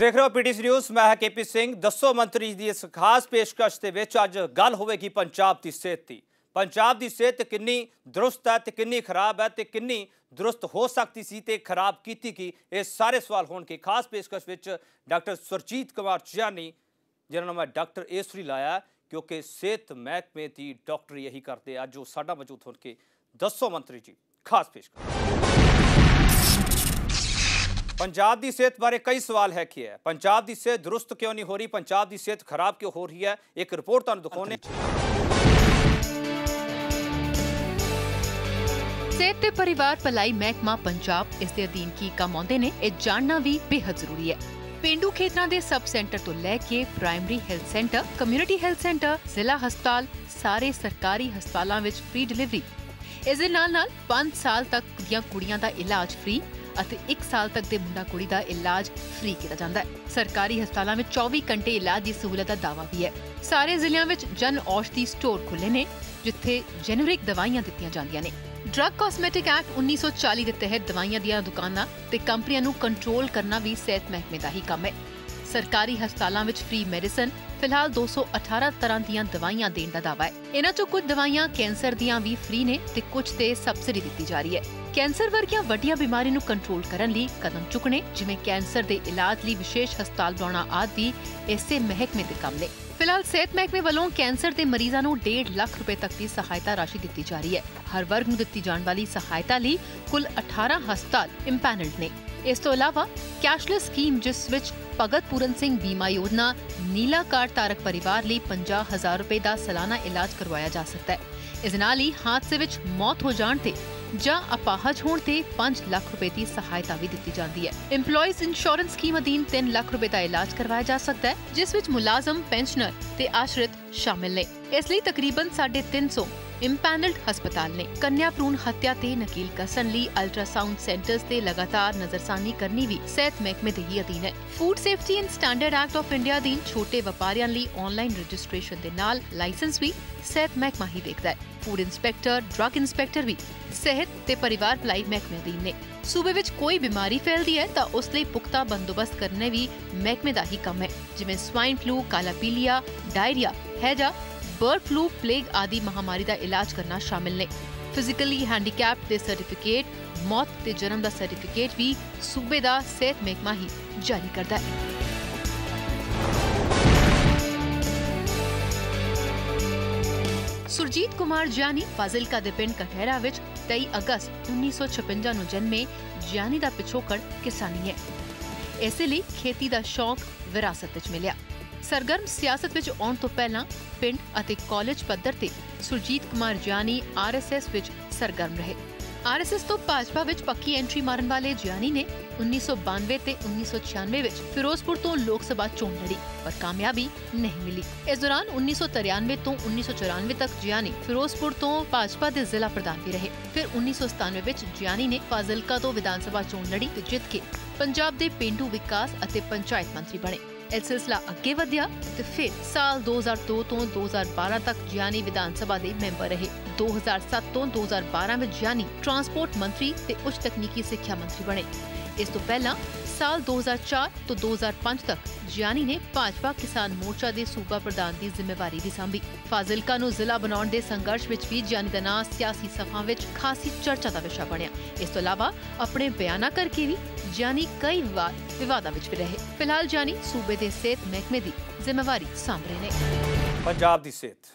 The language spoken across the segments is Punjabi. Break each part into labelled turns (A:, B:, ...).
A: ਦੇਖ ਰਹੇ ਹੋ ਪੀਟੀਸੀ ਨਿਊਜ਼, ਮੈਂ ਹਾਂ ਕੇਪੀ ਸਿੰਘ। ਦੱਸੋ ਮੰਤਰੀ ਦੀ ਇਸ ਖਾਸ ਪੇਸ਼ਕਸ਼ ਦੇ ਵਿੱਚ ਅੱਜ ਗੱਲ ਹੋਵੇਗੀ ਪੰਜਾਬ ਦੀ ਸਿਹਤ ਦੀ। ਪੰਜਾਬ ਦੀ ਸਿਹਤ ਕਿੰਨੀ ਦਰੁਸਤ ਹੈ ਤੇ ਕਿੰਨੀ ਖਰਾਬ ਹੈ ਤੇ ਕਿੰਨੀ ਦਰੁਸਤ ਹੋ ਸਕਦੀ ਸੀ ਤੇ ਖਰਾਬ ਕੀਤੀ ਕੀ ਇਹ ਸਾਰੇ ਸਵਾਲ ਹੋਣਗੇ। ਖਾਸ ਪੇਸ਼ਕਸ਼ ਵਿੱਚ ਡਾਕਟਰ ਸੁਰਜੀਤ ਕੁਮਾਰ ਜਿਆਨੀ ਜਿਨ੍ਹਾਂ ਨੂੰ ਮੈਂ ਡਾਕਟਰ ਇਸ ਲਈ ਲਾਇਆ, ਕਿਉਂਕਿ ਸਿਹਤ ਮਹਿਕਮੇ ਦੀ ਡਾਕਟਰ ਇਹੀ ਕਰਦੇ ਆ ਜੋ ਸਾਡਾ ਮੌਜੂਦ ਹੋਣ ਕੇ ਦੱਸੋ ਮੰਤਰੀ ਜੀ, ਖਾਸ ਪੇਸ਼ਕਸ਼। ਪੰਜਾਬ ਦੀ ਸਿਹਤ ਬਾਰੇ ਕਈ ਸਵਾਲ ਹੈ ਕਿ ਹੈ ਪੰਜਾਬ ਦੀ ਸਿਹਤ ਦਰੁਸਤ ਕਿਉਂ ਨਹੀਂ ਹੋ ਰਹੀ? ਪੰਜਾਬ ਦੀ ਸਿਹਤ ਖਰਾਬ ਕਿਉਂ ਹੋ ਰਹੀ ਹੈ? ਇੱਕ ਰਿਪੋਰਟ ਤੁਹਾਨੂੰ ਦਿਖਾਉਣੇ
B: ਸਿਹਤ ਤੇ ਪਰਿਵਾਰ ਭਲਾਈ ਮਹਿਕਮਾ ਪੰਜਾਬ ਇਸ ਦੇ ਅਧੀਨ ਕੀ ਕੰਮ ਆਉਂਦੇ ਨੇ ਇਹ ਜਾਣਨਾ ਵੀ ਬੇहद ਜ਼ਰੂਰੀ ਹੈ। ਪਿੰਡੂ ਖੇਤਰਾਂ ਦੇ ਸਬ ਸੈਂਟਰ ਤੋਂ ਲੈ ਕੇ primary health centre community health centre ਜ਼ਿਲ੍ਹਾ ਹਸਪਤਾਲ ਸਾਰੇ ਸਰਕਾਰੀ ਹਸਪਤਾਲਾਂ ਵਿੱਚ ਫ੍ਰੀ ਡਿਲੀਵਰੀ ਇਸ ਦੇ ਨਾਲ ਨਾਲ 5 ਸਾਲ ਤੱਕ ਦੀਆਂ ਕੁੜੀਆਂ ਦਾ ਇਲਾਜ ਫ੍ਰੀ ਅਤੇ 1 ਸਾਲ ਤੱਕ ਦੇ ਮੁੰਡਾ ਕੁੜੀ ਦਾ ਇਲਾਜ ਫ੍ਰੀ ਕੀਤਾ ਜਾਂਦਾ ਹੈ। ਸਰਕਾਰੀ ਹਸਪਤਾਲਾਂ ਵਿੱਚ 24 ਘੰਟੇ ਇਲਾਜ ਦੀ ਸਹੂਲਤ ਦਾ ਦਾਅਵਾ ਵੀ ਹੈ। ਸਾਰੇ ਜ਼ਿਲ੍ਹਿਆਂ ਵਿੱਚ ਜਨ ਔਸ਼ਧੀ ਸਟੋਰ ਖੁੱਲੇ ਨੇ, ਜਿੱਥੇ ਜੈਨਰਿਕ ਦਵਾਈਆਂ ਦਿੱਤੀਆਂ ਜਾਂਦੀਆਂ ਨੇ। ਡਰੱਗ ਕਾਸਮੈਟਿਕ ਐਕਟ 1940 ਦੇ ਤਹਿਤ ਦਵਾਈਆਂ ਦੀਆਂ ਦੁਕਾਨਾਂ ਤੇ ਕੰਪਨੀਆਂ ਨੂੰ ਕੰਟਰੋਲ ਕਰਨਾ ਵੀ ਸਿਹਤ ਮਹਿਕਮੇ ਦਾ ਹੀ ਕੰਮ ਹੈ। ਸਰਕਾਰੀ ਹਸਪਤਾਲਾਂ ਵਿੱਚ ਫ੍ਰੀ ਮੈਡੀਸਨ ਫਿਲਹਾਲ 218 ਤਰ੍ਹਾਂ ਦੀਆਂ ਦਵਾਈਆਂ ਦੇਣ ਦਾ ਦਾਅਵਾ ਹੈ। ਇਹਨਾਂ ਚੋਂ ਕੁਝ ਦਵਾਈਆਂ ਕੈਂਸਰ ਦੀਆਂ ਵੀ ਫ੍ਰੀ ਨੇ ਤੇ ਕੁਝ ਤੇ ਸਬਸਿਡੀ ਦਿੱਤੀ ਜਾ ਰਹੀ ਹੈ। ਕੈਂਸਰ ਵਰਗੀਆਂ ਵੱਡੀਆਂ ਬਿਮਾਰੀ ਨੂੰ ਕੰਟਰੋਲ ਕਰਨ ਲਈ ਕਦਮ ਚੁੱਕਣੇ, ਜਿਵੇਂ ਕੈਂਸਰ ਦੇ ਇਲਾਜ ਲਈ ਵਿਸ਼ੇਸ਼ ਹਸਪਤਾਲ ਬਣਾਉਣਾ ਆਦਿ, ਇਸੇ ਮਹਿਕਮੇ ਦੇ ਕੰਮ ਨੇ। ਫਿਲਹਾਲ ਸਿਹਤ ਮਹਿਕਮੇ ਵੱਲੋਂ ਕੈਂਸਰ ਦੇ ਮਰੀਜ਼ਾਂ ਨੂੰ 1.5 ਲੱਖ ਰੁਪਏ ਤੱਕ ਦੀ ਸਹਾਇਤਾ ਰਾਸ਼ੀ ਦਿੱਤੀ ਜਾ ਰਹੀ ਹੈ। ਹਰ ਵਰਗ ਨੂੰ ਦਿੱਤੀ ਜਾਣ ਵਾਲੀ ਸਹਾਇਤਾ ਲਈ ਕੁੱਲ 18 ਹਸਪਤਾਲ ਇੰਪੈਨਲਡ ਨੇ। ਇਸ ਤੋਂ ਇਲਾਵਾ ਕੈਸ਼ਲੈਸ ਸਕੀਮ, ਜਿਸ ਵਿੱਚ ਭਗਤ ਪੂਰਨ ਸਿੰਘ ਬੀਮਾ ਯੋਜਨਾ, ਨੀਲਾ ਕਾਰਡ ਧਾਰਕ ਪਰਿਵਾਰ ਲਈ 50000 ਰੁਪਏ ਦਾ ਸਾਲਾਨਾ ਇਲਾਜ ਕਰਵਾਇਆ ਜਾ ਸਕਦਾ ਹੈ। ਇਸ ਨਾਲ ਹੀ ਹਾਦਸੇ ਵਿੱਚ ਮੌਤ ਹੋ ਜਾਣ ਤੇ ਜਾਂ ਅਪਾਹਜ ਹੋਣ ਤੇ 5 ਲੱਖ ਰੁਪਏ ਦੀ ਸਹਾਇਤਾ ਵੀ ਦਿੱਤੀ ਜਾਂਦੀ ਹੈ। EMPLOYEES ਇੰਸ਼ੋਰੈਂਸ ਸਕੀਮ ਅਧੀਨ 3 ਲੱਖ ਰੁਪਏ ਦਾ ਇਲਾਜ ਕਰਵਾਇਆ ਜਾ ਸਕਦਾ ਹੈ, ਜਿਸ ਵਿੱਚ ਮੁਲਾਜ਼ਮ, ਪੈਨਸ਼ਨਰ ਤੇ ਆਸ਼ਰਿਤ ਸ਼ਾਮਿਲ ਨੇ। ਇਸ ਲਈ ਤਕਰੀਬਨ 350 ਇੰਪੈਨਲਡ ਹਸਪਤਾਲ ਨੇ ਕੰਨਿਆ ਭਰੂਣ ਹੱਤਿਆ ਤੇ ਨਕੀਲ ਕਸਣ ਲਈ ਅਲਟਰਾਸਾਊਂਡ ਸੈਂਟਰਸ ਤੇ ਲਗਾਤਾਰ ਨਜ਼ਰਸਾਨੀ ਕਰਨੀ ਵੀ ਸਿਹਤ ਮਹਿਕਮੇ ਦੇ ਹੀ ਅਧੀਨ ਹੈ। Food safety and standard act of India ਅਧੀਨ ਛੋਟੇ ਵਪਾਰੀਆਂ ਲਈ ਆਨਲਾਈਨ ਰਜਿਸਟ੍ਰੇਸ਼ਨ ਦੇ ਨਾਲ ਲਾਇਸੈਂਸ ਵੀ ਸਿਹਤ ਮਹਿਕਮਾ ਹੀ ਦੇਖਦਾ ਹੈ। ਫੂਡ ਇੰਸਪੈਕਟਰ ਡਰੱਗ ਇੰਸਪੈਕਟਰ ਵੀ ਸਿਹਤ ਤੇ ਪਰਿਵਾਰ ਭਲਾਈ ਮਹਿਕਮੇ ਅਧੀਨ ਨੇ। ਸੂਬੇ ਵਿੱਚ ਕੋਈ ਬਿਮਾਰੀ ਫੈਲਦੀ ਹੈ ਤਾਂ ਉਸ ਲਈ ਪੁਖਤਾ ਬੰਦੋਬਸਤ ਕਰਨੇ ਵੀ ਮਹਿਕਮੇ ਦਾ ਹੀ ਕੰਮ ਹੈ। ਜਿਵੇਂ ਸਵਾਈਨ ਫਲੂ ਕਾਲਾ ਪੀਲੀਆ ਡਾਇਰੀਆ ਹੈਜਾ ਬਰਡ ਫਲੂ, ਪਲੇਗ ਆਦਿ ਮਹਾਮਾਰੀ ਦਾ ਇਲਾਜ ਕਰਨਾ ਸ਼ਾਮਿਲ ਨੇ। ਫਿਜ਼ੀਕਲੀ ਹੈਂਡੀਕੈਪਡ ਦੇ ਸਰਟੀਫਿਕੇਟ ਮੌਤ ਤੇ ਜਨਮ ਦਾ ਸਰਟੀਫਿਕੇਟ ਵੀ ਸੂਬੇ ਦਾ ਸਿਹਤ ਮਹਿਕਮਾ ਹੀ ਜਾਰੀ ਕਰਦਾ ਹੈ। ਸੁਰਜੀਤ ਕੁਮਾਰ ਜਾਨੀ ਫਾਜ਼ਿਲਕਾ ਦੇ ਪਿੰਡ ਕਟਹਿਰਾ ਵਿੱਚ 23 ਅਗਸਤ 1956 ਨੂੰ ਜਨਮੇ ਜਾਨੀ ਦਾ ਪਿਛੋਕੜ ਕਿਸਾਨੀ ਹੈ। ਇਸੇ ਲਈ ਖੇਤੀ ਦਾ ਸ਼ੌਕ ਵਿਰਾਸਤ ਵਿੱਚ ਮਿਲਿਆ। ਸਰਗਰਮ ਸਿਆਸਤ ਵਿੱਚ ਆਉਣ ਤੋਂ ਪਹਿਲਾਂ ਪਿੰਡ ਅਤੇ ਕਾਲਜ ਪੱਧਰ ਤੇ ਸੁਰਜੀਤ ਕੁਮਾਰ ਜਾਨੀ ਆਰਐਸਐਸ ਵਿੱਚ ਸਰਗਰਮ ਰਹੇ। ਆਰਐਸਐਸ ਤੋਂ ਭਾਜਪਾ ਵਿੱਚ ਪੱਕੀ ਐਂਟਰੀ ਮਾਰਨ ਵਾਲੇ ਜਿਆਨੀ ਨੇ 1992 ਤੇ 1996 ਵਿੱਚ ਫਿਰੋਜ਼ਪੁਰ ਤੋਂ ਲੋਕ ਸਭਾ ਚੋਣ ਲੜੀ, ਪਰ ਕਾਮਯਾਬੀ ਨਹੀਂ ਮਿਲੀ। ਇਸ ਦੌਰਾਨ 1993 ਤੋਂ 1994 ਤੱਕ ਜਿਆਨੀ ਫਿਰੋਜ਼ਪੁਰ ਤੋਂ ਭਾਜਪਾ ਦੇ ਜ਼ਿਲ੍ਹਾ ਪ੍ਰਧਾਨ ਵੀ ਰਹੇ। ਫਿਰ 1997 ਵਿੱਚ ਜਿਆਨੀ ਨੇ ਫਾਜ਼ਿਲਕਾ ਤੋਂ ਵਿਧਾਨ ਸਭਾ ਚੋਣ ਲੜੀ ਤੇ ਜਿੱਤ ਕੇ ਪੰਜਾਬ ਦੇ ਪਿੰਡੂ ਵਿਕਾਸ ਅਤੇ ਪੰਚਾਇਤ ਮੰਤਰੀ ਬਣੇ। ਇਹ ਸਿਲਸਿਲਾ ਅੱਗੇ ਵਧਿਆ ਤੇ ਫਿਰ ਸਾਲ 2002 ਤੋਂ 2012 ਤੱਕ ਜਿਆਨੀ ਵਿਧਾਨ ਸਭਾ ਦੇ ਮੈਂਬਰ ਰਹੇ। 2007 ਤੋਂ 2012 ਵਿੱਚ ਜਿਆਨੀ ਟਰਾਂਸਪੋਰਟ ਮੰਤਰੀ ਤੇ ਉੱਚ ਤਕਨੀਕੀ ਸਿੱਖਿਆ ਮੰਤਰੀ ਬਣੇ। ਇਸ ਤੋਂ ਪਹਿਲਾਂ ਸਾਲ 2004 ਤੋਂ 2005 ਤੱਕ ਜਿਆਨੀ ਨੇ ਭਾਜਪਾ ਕਿਸਾਨ ਮੋਰਚਾ ਦੇ ਸੂਬਾ ਪ੍ਰਧਾਨ ਦੀ ਜ਼ਿੰਮੇਵਾਰੀ ਵੀ ਸੰਭੀ। ਫਾਜ਼ਿਲਕਾ ਨੂੰ ਜ਼ਿਲ੍ਹਾ ਬਣਾਉਣ ਦੇ ਸੰਘਰਸ਼ ਵਿੱਚ ਵੀ ਜਿਆਨੀ ਦਾ ਨਾਂ ਸਿਆਸੀ ਸਫਾ ਵਿੱਚ ਖਾਸੀ ਚਰਚਾ ਦਾ ਵਿਸ਼ਾ ਬਣਿਆ। ਇਸ ਤੋਂ ਇਲਾਵਾ ਆਪਣੇ ਬਿਆਨਾਂ ਕਰਕੇ ਵੀ ਜਾਨੀ ਕਈ ਵਾਰ ਵਿਵਾਦਾਂ ਵਿੱਚ ਵੀ ਰਹੇ। ਫਿਲਹਾਲ ਜਾਨੀ ਸੂਬੇ ਦੇ ਸਿਹਤ ਮਹਿਕਮੇ ਦੀ ਜ਼ਿੰਮੇਵਾਰੀ ਸੰਭ ਰਹੇ ਨੇ।
A: ਪੰਜਾਬ ਦੀ ਸਿਹਤ।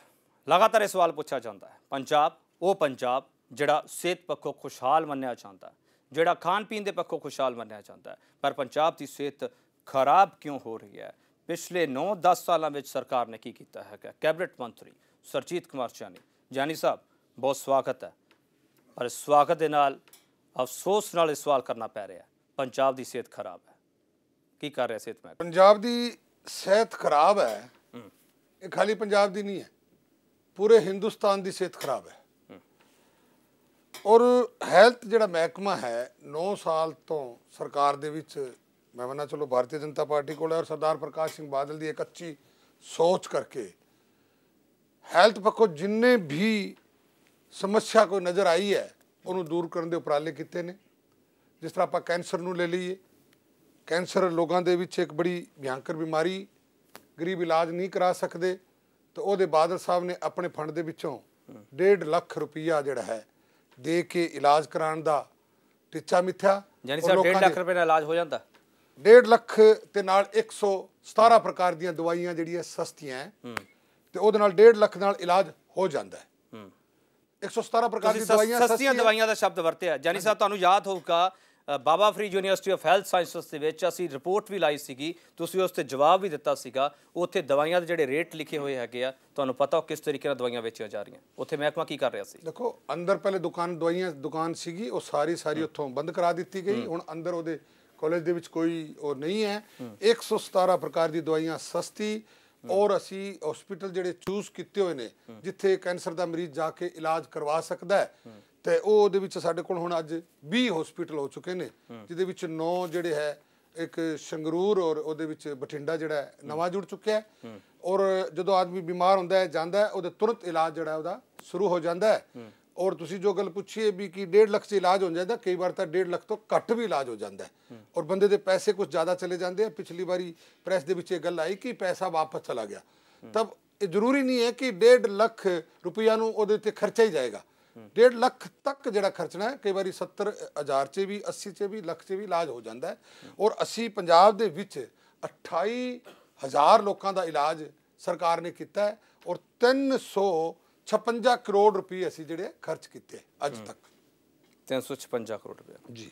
A: ਲਗਾਤਾਰ ਇਹ ਸਵਾਲ ਪੁੱਛਿਆ ਜਾਂਦਾ ਹੈ। ਪੰਜਾਬ, ਉਹ ਪੰਜਾਬ ਜਿਹੜਾ ਸਿਹਤ ਪੱਖੋਂ ਖੁਸ਼ਹਾਲ ਮੰਨਿਆ ਜਾਂਦਾ ਹੈ। ਜਿਹੜਾ ਖਾਣ ਪੀਣ ਦੇ ਪੱਖੋਂ ਖੁਸ਼ਹਾਲ ਮੰਨਿਆ ਜਾਂਦਾ ਹੈ। ਪਰ ਪੰਜਾਬ ਦੀ ਸਿਹਤ ਖਰਾਬ ਕਿਉਂ ਹੋ ਰਹੀ ਹੈ? ਪਿਛਲੇ 9-10 ਸਾਲਾਂ ਵਿੱਚ ਸਰਕਾਰ ਨੇ ਕੀ ਕੀਤਾ ਹੈਗਾ? ਕੈਬਨਿਟ ਮੰਤਰੀ ਸਰਜੀਤ ਕੁਮਾਰ ਚਾਨੀ ਜਾਨੀ ਸਾਹਿਬ ਬਹੁਤ ਸਵਾਗਤ ਹੈ। ਪਰ ਸਵਾਗਤ ਦੇ ਨਾਲ ਅਫਸੋਸ ਨਾਲ ਇਹ ਸਵਾਲ ਕਰਨਾ ਪੈ ਰਿਹਾ ਹੈ ਪੰਜਾਬ ਦੀ ਸਿਹਤ ਖਰਾਬ ਹੈ। ਕੀ ਕਰ ਰਿਹਾ ਸਿਹਤ ਮਹਿਕਮਾ?
C: ਪੰਜਾਬ ਦੀ ਸਿਹਤ ਖਰਾਬ ਹੈ। ਇਹ ਖਾਲੀ ਪੰਜਾਬ ਦੀ ਨਹੀਂ ਹੈ। ਪੂਰੇ ਹਿੰਦੁਸਤਾਨ ਦੀ ਸਿਹਤ ਖਰਾਬ ਹੈ। ਔਰ ਹੈਲਥ ਜਿਹੜਾ ਮਹਿਕਮਾ ਹੈ 9 ਸਾਲ ਤੋਂ ਸਰਕਾਰ ਦੇ ਵਿੱਚ ਮੈਂ ਮੰਨਾ ਚਲੋ ਭਾਰਤੀ ਜਨਤਾ ਪਾਰਟੀ ਕੋਲ ਹੈ ਔਰ ਸਰਦਾਰ ਪ੍ਰਕਾਸ਼ ਸਿੰਘ ਬਾਦਲ ਦੀ ਇੱਕ ਅੱਛੀ ਸੋਚ ਕਰਕੇ ਹੈਲਥ ਪੱਖੋਂ ਜਿੰਨੇ ਵੀ ਸਮੱਸਿਆ ਕੋਈ ਨਜ਼ਰ ਆਈ ਹੈ ਉਹਨੂੰ ਦੂਰ ਕਰਨ ਦੇ ਉਪਰਾਲੇ ਕੀਤੇ ਨੇ। ਜਿਸ ਤਰ੍ਹਾਂ ਆਪਾਂ ਕੈਂਸਰ ਨੂੰ ਲੈ ਲਈਏ ਕੈਂਸਰ ਲੋਕਾਂ ਦੇ ਵਿੱਚ ਇੱਕ ਬੜੀ ਭਿਆਨਕ ਬਿਮਾਰੀ ਗਰੀਬ ਇਲਾਜ ਨਹੀਂ ਕਰਾ ਸਕਦੇ ਤਾਂ ਉਹਦੇ ਬਾਦਲ ਸਾਹਿਬ ਨੇ ਆਪਣੇ ਫੰਡ ਦੇ ਵਿੱਚੋਂ 1.5 ਲੱਖ ਰੁਪਈਆ ਜਿਹੜਾ ਹੈ ਦੇ ਕੇ ਇਲਾਜ ਕਰਾਉਣ ਦਾ ਟੀਚਾ ਮਿੱਥਿਆ
A: ਯਾਨੀ ਸਰ 1.5
C: ਲੋਕਾਂ
A: ਲੱਖ
C: ਦੇ-
A: ਰੁਪਏ ਨਾਲ ਇਲਾਜ ਹੋ ਜਾਂਦਾ?
C: 1.5 ਲੱਖ ਤੇ ਨਾਲ 117 ਪ੍ਰਕਾਰ ਦੀਆਂ ਦਵਾਈਆਂ ਜਿਹੜੀਆਂ ਸਸਤੀਆਂ ਹੈ ਤੇ ਉਹਦੇ ਨਾਲ 1.5 ਲੱਖ ਨਾਲ ਇਲਾਜ ਹੋ ਜਾਂਦਾ ਹੈ।
A: ਹੂੰ।
C: 117 ਪ੍ਰਕਾਰ
A: ਤੁਸੀਂ
C: ਦੀ ਦਵਾਈਆਂ
A: ਸਸਤੀਆਂ ਦਵਾਈਆਂ ਦਾ ਸ਼ਬਦ ਵਰਤਿਆ। ਜਾਨੀ ਸਾਹਿਬ ਤੁਹਾਨੂੰ ਯਾਦ ਹੋਊਗਾ Baba Farid university of health sciences ਦੇ ਵਿੱਚ ਅਸੀਂ ਰਿਪੋਰਟ ਵੀ ਲਾਈ ਸੀਗੀ ਤੁਸੀਂ ਉਸ ਤੇ ਜਵਾਬ ਵੀ ਦਿੱਤਾ ਸੀਗਾ ਉੱਥੇ ਦਵਾਈਆਂ ਦੇ ਜਿਹੜੇ ਰੇਟ ਲਿਖੇ ਹੋਏ ਹੈਗੇ ਆ ਤੁਹਾਨੂੰ ਪਤਾ ਉਹ ਕਿਸ ਤਰੀਕੇ ਨਾਲ ਦਵਾਈਆਂ ਵੇਚੀਆਂ ਜਾ ਰਹੀਆਂ। ਉੱਥੇ ਮਹਿਕਮਾ ਕੀ ਕਰ ਰਿਹਾ ਸੀ?
C: ਦੇਖੋ ਅੰਦਰ ਪਹਿਲੇ ਦੁਕਾਨ ਦਵਾਈਆਂ ਦੁਕਾਨ ਸੀਗੀ ਉਹ ਸਾਰੀ ਸਾਰੀ ਉੱਥੋਂ ਬੰਦ ਕਰਾ ਦਿੱਤੀ ਗਈ। ਹੁਣ ਅੰਦਰ ਉਹਦੇ ਕਾਲਜ ਦੇ ਵਿੱਚ ਕੋਈ ਉਹ ਨਹੀਂ ਹੈ। 117 ਪ੍ਰਕਾਰ ਦੀ ਦਵਾਈਆਂ ਸਸਤੀ ਔਰ ਅਸੀਂ ਹਸਪੀਟਲ ਜਿਹੜੇ ਚੂਜ਼ ਕੀਤੇ ਹੋਏ ਨੇ ਜਿੱਥੇ ਕੈਂਸਰ ਦਾ ਮਰੀਜ਼ ਜਾ ਕੇ ਇਲਾਜ ਕਰਵਾ ਸਕਦਾ ਹੈ। ਤੇ ਉਹ ਉਹਦੇ ਵਿੱਚ ਸਾਡੇ ਕੋਲ ਹੁਣ ਅੱਜ 20 ਹਸਪੀਟਲ ਹੋ ਚੁੱਕੇ ਨੇ ਜਿਹਦੇ ਵਿੱਚ 9 ਜਿਹੜੇ ਹੈ ਇੱਕ ਸੰਗਰੂਰ ਔਰ ਉਹਦੇ ਵਿੱਚ ਬਠਿੰਡਾ ਜਿਹੜਾ ਨਵਾਂ ਜੁੜ ਚੁੱਕਿਆ ਹੈ। ਔਰ ਜਦੋਂ ਆਦਮੀ ਬਿਮਾਰ ਹੁੰਦਾ ਹੈ ਜਾਂਦਾ ਹੈ ਉਹਦੇ ਤੁਰੰਤ ਇਲਾਜ ਜਿਹੜਾ ਉਹਦਾ ਸ਼ੁਰੂ ਹੋ ਜਾਂਦਾ ਹੈ। ਔਰ ਤੁਸੀਂ ਜੋ ਗੱਲ ਪੁੱਛੀ ਹੈ ਵੀ ਕਿ 1.5 ਲੱਖ 'ਚ ਇਲਾਜ ਹੋ ਜਾਂਦਾ ਕਈ ਵਾਰ ਤਾਂ 1.5 ਲੱਖ ਤੋਂ ਘੱਟ ਵੀ ਇਲਾਜ ਹੋ ਜਾਂਦਾ ਹੈ। ਔਰ ਬੰਦੇ ਦੇ ਪੈਸੇ ਕੁਝ ਜ਼ਿਆਦਾ ਚਲੇ ਜਾਂਦੇ ਆ। ਪਿਛਲੀ ਵਾਰੀ ਪ੍ਰੈਸ ਦੇ ਵਿੱਚ ਇਹ ਗੱਲ ਆਈ ਕਿ ਪੈਸਾ ਵਾਪਸ ਚਲਾ ਗਿਆ। ਤਬ ਇਹ ਜ਼ਰੂਰੀ ਨਹੀਂ ਹੈ ਕਿ 1.5 ਲੱਖ ਰੁਪਈਆ ਨੂੰ ਉਹਦੇ ਉੱਤੇ ਖਰਚਾ ਹੀ ਜਾਏਗਾ। 1.5 ਲੱਖ ਤੱਕ ਜਿਹੜਾ ਖਰਚਣਾ ਹੈ ਕਈ ਵਾਰੀ 70 ਹਜ਼ਾਰ 'ਚ ਵੀ 80 'ਚ ਵੀ ਲੱਖ 'ਚ ਵੀ ਇਲਾਜ ਹੋ ਜਾਂਦਾ ਹੈ। ਔਰ ਅਸੀਂ ਪੰਜਾਬ ਦੇ ਵਿੱਚ 28 ਹਜ਼ਾਰ ਲੋਕਾਂ ਦਾ ਇਲਾਜ ਸਰਕਾਰ ਨੇ ਕੀਤਾ ਹੈ ਔਰ 356 ਕਰੋੜ ਰੁਪਏ ਅਸੀਂ ਜਿਹੜੇ ਖਰਚ ਕੀਤੇ ਅੱਜ ਤੱਕ।
A: 356 ਕਰੋੜ ਰੁਪਏ।
C: ਜੀ।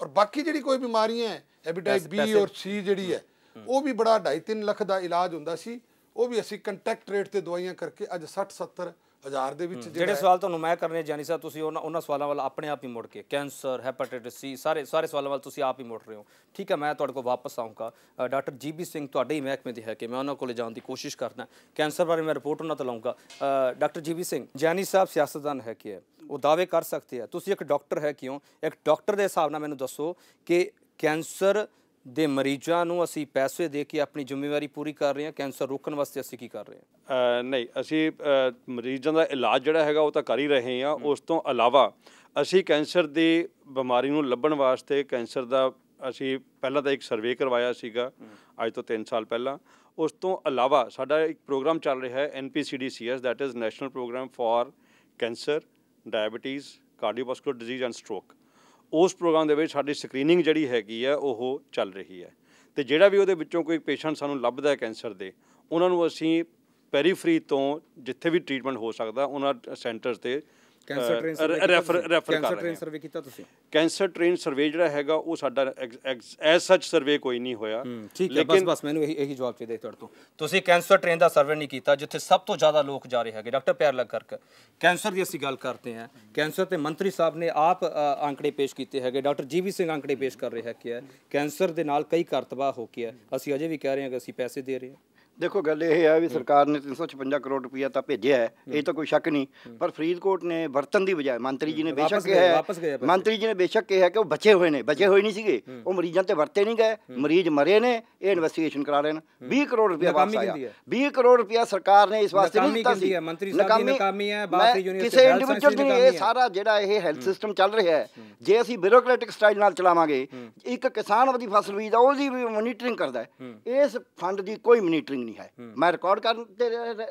C: ਔਰ ਬਾਕੀ ਜਿਹੜੀ ਕੋਈ ਬਿਮਾਰੀਆਂ ਹੈ ਹੈਪੇਟਾਈਟ ਬੀ ਔਰ ਸੀ ਜਿਹੜੀ ਹੈ ਉਹ ਵੀ ਬੜਾ 2.5 ਲੱਖ ਦਾ ਇਲਾਜ ਹੁੰਦਾ ਸੀ। ਉਹ ਵੀ ਅਸੀਂ ਕੰਟੈਕਟ ਰੇਟ ਤੇ ਦਵਾਈਆਂ ਕਰਕੇ ਅੱਜ 60 70 ਹਜ਼ਾਰ ਦੇ ਵਿੱਚ
A: ਜਿਹੜੇ ਸਵਾਲ ਤੁਹਾਨੂੰ ਮੈਂ ਕਰਨੇ ਜਾਨੀ ਸਾਹਿਬ ਤੁਸੀਂ ਉਹਨਾਂ ਉਹਨਾਂ ਸਵਾਲਾਂ ਵੱਲ ਆਪਣੇ ਆਪ ਹੀ ਮੁੜ ਕੇ ਕੈਂਸਰ ਹੈਪੇਟਾਈਟਿਸ ਸੀ ਸਾਰੇ ਸਾਰੇ ਸਵਾਲਾਂ ਵੱਲ ਤੁਸੀਂ ਆਪ ਹੀ ਮੁੜ ਰਹੇ ਹੋ। ਠੀਕ ਹੈ ਮੈਂ ਤੁਹਾਡੇ ਕੋਲ ਵਾਪਸ ਆਉਂਗਾ ਡਾਕਟਰ ਜੀਬੀ ਸਿੰਘ ਤੁਹਾਡੇ ਹੀ ਮਹਿਕਮੇ ਦੇ ਹੈ ਕਿ ਮੈਂ ਉਹਨਾਂ ਕੋਲੇ ਜਾਣ ਦੀ ਕੋਸ਼ਿਸ਼ ਕਰਦਾ ਕੈਂਸਰ ਬਾਰੇ ਮੈਂ ਰਿਪੋਰਟ ਉਹਨਾਂ ਤੋਂ ਲਵਾਂਗਾ ਅ, ਡਾਕਟਰ ਜੀਬੀ ਸਿੰਘ ਜਾਨੀ ਸਾਹਿਬ ਸਿਆਸਤਦਾਨ ਹੈ ਕਿ ਹੈ ਉਹ ਦਾਅਵੇ ਕਰ ਸਕਦੇ ਆ ਤੁਸੀਂ ਇੱਕ ਡਾਕਟਰ ਹੈ ਕਿਉਂ ਇੱਕ ਡਾਕਟਰ ਦੇ ਹਿਸਾਬ ਨਾਲ ਮੈਨੂੰ ਦੱਸੋ ਕਿ ਕੈਂਸਰ ਦੇ ਮਰੀਜ਼ਾਂ ਨੂੰ ਅਸੀਂ ਪੈਸੇ ਦੇ ਕੇ ਆਪਣੀ ਜ਼ਿੰਮੇਵਾਰੀ ਪੂਰੀ ਕਰ ਰਹੇ ਹਾਂ ਕੈਂਸਰ ਰੋਕਣ ਵਾਸਤੇ ਅਸੀਂ ਕੀ ਕਰ ਰਹੇ ਹਾਂ?
D: ਨਹੀਂ ਅਸੀਂ ਮਰੀਜ਼ਾਂ ਦਾ ਇਲਾਜ ਜਿਹੜਾ ਹੈਗਾ ਉਹ ਤਾਂ ਕਰ ਹੀ ਰਹੇ ਹਾਂ। ਉਸ ਤੋਂ ਇਲਾਵਾ ਅਸੀਂ ਕੈਂਸਰ ਦੀ ਬਿਮਾਰੀ ਨੂੰ ਲੱਭਣ ਵਾਸਤੇ ਕੈਂਸਰ ਦਾ ਅਸੀਂ ਪਹਿਲਾਂ ਤਾਂ ਇੱਕ ਸਰਵੇ ਕਰਵਾਇਆ ਸੀਗਾ ਅੱਜ ਤੋਂ 3 ਸਾਲ ਪਹਿਲਾਂ। ਉਸ ਤੋਂ ਇਲਾਵਾ ਸਾਡਾ ਇੱਕ ਪ੍ਰੋਗਰਾਮ ਚੱਲ ਰਿਹਾ ਹੈ NPCDCS that is national programme for cancer diabetes cardiovascular disease and stroke ਉਸ ਪ੍ਰੋਗਰਾਮ ਦੇ ਵਿੱਚ ਸਾਡੀ ਸਕਰੀਨਿੰਗ ਜਿਹੜੀ ਹੈਗੀ ਹੈ ਉਹ ਚੱਲ ਰਹੀ ਹੈ। ਤੇ ਜਿਹੜਾ ਵੀ ਉਹਦੇ ਵਿੱਚੋਂ ਕੋਈ ਪੇਸ਼ੈਂਟ ਸਾਨੂੰ ਲੱਭਦਾ ਹੈ ਕੈਂਸਰ ਦੇ, ਉਹਨਾਂ ਨੂੰ ਅਸੀਂ ਪੈਰੀਫਰੀ ਤੋਂ ਜਿੱਥੇ ਵੀ ਟ੍ਰੀਟਮੈਂਟ ਹੋ ਸਕਦਾ, ਉਹਨਾਂ ਸੈਂਟਰਸ ਤੇ
A: cancer
D: train refer
A: refer
D: cancer
A: train
D: ਰਹੇ
A: ਸਰਵੇ ਕੀਤਾ ਤੁਸੀਂ?
D: ਕੈਂਸਰ ਟ੍ਰੇਨ ਸਰਵੇ ਜਿਹੜਾ ਹੈਗਾ ਉਹ ਸਾਡਾ ਐਸ ਸੱਚ ਸਰਵੇ ਕੋਈ ਨਹੀਂ ਹੋਇਆ।
A: ਠੀਕ ਹੈ ਬਸ ਬਸ ਮੈਨੂੰ ਇਹੀ ਇਹੀ ਜਵਾਬ ਚਾਹੀਦਾ ਤੁਹਾਡੇ ਤੋਂ। ਤੁਸੀਂ ਕੈਂਸਰ ਟ੍ਰੇਨ ਦਾ ਸਰਵੇ ਨਹੀਂ ਕੀਤਾ ਜਿੱਥੇ ਸਭ ਤੋਂ ਜ਼ਿਆਦਾ ਲੋਕ ਜਾ ਰਹੇ ਹੈਗੇ। ਡਾਕਟਰ ਪਿਆਰ ਲੱਗ ਕਰਕੇ ਕੈਂਸਰ ਦੀ ਅਸੀਂ ਗੱਲ ਕਰਦੇ ਹਾਂ। ਕੈਂਸਰ ਤੇ ਮੰਤਰੀ ਸਾਹਿਬ ਨੇ ਆਪ ਅ, ਆંકੜੇ ਪੇਸ਼ ਕੀਤੇ ਹੈਗੇ। ਡਾਕਟਰ ਜੀਵੀ ਸਿੰਘ ਆંકੜੇ ਪੇਸ਼ ਕਰ ਰਹੇ ਹੈ ਕਿ ਕੈਂਸਰ ਦੇ ਨਾਲ ਕਈ ਘਰ ਤਬਾਹ ਹੋ ਕੇ ਹੈ ਅਸੀਂ ਅਜੇ ਵੀ ਕਹਿ ਰਹੇ ਹਾਂ ਕਿ ਅਸੀਂ ਪੈਸੇ ਦੇ ਰਹੇ ਹਾਂ।
E: ਦੇਖੋ ਗੱਲ ਇਹ ਹੈ ਵੀ ਸਰਕਾਰ ਨੇ 356 ਕਰੋੜ ਰੁਪਇਆ ਤਾਂ ਭੇਜਿਆ ਹੈ ਇਹ ਤਾਂ ਕੋਈ ਸ਼ੱਕ ਨਹੀਂ ਪਰ ਫਰੀਦਕੋਟ ਨੇ ਵਰਤਨ ਦੀ ਬਜਾਏ ਮੰਤਰੀ ਜੀ ਨੇ ਬੇਸ਼ੱਕ ਕਿਹਾ। ਮੰਤਰੀ ਜੀ ਨੇ ਬੇਸ਼ੱਕ ਕਿਹਾ ਕਿ ਉਹ ਬਚੇ ਹੋਏ ਨੇ ਬਚੇ ਹੋਏ ਨਹੀਂ ਸੀਗੇ ਉਹ ਮਰੀਜ਼ਾਂ ਤੇ ਵਰਤੇ ਨਹੀਂ ਗਏ ਮਰੀਜ਼ ਮਰੇ ਨੇ ਇਹ ਇਨਵੈਸਟੀਗੇਸ਼ਨ ਕਰਾ ਰਹੇ ਨੇ। 20 ਕਰੋੜ ਰੁਪਇਆ ਵਾਪਸ ਆਇਆ।
A: ਕਿਹਦੀ ਹੈ?
E: 20 ਕਰੋੜ ਰੁਪਇਆ ਸਰਕਾਰ ਨੇ ਇਸ ਵਾਸਤੇ ਨਹੀਂ ਦਿੱਤਾ ਸੀ?
A: ਮੰਤਰੀ ਸਾਹਿਬ ਦੀ ਨਾਕਾਮੀ ਹੈ, ਬਾਕੀ
E: ਮੈਂ
A: ਯੂਨੀਵਰਸਿਟੀ
E: ਕਿਸੇ ਇੰਡੀਵਿਜੂਅਲ ਦੀ ਇਹ। ਸਾਰਾ ਜਿਹੜਾ ਇਹ ਹੈਲਥ ਸਿਸਟਮ ਚੱਲ ਰਿਹਾ ਹੈ ਜੇ ਅਸੀਂ ਬਿਊਰੋਕ੍ਰੈਟਿਕ ਸਟਾਈਲ ਨਾਲ ਚਲਾਵਾਂਗੇ ਇੱਕ ਕਿਸਾਨ ਆਪਣੀ ਫਸਲ ਬੀਜਦਾ ਉਹਦੀ ਵੀ ਮੋਨੀਟਰਿੰਗ ਕਰਦਾ ਹੈ। ਇਸ ਫੰਡ ਦੀ ਕੋਈ ਮੋਨੀਟਰਿੰਗ ਨਹੀਂ ਹੈ। ਮੈਂ ਰਿਕਾਰਡ ਕਰਨ ਤੇ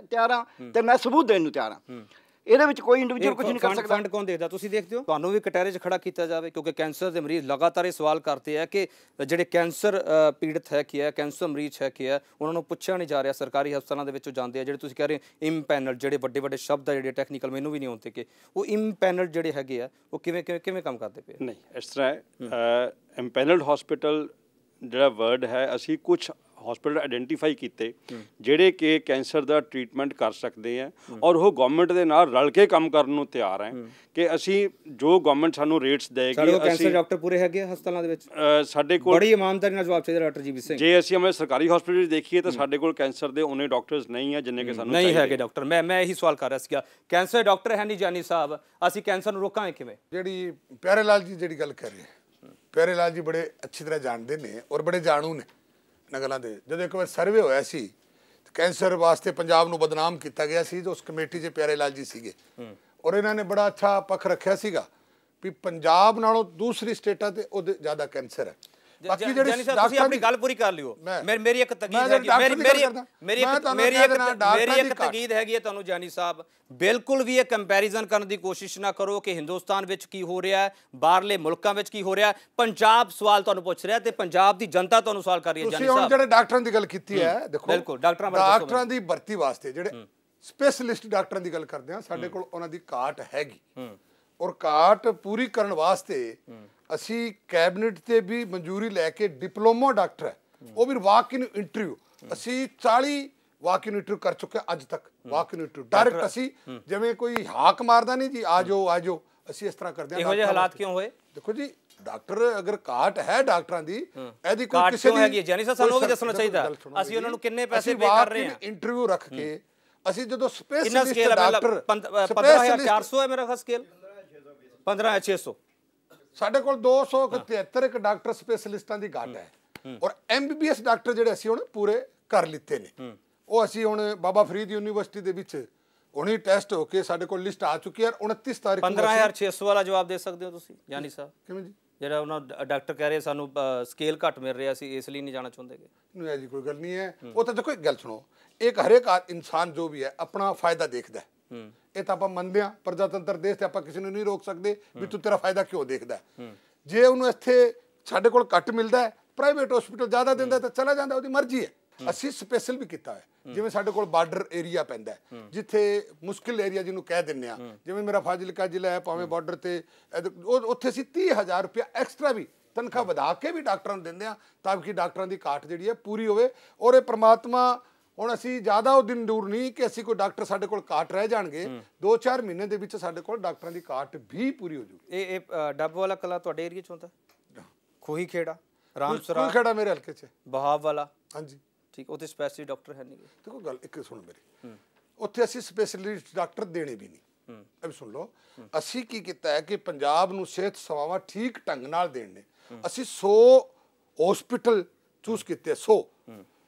E: ਤਿਆਰ ਹਾਂ ਤੇ ਮੈਂ ਸਬੂਤ ਦੇਣ ਨੂੰ ਤਿਆਰ ਹਾਂ। ਇਹਦੇ ਵਿੱਚ ਕੋਈ ਇੰਡੀਵਿਜੂਅਲ ਕੁਝ ਨਹੀਂ ਕਰ ਸਕਦਾ।
A: ਫੰਡ ਕੌਣ ਦੇਖਦਾ? ਤੁਸੀਂ ਦੇਖਦੇ ਹੋ? ਤੁਹਾਨੂੰ ਵੀ ਕਟਹਿਰੇ 'ਚ ਖੜਾ ਕੀਤਾ ਜਾਵੇ ਕਿਉਂਕਿ ਕੈਂਸਰ ਦੇ ਮਰੀਜ਼ ਲਗਾਤਾਰ ਇਹ ਸਵਾਲ ਕਰਦੇ ਆ ਕਿ ਜਿਹੜੇ ਕੈਂਸਰ ਪੀੜਤ ਹੈ ਕੀ ਹੈ ਕੈਂਸਰ ਮਰੀਜ਼ ਹੈ ਕੀ ਹੈ ਉਹਨਾਂ ਨੂੰ ਪੁੱਛਿਆ ਨਹੀਂ ਜਾ ਰਿਹਾ। ਸਰਕਾਰੀ ਹਸਪਤਾਲਾਂ ਦੇ ਵਿੱਚੋਂ ਜਾਂਦੇ ਆ ਜਿਹੜੇ ਤੁਸੀਂ ਕਹਿ ਰਹੇ ਇੰਪੈਨਲ ਜਿਹੜੇ ਵੱਡੇ ਵੱਡੇ ਸ਼ਬਦ ਆ ਜਿਹੜੇ ਟੈਕਨੀਕਲ ਮੈਨੂੰ ਵੀ ਨਹੀਂ ਆਉਂਦੇ ਕਿ ਉਹ ਇੰਪੈਨਲ ਜਿਹੜੇ ਹੈਗੇ ਆ ਉਹ ਕਿਵੇਂ ਕਿਵੇਂ ਕਿਵੇਂ ਕੰਮ ਕਰਦੇ ਪਏ
D: ਨਹੀਂ ਇਸ ਤਰ੍ਹਾਂ ਐਮਪੈਨਲਡ ਹਸਪੀਟਲ ਜਿਹੜਾ ਵਰਡ ਹੈ ਅਸੀਂ ਕੁਝ ਹਸਪੀਟਲ ਆਇਡੈਂਟੀਫਾਈ ਕੀਤੇ ਜਿਹੜੇ ਕਿ ਕੈਂਸਰ ਦਾ ਟ੍ਰੀਟਮੈਂਟ ਕਰ ਸਕਦੇ ਆ ਔਰ ਉਹ ਗਵਰਨਮੈਂਟ ਦੇ ਨਾਲ ਰਲ ਕੇ ਕੰਮ ਕਰਨ ਨੂੰ ਤਿਆਰ ਹੈ ਕਿ ਅਸੀਂ ਜੋ ਗਵਰਨਮੈਂਟ ਸਾਨੂੰ ਰੇਟਸ
A: ਸਾਡੇ
D: ਦੇਗੀ
A: ਕੋਲ ਕੈਂਸਰ
D: ਅਸੀਂ
A: ਡਾਕਟਰ ਪੂਰੇ ਹੈਗੇ ਆ ਹਸਪਤਾਲਾਂ ਦੇ ਵਿੱਚ।
D: ਸਾਡੇ ਕੋਲ
A: ਬੜੀ ਇਮਾਨਦਾਰੀ ਨਾਲ ਜਵਾਬ ਚਾਹੀਦਾ ਡਾਕਟਰ ਜੀਵੀ ਸਿੰਘ।
D: ਜੇ ਅਸੀਂ ਆਪਣੇ ਸਰਕਾਰੀ ਹਸਪੀਟਲ ਦੇਖੀਏ ਤਾਂ ਸਾਡੇ ਕੋਲ ਕੈਂਸਰ ਦੇ ਉਹਨੇ ਡਾਕਟਰਸ ਨਹੀਂ ਆ ਜਿੰਨੇ ਕਿ ਸਾਨੂੰ
A: ਨਹੀਂ ਹੈਗੇ ਡਾਕਟਰ ਮੈਂ ਮੈਂ ਇਹੀ ਸਵਾਲ ਕਰ ਰਿਹਾ ਸੀਗਾ। ਕੈਂਸਰ ਡਾਕਟਰ ਹੈ ਨਹੀਂ ਜਾਨੀ ਸਾਹਿਬ। ਅਸੀਂ ਕੈਂਸਰ ਨੂੰ ਰੋਕਾਂਗੇ ਕਿਵੇਂ?
C: ਜਿਹੜੀ ਪਿਆਰੇ ਲਾਲ ਜੀ ਜਿਹੜੀ ਗੱਲ ਕਰ ਰਹੇ ਪਿਆਰੇ ਲਾਲ ਜੀ ਬੜੇ ਅੱਛੀ ਤਰ੍ਹਾਂ ਜਾਣਦੇ ਨੇ ਔਰ ਬੜੇ ਜਾਣੂ ਨੇ। ਇਹਨਾਂ ਗੱਲਾਂ ਦੇ। ਜਦੋਂ ਇੱਕ ਵਾਰ ਸਰਵੇ ਹੋਇਆ ਸੀ ਕੈਂਸਰ ਵਾਸਤੇ ਪੰਜਾਬ ਨੂੰ ਬਦਨਾਮ ਕੀਤਾ ਗਿਆ ਸੀ ਤੇ ਉਸ ਕਮੇਟੀ 'ਚ ਪਿਆਰੇ ਲਾਲ ਜੀ ਸੀਗੇ ਔਰ ਇਹਨਾਂ ਨੇ ਬੜਾ ਅੱਛਾ ਪੱਖ ਰੱਖਿਆ ਸੀਗਾ ਵੀ ਪੰਜਾਬ ਨਾਲੋਂ ਦੂਸਰੀ ਸਟੇਟਾਂ ਤੇ ਉਹਦੇ ਜ਼ਿਆਦਾ ਕੈਂਸਰ ਹੈ। ਬਾਕੀ ਜਿਹੜੇ
A: ਤੁਸੀਂ ਆਪਣੀ ਗੱਲ ਪੂਰੀ ਕਰ ਲਿਓ। ਮੇਰੀ ਮੇਰੀ ਇੱਕ ਤਕੀਦ ਹੈਗੀ ਮੇਰੀ ਮੇਰੀ ਮੇਰੀ ਇੱਕ ਮੇਰੀ ਇੱਕ ਮੇਰੀ ਇੱਕ। ਤਕੀਦ ਹੈਗੀ ਹੈ ਤੁਹਾਨੂੰ ਜਾਨੀ ਸਾਹਿਬ। ਬਿਲਕੁਲ ਵੀ ਇਹ ਕੰਪੈਰੀਜ਼ਨ ਕਰਨ ਦੀ ਕੋਸ਼ਿਸ਼ ਨਾ ਕਰੋ ਕਿ ਹਿੰਦੁਸਤਾਨ ਵਿੱਚ ਕੀ ਹੋ ਰਿਹਾ ਹੈ ਬਾਹਰਲੇ ਮੁਲਕਾਂ ਵਿੱਚ ਕੀ ਹੋ ਰਿਹਾ ਪੰਜਾਬ ਸਵਾਲ ਤੁਹਾਨੂੰ ਪੁੱਛ ਰਿਹਾ ਤੇ ਪੰਜਾਬ ਦੀ ਜਨਤਾ ਤੁਹਾਨੂੰ ਸਵਾਲ ਕਰ ਰਹੀ ਹੈ ਜਾਨੀ
C: ਤੁਸੀਂ ਹੁਣ
A: ਸਾਹਿਬ।
C: ਜਿਹੜੇ ਡਾਕਟਰਾਂ ਦੀ ਗੱਲ ਕੀਤੀ ਹੈ ਦੇਖੋ
A: ਬਿਲਕੁਲ, ਡਾਕਟਰਾਂ ਬਾਰੇ
C: ਡਾਕਟਰਾਂ ਦੀ ਭਰਤੀ ਵਾਸਤੇ ਜਿਹੜੇ ਸਪੈਸ਼ਲਿਸਟ ਡਾਕਟਰਾਂ ਦੀ ਗੱਲ ਕਰਦੇ ਆ ਸਾਡੇ ਕੋਲ ਉਹਨਾਂ ਦੀ ਘਾਟ ਹੈਗੀ। ਔਰ ਘਾਟ ਪੂਰੀ ਕਰਨ ਵਾਸਤੇ ਅਸੀਂ ਕੈਬਨਿਟ ਤੇ ਵੀ ਮਨਜ਼ੂਰੀ ਲੈ ਕੇ ਡਿਪਲੋਮਾ ਡਾਕਟਰ ਹੈ। ਉਹ ਵੀ ਵਾਕ ਇਨ ਇੰਟਰਵਿਊ ਅਸੀਂ 40 ਵਾਕ ਇਨ ਇੰਟਰਵਿਊ ਕਰ ਚੁੱਕੇ ਅੱਜ ਤੱਕ। ਵਾਕ ਇਨ ਇੰਟਰਵਿਊ ਡਾਇਰੈਕਟ ਅਸੀਂ ਜਿਵੇਂ ਕੋਈ ਹਾਕ ਮਾਰਦਾ ਨਹੀਂ ਜੀ ਆ ਜਾਓ ਆ ਜਾਓ। ਅਸੀਂ ਇਸ ਤਰ੍ਹਾਂ ਕਰਦੇ ਹਾਂ
A: ਇਹੋ ਜਿਹੇ ਹਾਲਾਤ। ਕਿਉਂ ਹੋਏ?
C: ਦੇਖੋ ਜੀ ਡਾਕਟਰ ਅਗਰ ਘਾਟ ਹੈ ਡਾਕਟਰਾਂ ਦੀ ਇਹਦੀ ਕੋਈ ਕਿਸੇ ਦੀ
A: ਹੈਗੀ? ਜਾਨੀ ਸਾਹਿਬ ਸਾਨੂੰ ਉਹ ਵੀ ਦੱਸਣਾ ਚਾਹੀਦਾ। ਅਸੀਂ ਉਹਨਾਂ। ਨੂੰ ਕਿੰਨੇ ਪੈਸੇ pay ਕਰ ਰਹੇ ਹਾਂ?
C: ਇੰਟਰਵਿਊ ਰੱਖ ਕੇ ਅਸੀਂ ਜਦੋਂ
A: ਹੈ?
C: ਡਾਕਟਰ
A: ਮਤਲਬ 15400 ਹੈ ਮੇਰਾ ਖਾ ਸਕੇਲ 15600
C: ਸਾਡੇ ਕੋਲ 273 ਇੱਕ ਡਾਕਟਰ ਸਪੈਸ਼ਲਿਸਟਾਂ ਦੀ ਘਾਟ ਹੈ। ਔਰ ਐਮਬੀਬੀਐਸ ਡਾਕਟਰ ਜਿਹੜੇ ਅਸੀਂ ਹੁਣ ਪੂਰੇ ਕਰ ਲਿੱਤੇ ਨੇ। ਉਹ ਅਸੀਂ ਹੁਣ ਬਾਬਾ ਫਰੀਦ ਯੂਨੀਵਰਸਿਟੀ ਦੇ ਵਿੱਚ ਹੁਣੀ ਟੈਸਟ ਹੋ ਕੇ ਸਾਡੇ ਕੋਲ ਲਿਸਟ ਆ ਚੁੱਕੀ ਹੈ 29 ਤਾਰੀਖ ਨੂੰ ਅਸੀਂ-
A: 15600 ਵਾਲਾ ਜਵਾਬ ਦੇ ਸਕਦੇ ਹੋ ਤੁਸੀਂ ਜਾਨੀ ਸਾਹਿਬ
C: ਕਿਵੇਂ ਜੀ?
A: ਜਿਹੜਾ ਉਹਨਾਂ ਡਾਕਟਰ ਕਹਿ ਰਹੇ ਸਾਨੂੰ ਸਕੇਲ ਘੱਟ ਮਿਲ ਰਿਹਾ ਸੀ ਇਸ ਲਈ ਨਹੀਂ ਜਾਣਾ ਚਾਹੁੰਦੇਗੇ
C: ਨਹੀਂ ਜੀ ਕੋਈ ਗੱਲ ਨਹੀਂ ਹੈ। ਉਹ ਤਾਂ ਦੇਖੋ ਇੱਕ ਗੱਲ ਸੁਣੋ। ਇੱਕ ਹਰੇਕ ਇਨਸਾਨ ਜੋ ਵੀ ਹੈ ਆਪਣਾ ਫਾਇਦਾ ਦੇਖਦਾ ਹੈ। ਇਹ ਤਾਂ ਆਪਾਂ ਮੰਨਦੇ ਆ ਪ੍ਰਜਾਤੰਤਰ ਦੇਸ਼ ਤੇ ਆਪਾਂ ਕਿਸੇ ਨੂੰ ਨਹੀਂ ਰੋਕ ਸਕਦੇ ਵੀ ਤੂੰ ਤੇਰਾ ਫਾਇਦਾ ਕਿਉਂ ਦੇਖਦਾ। ਜੇ ਉਹਨੂੰ ਇੱਥੇ ਸਾਡੇ ਕੋਲ ਘੱਟ ਮਿਲਦਾ ਹੈ ਪ੍ਰਾਈਵੇਟ ਹਸਪੀਟਲ ਜ਼ਿਆਦਾ ਦਿੰਦਾ ਤਾਂ ਚਲਾ ਜਾਂਦਾ ਉਹਦੀ ਮਰਜ਼ੀ ਹੈ। ਅਸੀਂ ਸਪੈਸ਼ਲ ਵੀ ਕੀਤਾ ਹੈ। ਜਿਵੇਂ ਸਾਡੇ ਕੋਲ ਬਾਰਡਰ ਏਰੀਆ ਪੈਂਦਾ ਹੈ ਜਿੱਥੇ ਮੁਸ਼ਕਿਲ ਏਰੀਆ ਜਿਹਨੂੰ ਕਹਿ ਦਿੰਨੇ ਆ ਜਿਵੇਂ ਮੇਰਾ ਫਾਜ਼ਿਲਕਾ ਜ਼ਿਲ੍ਹਾ ਹੈ ਭਾਵੇਂ ਬਾਰਡਰ ਤੇ ਉੱਥੇ ਅਸੀਂ 30000 ਰੁਪਇਆ ਐਕਸਟਰਾ ਵੀ ਤਨਖਾਹ ਵਧਾ ਕੇ ਵੀ ਡਾਕਟਰਾਂ ਨੂੰ ਦਿੰਦੇ ਆ ਤਾਂ ਕਿ ਡਾਕਟਰਾਂ ਦੀ ਘਾਟ ਜਿਹੜੀ ਹੈ ਪੂਰੀ ਹੋਵੇ। ਔਰ ਇਹ ਪ੍ਰਮਾਤਮਾ ਹੁਣ ਅਸੀਂ ਜ਼ਿਆਦਾ ਉਹ ਦਿਨ ਦੂਰ ਨਹੀਂ ਕਿ ਅਸੀਂ ਕੋਈ ਡਾਕਟਰ ਸਾਡੇ ਕੋਲ ਘਾਟ ਰਹਿ ਜਾਣਗੇ 2-4 ਮਹੀਨੇ ਦੇ ਵਿੱਚ ਸਾਡੇ ਕੋਲ ਡਾਕਟਰਾਂ ਦੀ ਘਾਟ ਵੀ ਪੂਰੀ ਹੋ ਜੂਗੀ
A: ਇਹ ਇਹ ਡੱਬ ਵਾਲਾ ਕਲਾ ਤੁਹਾਡੇ ਏਰੀਆ ਚ ਹੁੰਦਾ ਖੋਹੀ ਖੇੜਾ ਰਾਮਸਰਾ
C: ਖੜਾ ਮੇਰੇ ਹਲਕੇ 'ਚ।
A: ਬਹਾਵ ਵਾਲਾ।
C: ਹਾਂਜੀ।
A: ਠੀਕ ਉੱਥੇ ਸਪੈਸ਼ਲਿਸਟ ਡਾਕਟਰ ਹੈ ਨਹੀਂ
C: ਦੇਖੋ ਗੱਲ ਇੱਕ ਸੁਣ ਮੇਰੀ। ਉੱਥੇ ਅਸੀਂ ਸਪੈਸ਼ਲਿਸਟ ਡਾਕਟਰ ਦੇਣੇ ਵੀ ਨਹੀਂ। ਵੀ ਸੁਣ ਲਓ। ਅਸੀਂ ਕੀ ਕੀਤਾ ਹੈ ਕਿ ਪੰਜਾਬ ਨੂੰ ਸਿਹਤ ਸੇਵਾਵਾਂ ਠੀਕ ਢੰਗ ਨਾਲ ਦੇਣ ਨੇ। ਅਸੀਂ 100 ਹਸਪੀਟਲ ਚੂਜ਼ ਕੀਤੇ 100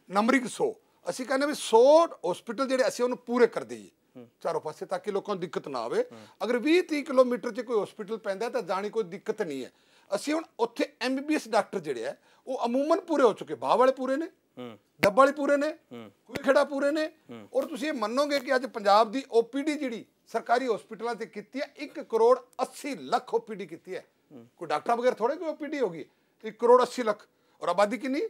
C: ਨੰਬਰਿੰਗ 100 ਅਸੀਂ ਕਹਿੰਦੇ ਵੀ 100 ਹਸਪੀਟਲ ਜਿਹੜੇ ਅਸੀਂ ਉਹਨੂੰ ਪੂਰੇ ਕਰ ਦਈਏ। ਚਾਰੋਂ ਪਾਸੇ ਤਾਂ ਕਿ ਲੋਕਾਂ ਨੂੰ ਦਿੱਕਤ ਨਾ ਆਵੇ। ਅਗਰ 20 30 ਕਿਲੋਮੀਟਰ 'ਚ ਕੋਈ ਹਸਪੀਟਲ ਪੈਂਦਾ ਤਾਂ ਜਾਣੀ ਕੋਈ ਦਿੱਕਤ ਨਹੀਂ ਹੈ। ਅਸੀਂ ਹੁਣ ਉੱਥੇ ਐਮਬੀਬੀਐਸ ਡਾਕਟਰ ਜਿਹੜੇ ਆ ਉਹ ਅਮੂਮਨ ਪੂਰੇ ਹੋ ਚੁੱਕੇ। ਬਾਹ ਵਾਲੇ ਪੂਰੇ ਨੇ ਡੱਬਾ ਵਾਲੇ ਪੂਰੇ ਨੇ ਕੋਈ ਖੇੜਾ ਪੂਰੇ ਨੇ। ਔਰ ਤੁਸੀਂ ਇਹ ਮੰਨੋਗੇ ਕਿ ਅੱਜ ਪੰਜਾਬ ਦੀ ਓਪੀਡੀ ਜਿਹੜੀ ਸਰਕਾਰੀ ਹਸਪੀਟਲਾਂ ਤੇ ਕੀਤੀ ਹੈ 1 ਕਰੋੜ 80 ਲੱਖ ਓਪੀਡੀ ਕੀਤੀ ਹੈ। ਕੋਈ ਡਾਕਟਰਾਂ ਬਗੈਰ ਥੋੜੇ ਕੋਈ ਓਪੀਡੀ ਹੋਗੀ 1 ਕਰੋੜ 80 ਲੱਖ। ਔਰ ਆਬਾਦੀ ਕਿੰਨੀ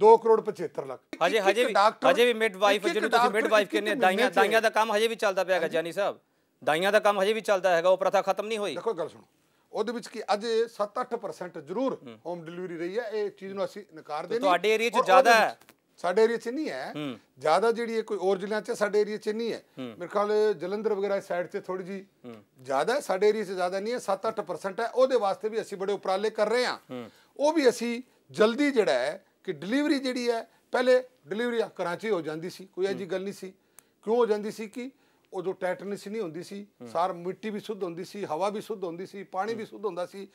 C: 2 ਕਰੋੜ 75 ਲੱਖ।
A: ਹਜੇ ਹਜੇ ਵੀ ਹਜੇ ਵੀ ਮਿਡਵਾਈਫ
C: ਇੱਕ- ਇੱਕ
A: ਜਿਹਨੂੰ ਤੁਸੀਂ ਮਿਡਵਾਈਫ
C: ਇੱਕ-
A: ਕਹਿੰਦੇ ਦਾਈਆਂ ਦਾਈਆਂ ਦਾ ਕੰਮ ਹਜੇ ਵੀ ਚੱਲਦਾ ਪਿਆ ਹੈਗਾ ਜਾਨੀ ਸਾਹਿਬ। ਦਾਈਆਂ ਦਾ ਕੰਮ ਹਜੇ ਵੀ ਚੱਲਦਾ ਹੈਗਾ ਉਹ ਪ੍ਰਥਾ ਖਤਮ ਨਹੀਂ ਹੋਈ।
C: ਦੇਖੋ ਗੱਲ ਸੁਣੋ। ਉਹਦੇ ਵਿੱਚ ਕੀ ਅੱਜ 7-8% ਜ਼ਰੂਰ ਹੋਮ ਡਿਲੀਵਰੀ ਰਹੀ ਹੈ। ਇਹ ਚੀਜ਼ ਨੂੰ ਅਸੀਂ ਨਕਾਰਦੇ ਨਹੀਂ
A: ਤੁਹਾਡੇ ਏਰੀਆ 'ਚ ਜ਼ਿਆਦਾ ਹੈ।
C: ਸਾਡੇ ਏਰੀਆ 'ਚ ਨਹੀਂ ਹੈ। ਜ਼ਿਆਦਾ ਜਿਹੜੀ ਹੈ ਕੋਈ ਹੋਰ ਜ਼ਿਲ੍ਹਿਆਂ 'ਚ ਸਾਡੇ ਏਰੀਆ 'ਚ ਨਹੀਂ ਹੈ। ਮੇਰੇ ਖਿਆਲ ਜਲੰਧਰ ਵਗੈਰਾ ਸਾਈਡ ਤੇ ਥੋੜੀ ਜੀ ਜ਼ਿਆਦਾ ਹੈ। ਸਾਡੇ ਏਰੀਆ 'ਚ ਜ਼ਿਆਦਾ ਨਹੀਂ ਹੈ। 7-8% ਹੈ। ਉਹਦੇ ਵਾਸਤੇ ਵੀ ਅਸੀਂ ਬੜੇ ਉਪਰਾਲੇ ਕਰ ਰਹੇ ਹਾਂ। ਉਹ ਵੀ ਅਸੀਂ ਜਲਦੀ ਜਿਹੜਾ ਹੈ ਕਿ ਡਿਲੀਵਰੀ ਜਿਹੜੀ ਹੈ, ਪਹਿਲੇ ਡਿਲੀਵਰੀ ਘਰਾਂ 'ਚ ਹੀ ਹੋ ਜਾਂਦੀ ਸੀ, ਕੋਈ ਐਜੀ ਗੱਲ ਨਹੀਂ ਸੀ। ਕਿਉਂ ਹੋ ਜਾਂਦੀ ਸੀ ਕਿ ਉਦੋਂ ਟੈਟਨਸ ਨਹੀਂ ਹੁੰਦੀ ਸੀ, ਸਾਰ ਮਿੱਟੀ ਵੀ ਸ਼ੁੱਧ ਹੁੰਦੀ ਸੀ, ਹਵਾ ਵੀ ਸ਼ੁੱਧ ਹੁੰਦੀ ਸੀ, ਪਾਣੀ ਵੀ ਸ਼ੁੱਧ ਹੁੰਦਾ ਸੀ।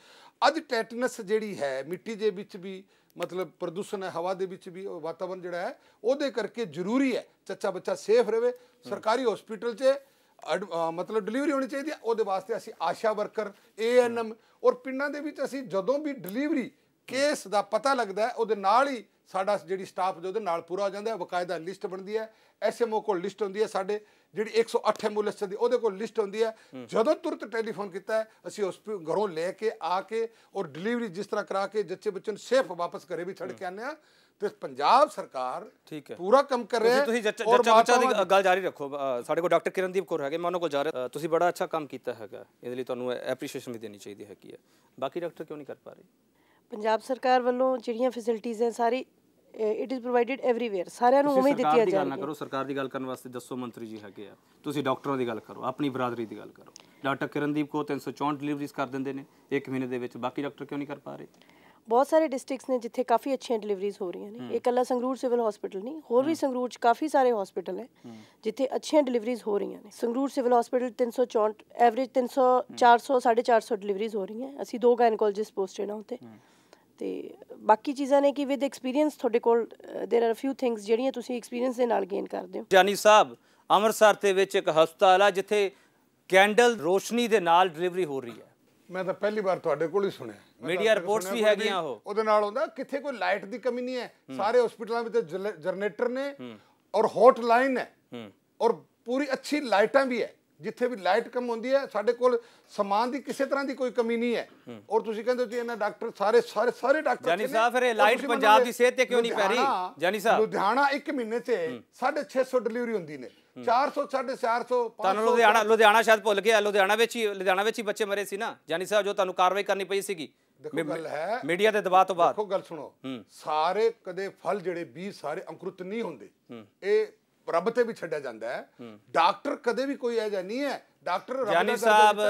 C: ਅੱਜ ਟੈਟਨਸ ਜਿਹੜੀ ਹੈ, ਮਿੱਟੀ ਦੇ ਵਿੱਚ ਵੀ, ਮਤਲਬ ਪ੍ਰਦੂਸ਼ਣ ਹੈ, ਹਵਾ ਦੇ ਵਿੱਚ ਵੀ, ਉਹ ਵਾਤਾਵਰਣ ਜਿਹੜਾ ਹੈ, ਉਹਦੇ ਕਰਕੇ ਜ਼ਰੂਰੀ ਹੈ, ਚੱਚਾ ਬੱਚਾ ਸੇਫ ਰਵੇ ਸਰਕਾਰੀ ਹਸਪੀਟਲ 'ਚ, ਅਡ- ਮਤਲਬ ਡਿਲੀਵਰੀ ਹੋਣੀ ਚਾਹੀਦੀ ਹੈ, ਉਹਦੇ ਵਾਸਤੇ ਅਸੀਂ ਆਸ਼ਾ ਵਰਕਰ ਏਐਨਐਮ ਔਰ ਪਿੰਡਾਂ ਦੇ ਵਿੱਚ ਅਸੀਂ ਜਦੋਂ ਵੀ ਡਿਲੀਵਰੀ ਕੇਸ ਦਾ ਪਤਾ ਲੱਗਦਾ ਉਹਦੇ ਨਾਲ ਹੀ ਸਾਡਾ ਜਿਹੜੀ ਸਟਾਫ ਜੋ ਉਹਦੇ ਨਾਲ ਪੂਰਾ ਹੋ ਜਾਂਦਾ ਹੈ ਬਕਾਇਦਾ ਲਿਸਟ ਬਣਦੀ ਹੈ। ਐਸਐਮਓ ਕੋਲ ਲਿਸਟ ਹੁੰਦੀ ਹੈ ਸਾਡੇ ਜਿਹੜੀ 108 ਐਂਬੂਲੈਂਸ ਦੀ ਉਹਦੇ ਕੋਲ ਲਿਸਟ ਹੁੰਦੀ ਹੈ। ਜਦੋਂ ਤੁਰਤ ਟੈਲੀਫੋਨ ਕੀਤਾ ਅਸੀਂ ਉਸ ਘਰੋਂ ਲੈ ਕੇ ਆ ਕੇ ਔਰ ਡਿਲੀਵਰੀ ਜਿਸ ਤਰ੍ਹਾਂ ਕਰਾ ਕੇ ਜੱਚੇ ਬੱਚੇ ਨੂੰ ਸੇਫ ਵਾਪਸ ਘਰੇ ਵੀ ਛੱਡ ਕੇ ਆਨੇ ਆ ਤੇ ਪੰਜਾਬ ਸਰਕਾਰ
A: ਠੀਕ ਹੈ।
C: ਪੂਰਾ ਕੰਮ ਕਰ ਰਿਹਾ
A: ਤੁਸੀਂ
C: ਹੈ
A: ਤੁਸੀਂ
C: ਔਰ
A: ਜੱਚਾ ਬੱਚਾ ਦੀ ਗੱਲ ਜਾਰੀ ਰੱਖੋ। ਸਾਡੇ ਕੋਲ ਡਾਕਟਰ ਕਿਰਨਦੀਪ ਕੌਰ ਹੈਗੇ ਮੈਂ ਉਹਨਾਂ ਕੋਲ ਜਾ ਰਿਹਾ। ਤੁਸੀਂ ਬੜਾ ਅੱਛਾ ਕੰਮ ਕੀਤਾ ਹੈਗਾ। ਇਹਦੇ ਲਈ ਤੁਹਾਨੂੰ ਐਪਰੀਸ਼ੀਏਸ਼ਨ ਵੀ ਦੇਣੀ ਚਾਹੀਦੀ ਹੈਗੀ ਹੈ। ਬਾਕੀ ਡਾਕਟਰ ਕਿਉਂ ਨਹੀਂ ਕਰ ਪਾ ਰਹੇ?
F: ਪੰਜਾਬ ਸਰਕਾਰ ਵੱਲੋਂ ਜਿਹੜੀਆਂ ਫੈਸਿਲਿਟੀਆਂ ਹੈ ਸਾਰੀ ਇਟ ਇਜ਼ ਪ੍ਰੋਵਾਈਡਡ ਐਵਰੀਵੇਅਰ ਸਾਰਿਆਂ ਨੂੰ ਉਵੇਂ ਦਿੱਤੀਆਂ
A: ਦੀ ਗੱਲ ਨਾ ਕਰੋ ਸਰਕਾਰ ਦੀ ਗੱਲ ਕਰਨ ਵਾਸਤੇ ਦੱਸੋ ਮੰਤਰੀ ਜੀ ਹੈਗੇ ਆ। ਤੁਸੀਂ ਡਾਕਟਰਾਂ ਦੀ ਗੱਲ ਕਰੋ ਆਪਣੀ ਬਰਾਦਰੀ ਦੀ ਗੱਲ ਕਰੋ। ਡਾਕਟਰ ਕਿਰਨਦੀਪ ਕੋ 364 ਡਿਲੀਵਰੀਜ਼ ਕਰ ਦਿੰਦੇ ਨੇ ਇੱਕ ਮਹੀਨੇ ਦੇ ਵਿੱਚ। ਬਾਕੀ ਡਾਕਟਰ ਕਿਉਂ ਨਹੀਂ ਕਰ ਪਾ ਰਹੇ?
F: ਬਹੁਤ ਸਾਰੇ ਡਿਸਟ੍ਰਿਕਟਸ ਨੇ ਜਿੱਥੇ ਕਾਫੀ ਅੱਛੀਆਂ ਡਿਲੀਵਰੀਜ਼ ਹੋ ਰਹੀਆਂ ਨੇ। ਇਹ ਇਕੱਲਾ ਸੰਗਰੂਰ ਸਿਵਲ ਹਸਪੀਟਲ ਨਹੀਂ ਹੋਰ ਵੀ ਸੰਗਰੂਰ 'ਚ ਕਾਫੀ ਸਾਰੇ ਹਸਪੀਟਲ ਹੈ ਜਿੱਥੇ ਅੱਛੀਆਂ ਡਿਲੀਵਰੀਜ਼ ਹੋ ਰਹੀਆਂ ਨੇ। Sangrur civil hospital 364 average 300 400 450 deliveries ਹੋ ਰਹੀਆਂ। ਅਸੀਂ ਦੋ ਗਾਇਨਕੋਲੋਜਿਸਟ ਪੋਸਟਡ ਹਾਂ। ਉੱਤੇ ਤੇ ਬਾਕੀ ਚੀਜ਼ਾਂ ਨੇ ਕਿ ਵਿਦ ਐਕਸਪੀਰੀਅੰਸ ਤੁਹਾਡੇ ਕੋਲ देयर ਆਰ ਫਿਊ ਥਿੰਗਸ ਜਿਹੜੀਆਂ ਤੁਸੀਂ ਐਕਸਪੀਰੀਅੰਸ ਦੇ ਨਾਲ ਗੇਨ ਕਰਦੇ ਹੋ
A: ਜਾਨੀ ਸਾਹਿਬ ਅੰਮ੍ਰਿਤਸਰ ਦੇ ਵਿੱਚ ਇੱਕ ਹਸਪਤਾਲ ਆ ਜਿੱਥੇ ਕੈਂਡਲ ਰੋਸ਼ਨੀ ਦੇ ਨਾਲ ਡਿਲੀਵਰੀ ਹੋ ਰਹੀ ਹੈ
C: ਮੈਂ ਤਾਂ ਪਹਿਲੀ ਵਾਰ ਤੁਹਾਡੇ ਕੋਲ ਹੀ ਸੁਣਿਆ ਮੈਂ
A: Media
C: ਤਾਂ ਫਿਰ
A: reports
C: ਸੁਣਿਆ
A: ਵੀ
C: ਕੋਈ
A: ਹੈਗੀਆਂ ਉਹ।
C: ਉਹਦੇ ਨਾਲ ਹੁੰਦਾ ਕਿੱਥੇ ਕੋਈ ਲਾਈਟ ਦੀ ਕਮੀ ਨਹੀਂ ਹੈ ਸਾਰੇ ਹਸਪੀਟਲਾਂ ਵਿੱਚ ਜਨਰੇਟਰ ਨੇ ਔਰ ਹੌਟ ਲਾਈਨ ਹੈ ਔਰ ਪੂਰੀ ਅੱਛੀ ਲਾਈਟਾਂ ਵੀ ਹੈ ਜਿੱਥੇ ਵੀ ਲਾਈਟ ਕਮ ਹੁੰਦੀ ਹੈ ਸਾਡੇ ਕੋਲ ਸਮਾਨ ਦੀ ਕਿਸੇ ਤਰ੍ਹਾਂ ਦੀ ਕੋਈ ਕਮੀ ਨਹੀਂ ਹੈ। ਔਰ ਤੁਸੀਂ ਕਹਿੰਦੇ ਹੋ ਜੀ ਇਹਨਾਂ ਡਾਕਟਰ ਸਾਰੇ ਸਾਰੇ ਸਾਰੇ ਡਾਕਟਰ
A: ਜਾਨੀ। ਸਾਹਿਬ, ਫਿਰ ਇਹ ਲਾਈਟ ਪੰਜਾਬ ਦੀ ਸਿਹਤ ਤੇ ਕਿਉਂ ਨਹੀਂ ਪੈ ਰਹੀ? ਜਾਨੀ ਸਾਹਿਬ।
C: ਲੁਧਿਆਣਾ ਇੱਕ ਮਹੀਨੇ 'ਚ 650 ਡਿਲੀਵਰੀ ਹੁੰਦੀ ਨੇ। 400 450
A: ਤੁਹਾਨੂੰ ਲੁਧਿਆਣਾ ਲੁਧਿਆਣਾ ਸ਼ਾਇਦ ਭੁੱਲ ਗਿਆ ਲੁਧਿਆਣਾ ਵਿੱਚ ਹੀ ਲੁਧਿਆਣਾ ਵਿੱਚ ਹੀ ਬੱਚੇ ਮਰੇ ਸੀ ਨਾ। ਜਾਨੀ ਸਾਹਿਬ ਜੋ ਤੁਹਾਨੂੰ ਕਾਰਵਾਈ ਕਰਨੀ ਪਈ ਸੀਗੀ
C: ਦੇਖੋ ਗੱਲ ਹੈ
A: ਮੀਡੀਆ ਦੇ ਦਬਾਅ ਤੋਂ ਬਾਅਦ।
C: ਦੇਖੋ ਗੱਲ ਸੁਣੋ। ਸਾਰੇ ਕਦੇ ਫਲ ਜਿਹੜੇ ਬੀਜ ਸਾਰੇ ਅੰਕੁਰਿਤ ਨਹੀਂ ਹੁੰਦੇ। ਇਹ ਰੱਬ ਤੇ ਵੀ ਛੱਡਿਆ ਜਾਂਦਾ ਹੈ। ਡਾਕਟਰ ਕਦੇ ਵੀ ਕੋਈ ਐਜਾ ਨਹੀਂ ਹੈ। ਡਾਕਟਰ
A: ਜਾਨੀ ਸਾਹਿਬ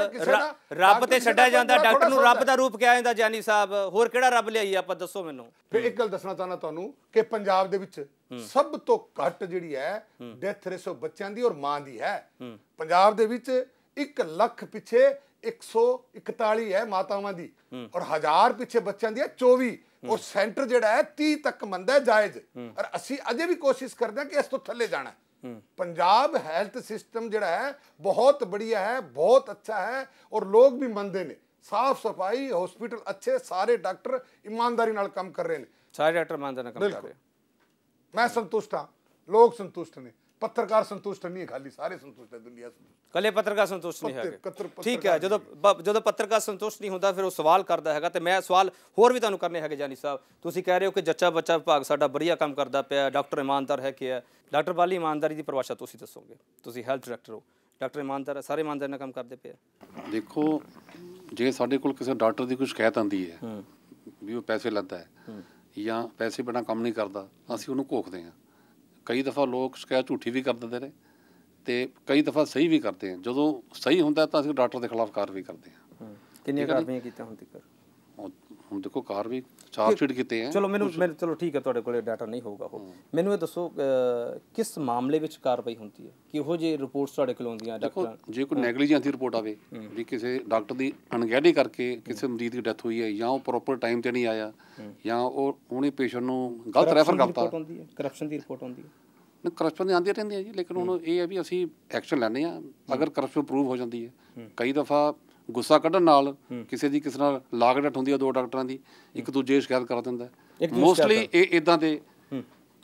A: ਰੱਬ ਤੇ ਛੱਡਿਆ ਜਾਂਦਾ ਡਾਕਟਰ ਨੂੰ ਰੱਬ ਦਾ ਰੂਪ ਕਿਹਾ ਜਾਂਦਾ ਜਾਨੀ ਸਾਹਿਬ ਹੋਰ ਕਿਹੜਾ ਰੱਬ ਲਿਆਈ ਆਪਾਂ ਦੱਸੋ ਮੈਨੂੰ।
C: ਫਿਰ ਇੱਕ ਗੱਲ ਦੱਸਣਾ ਚਾਹਨਾ ਤੁਹਾਨੂੰ ਕਿ ਪੰਜਾਬ ਦੇ ਵਿੱਚ ਸਭ ਤੋਂ ਘੱਟ ਜਿਹੜੀ ਹੈ ਡੈਥ ਰੇਸ਼ੋ ਬੱਚਿਆਂ ਦੀ ਔਰ ਮਾਂ ਦੀ ਹੈ। ਪੰਜਾਬ ਦੇ ਵਿੱਚ 1 ਲੱਖ ਪਿੱਛੇ 141 ਹੈ ਮਾਤਾਵਾਂ ਦੀ ਔਰ ਹਜ਼ਾਰ ਪਿੱਛੇ ਬੱਚਿਆਂ ਦੀ ਹੈ 24 ਔਰ ਸੈਂਟਰ ਜਿਹੜਾ ਹੈ 30 ਤੱਕ ਮੰਦਾ ਜਾਇਜ਼ ਔਰ ਅਸੀਂ ਅਜੇ ਵੀ ਕੋਸ਼ਿਸ਼ ਕਰਦੇ ਹਾਂ ਕਿ ਇਸ ਤੋਂ ਥੱਲੇ ਜਾਣਾ। ਪੰਜਾਬ ਹੈਲਥ ਸਿਸਟਮ ਜਿਹੜਾ ਹੈ ਬਹੁਤ ਬੜੀਆ ਹੈ ਬਹੁਤ ਅੱਛਾ ਹੈ ਔਰ ਲੋਕ ਵੀ ਮੰਨਦੇ ਨੇ। ਸਾਫ਼ ਸਫ਼ਾਈ ਹਸਪੀਟਲ ਅੱਛੇ ਸਾਰੇ ਡਾਕਟਰ ਇਮਾਨਦਾਰੀ ਨਾਲ ਕੰਮ ਕਰ ਰਹੇ ਨੇ।
A: ਸਾਰੇ ਡਾਕਟਰ ਮੰਨਦੇ ਨੇ ਕੰਮ ਕਰ। ਰਹੇ
C: ਮੈਂ ਸੰਤੁਸ਼ਟ ਹਾਂ। ਲੋਕ ਸੰਤੁਸ਼ਟ ਨੇ। ਪੱਤਰਕਾਰ ਸੰਤੁਸ਼ਟ ਨਹੀਂ ਹੈ ਖਾਲੀ ਸਾਰੇ ਸੰਤੁਸ਼ਟ ਹੈ ਦੁਨੀਆ ਸੰਤੁਸ਼ਟ
A: ਕੱਲੇ ਪੱਤਰਕਾਰ ਸੰਤੁਸ਼ਟ ਨਹੀਂ ਹੈਗੇ। ਠੀਕ ਹੈ ਜਦੋਂ ਜਦੋਂ ਪੱਤਰਕਾਰ ਸੰਤੁਸ਼ਟ ਨਹੀਂ ਹੁੰਦਾ ਫਿਰ ਉਹ ਸਵਾਲ ਕਰਦਾ ਹੈਗਾ ਤੇ ਮੈਂ ਸਵਾਲ ਹੋਰ ਵੀ ਤੁਹਾਨੂੰ ਕਰਨੇ ਹੈਗੇ ਜਾਨੀ ਸਾਹਿਬ। ਤੁਸੀਂ ਕਹਿ ਰਹੇ ਹੋ ਕਿ ਜੱਚਾ ਬੱਚਾ ਵਿਭਾਗ ਸਾਡਾ ਬੜੀਆ ਕੰਮ ਕਰਦਾ ਪਿਆ ਡਾਕਟਰ ਇਮਾਨਦਾਰ ਹੈ ਕਿ ਹੈ ਡਾਕਟਰ ਬਾਲੀ ਇਮਾਨਦਾਰੀ ਦੀ ਪਰਿਭਾਸ਼ਾ ਤੁਸੀਂ ਦੱਸੋਗੇ। ਤੁਸੀਂ ਹੈਲਥ ਡਾਇਰੈਕਟਰ ਹੋ। ਡਾਕਟਰ ਇਮਾਨਦਾਰ ਹੈ ਸਾਰੇ ਇਮਾਨਦਾਰ ਨਾਲ ਕੰਮ ਕਰਦੇ ਪਏ।
G: ਦੇਖੋ ਜੇ ਸਾਡੇ ਕੋਲ ਕਿਸੇ ਡਾਕਟਰ ਦੀ ਕੋਈ ਸ਼ਿਕਾਇਤ ਆਂਦੀ ਹੈ ਵੀ ਉਹ ਪੈਸੇ ਲੈਂਦਾ ਹੈ ਜਾਂ ਪੈਸੇ ਬਿਨਾਂ ਕੰਮ ਨਹੀਂ ਕਰਦਾ ਅਸੀਂ ਉਹਨੂੰ ਘੋਖਦੇ ਹਾਂ। ਕਈ ਦਫਾ ਲੋਕ ਸ਼ਿਕਾਇਤ ਝੂਠੀ ਵੀ ਕਰ ਦਿੰਦੇ ਨੇ ਤੇ ਕਈ ਦਫਾ ਸਹੀ ਵੀ ਕਰਦੇ ਹਾਂ ਜਦੋਂ ਸਹੀ ਹੁੰਦਾ ਤਾਂ ਅਸੀਂ ਡਾਕਟਰ ਦੇ ਖਿਲਾਫ ਕਾਰਵਾਈ ਕਰਦੇ ਹਾਂ
A: ਕਿੰਨੀਆਂ ਕਾਰਵਾਈਆਂ ਕੀਤੀਆਂ ਹੁਣ ਤੱਕ?
G: ਹੁਣ- ਦੇਖੋ ਕਾਰਵਾਈ ਚਾਰ ਛਿੜ ਕੀਤੇ ਹੈ।
A: ਚਲੋ ਮੈਨੂੰ ਮੈਨੂੰ ਚਲੋ ਠੀਕ ਹੈ ਤੁਹਾਡੇ ਕੋਲੇ ਡਾਟਾ ਨਹੀਂ ਹੋਊਗਾ ਉਹ ਮੈਨੂੰ ਇਹ ਦੱਸੋ ਕਿਸ ਮਾਮਲੇ ਵਿੱਚ ਕਾਰਵਾਈ ਹੁੰਦੀ ਹੈ? ਕਿਹੋ ਜਿਹੀ ਰਿਪੋਰਟਸ ਤੁਹਾਡੇ ਕੋਲ ਆਉਂਦੀਆਂ ਡਾਕਟਰ
G: ਜੇ ਕੋਈ ਨੈਗਲੀਜੈਂਸ ਦੀ ਰਿਪੋਰਟ ਆਵੇ ਵੀ ਕਿਸੇ ਡਾਕਟਰ ਦੀ ਅਣਗਹਿਲੀ ਕਰਕੇ ਕਿਸੇ ਮਰੀਜ਼ ਦੀ ਡੈਥ ਹੋਈ ਹੈ ਜਾਂ ਉਹ ਪ੍ਰੋਪਰ ਟਾਈਮ ਤੇ ਨਹੀਂ ਆਇਆ ਜਾਂ ਉਹ ਉਹਨੇ ਪੇਸ਼ੈਂਟ ਨੂੰ ਗਲਤ ਰੈਫਰ ਕਰਤਾ।
A: ਕਰਪਸ਼ਨ ਦੀ ਰਿਪੋਰਟ ਆਉਂਦੀ ਹੈ?
G: ਕਰਪਸ਼ਨ ਦੀ ਆਉਂਦੀਆਂ ਰਹਿੰਦੀਆਂ ਜੀ ਲੇਕਿਨ ਹੁਣ ਇਹ ਹੈ ਵੀ ਅਸੀਂ ਐਕਸ਼ਨ ਲੈਂਦੇ ਆ ਅਗਰ ਕਰਪਸ਼ਨ ਪ੍ਰੂਵ ਹੋ ਜਾਂਦੀ ਹੈ। ਕਈ ਦਫਾ ਗੁੱਸਾ ਕੱਢਣ ਨਾਲ ਕਿਸੇ ਦੀ ਕਿਸੇ ਨਾਲ ਲਾਗਡਟ ਹੁੰਦੀ ਹੈ ਦੋ ਡਾਕਟਰਾਂ ਦੀ ਇੱਕ ਦੂਜੇ ਸ਼ਿਕਾਇਤ ਕਰ ਦਿੰਦਾ। ਮੋਸਟਲੀ ਇਹ ਇਦਾਂ ਦੇ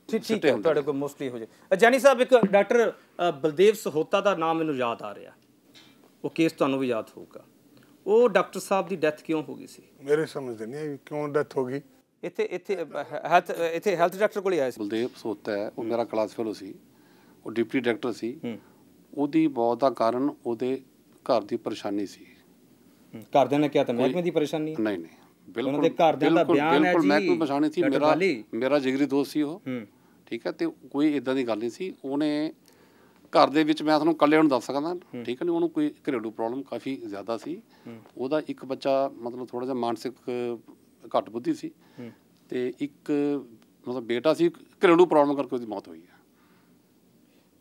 A: ਠੀਕ ਠੀਕ ਹੈ ਤੁਹਾਡੇ ਕੋਲ ਮੋਸਟਲੀ ਹੋ ਜਾਏ। ਜਾਨੀ ਸਾਹਿਬ ਇੱਕ ਡਾਕਟਰ ਬਲਦੇਵ ਸਹੋਤਾ ਦਾ ਨਾਮ ਮੈਨੂੰ ਯਾਦ ਆ ਰਿਹਾ। ਉਹ ਕੇਸ ਤੁਹਾਨੂੰ ਵੀ ਯਾਦ ਹੋਊਗਾ। ਉਹ ਡਾਕਟਰ ਸਾਹਿਬ ਦੀ ਡੈਥ ਕਿਉਂ ਹੋ ਗਈ ਸੀ?
C: ਮੇਰੇ ਸਮਝਦੇ ਨਹੀਂ ਆਈ ਕਿਉਂ ਡੈਥ ਹੋ ਗਈ।
A: ਇੱਥੇ ਇੱਥੇ ਹੈਲਥ ਇੱਥੇ ਹੈਲਥ ਡਾਕਟਰ ਕੋਲ ਹੀ ਆਇਆ ਸੀ।
G: ਬਲਦੇਵ ਸੋਤਾ ਹੈ ਉਹ ਮੇਰਾ ਕਲਾਸ ਫੈਲੋ ਸੀ। ਉਹ ਡਿਪਟੀ ਡਾਇਰੈਕਟਰ ਸੀ। ਉਹਦੀ ਮੌਤ ਦਾ ਕਾਰਨ ਉਹਦੇ ਘਰ ਦੀ ਪਰੇਸ਼ਾਨੀ ਸੀ।
A: ਘਰਦਿਆਂ ਨੇ ਕਿਹਾ ਤਾਂ ਮਹਿਕਮੇ ਦੀ ਪਰੇਸ਼ਾਨੀ
G: ਨਹੀਂ ਨਹੀਂ। ਬਿਲਕੁਲ
A: ਉਹਨਾਂ ਦੇ ਘਰਦਿਆਂ ਦਾ
G: ਬਿਲਕੁਲ-
A: ਬਿਆਨ ਹੈ
G: ਬਿਲਕੁਲ
A: ਜੀ,
G: ਕੋਈ ਪਛਾਣੀ ਸੀ। ਮੇਰਾ। ਮੇਰਾ ਜਿਗਰੀ ਦੋਸਤ ਸੀ ਉਹ। ਠੀਕ ਹੈ ਤੇ ਕੋਈ ਇਦਾਂ ਦੀ ਗੱਲ ਨਹੀਂ ਸੀ। ਉਹਨੇ ਘਰ ਦੇ ਵਿੱਚ ਮੈਂ ਤੁਹਾਨੂੰ ਇਕੱਲੇ ਨੂੰ ਦੱਸ ਸਕਦਾ। ਠੀਕ ਹੈ ਨਹੀਂ ਉਹਨੂੰ ਕੋਈ ਘਰੇਲੂ ਪ੍ਰੋਬਲਮ ਕਾਫੀ ਜ਼ਿਆਦਾ ਸੀ। ਉਹਦਾ ਇੱਕ ਬੱਚਾ ਮਤਲਬ ਥੋੜਾ ਜਿਹਾ ਮਾਨਸਿਕ ਘੱਟ ਬੁੱਧੀ ਸੀ। ਤੇ ਇੱਕ ਮਤਲਬ ਬੇਟਾ ਸੀ ਘਰੇਲੂ ਪ੍ਰੋਬਲਮ ਕਰਕੇ ਉਹਦੀ ਮੌਤ ਹੋਈ ਹੈ।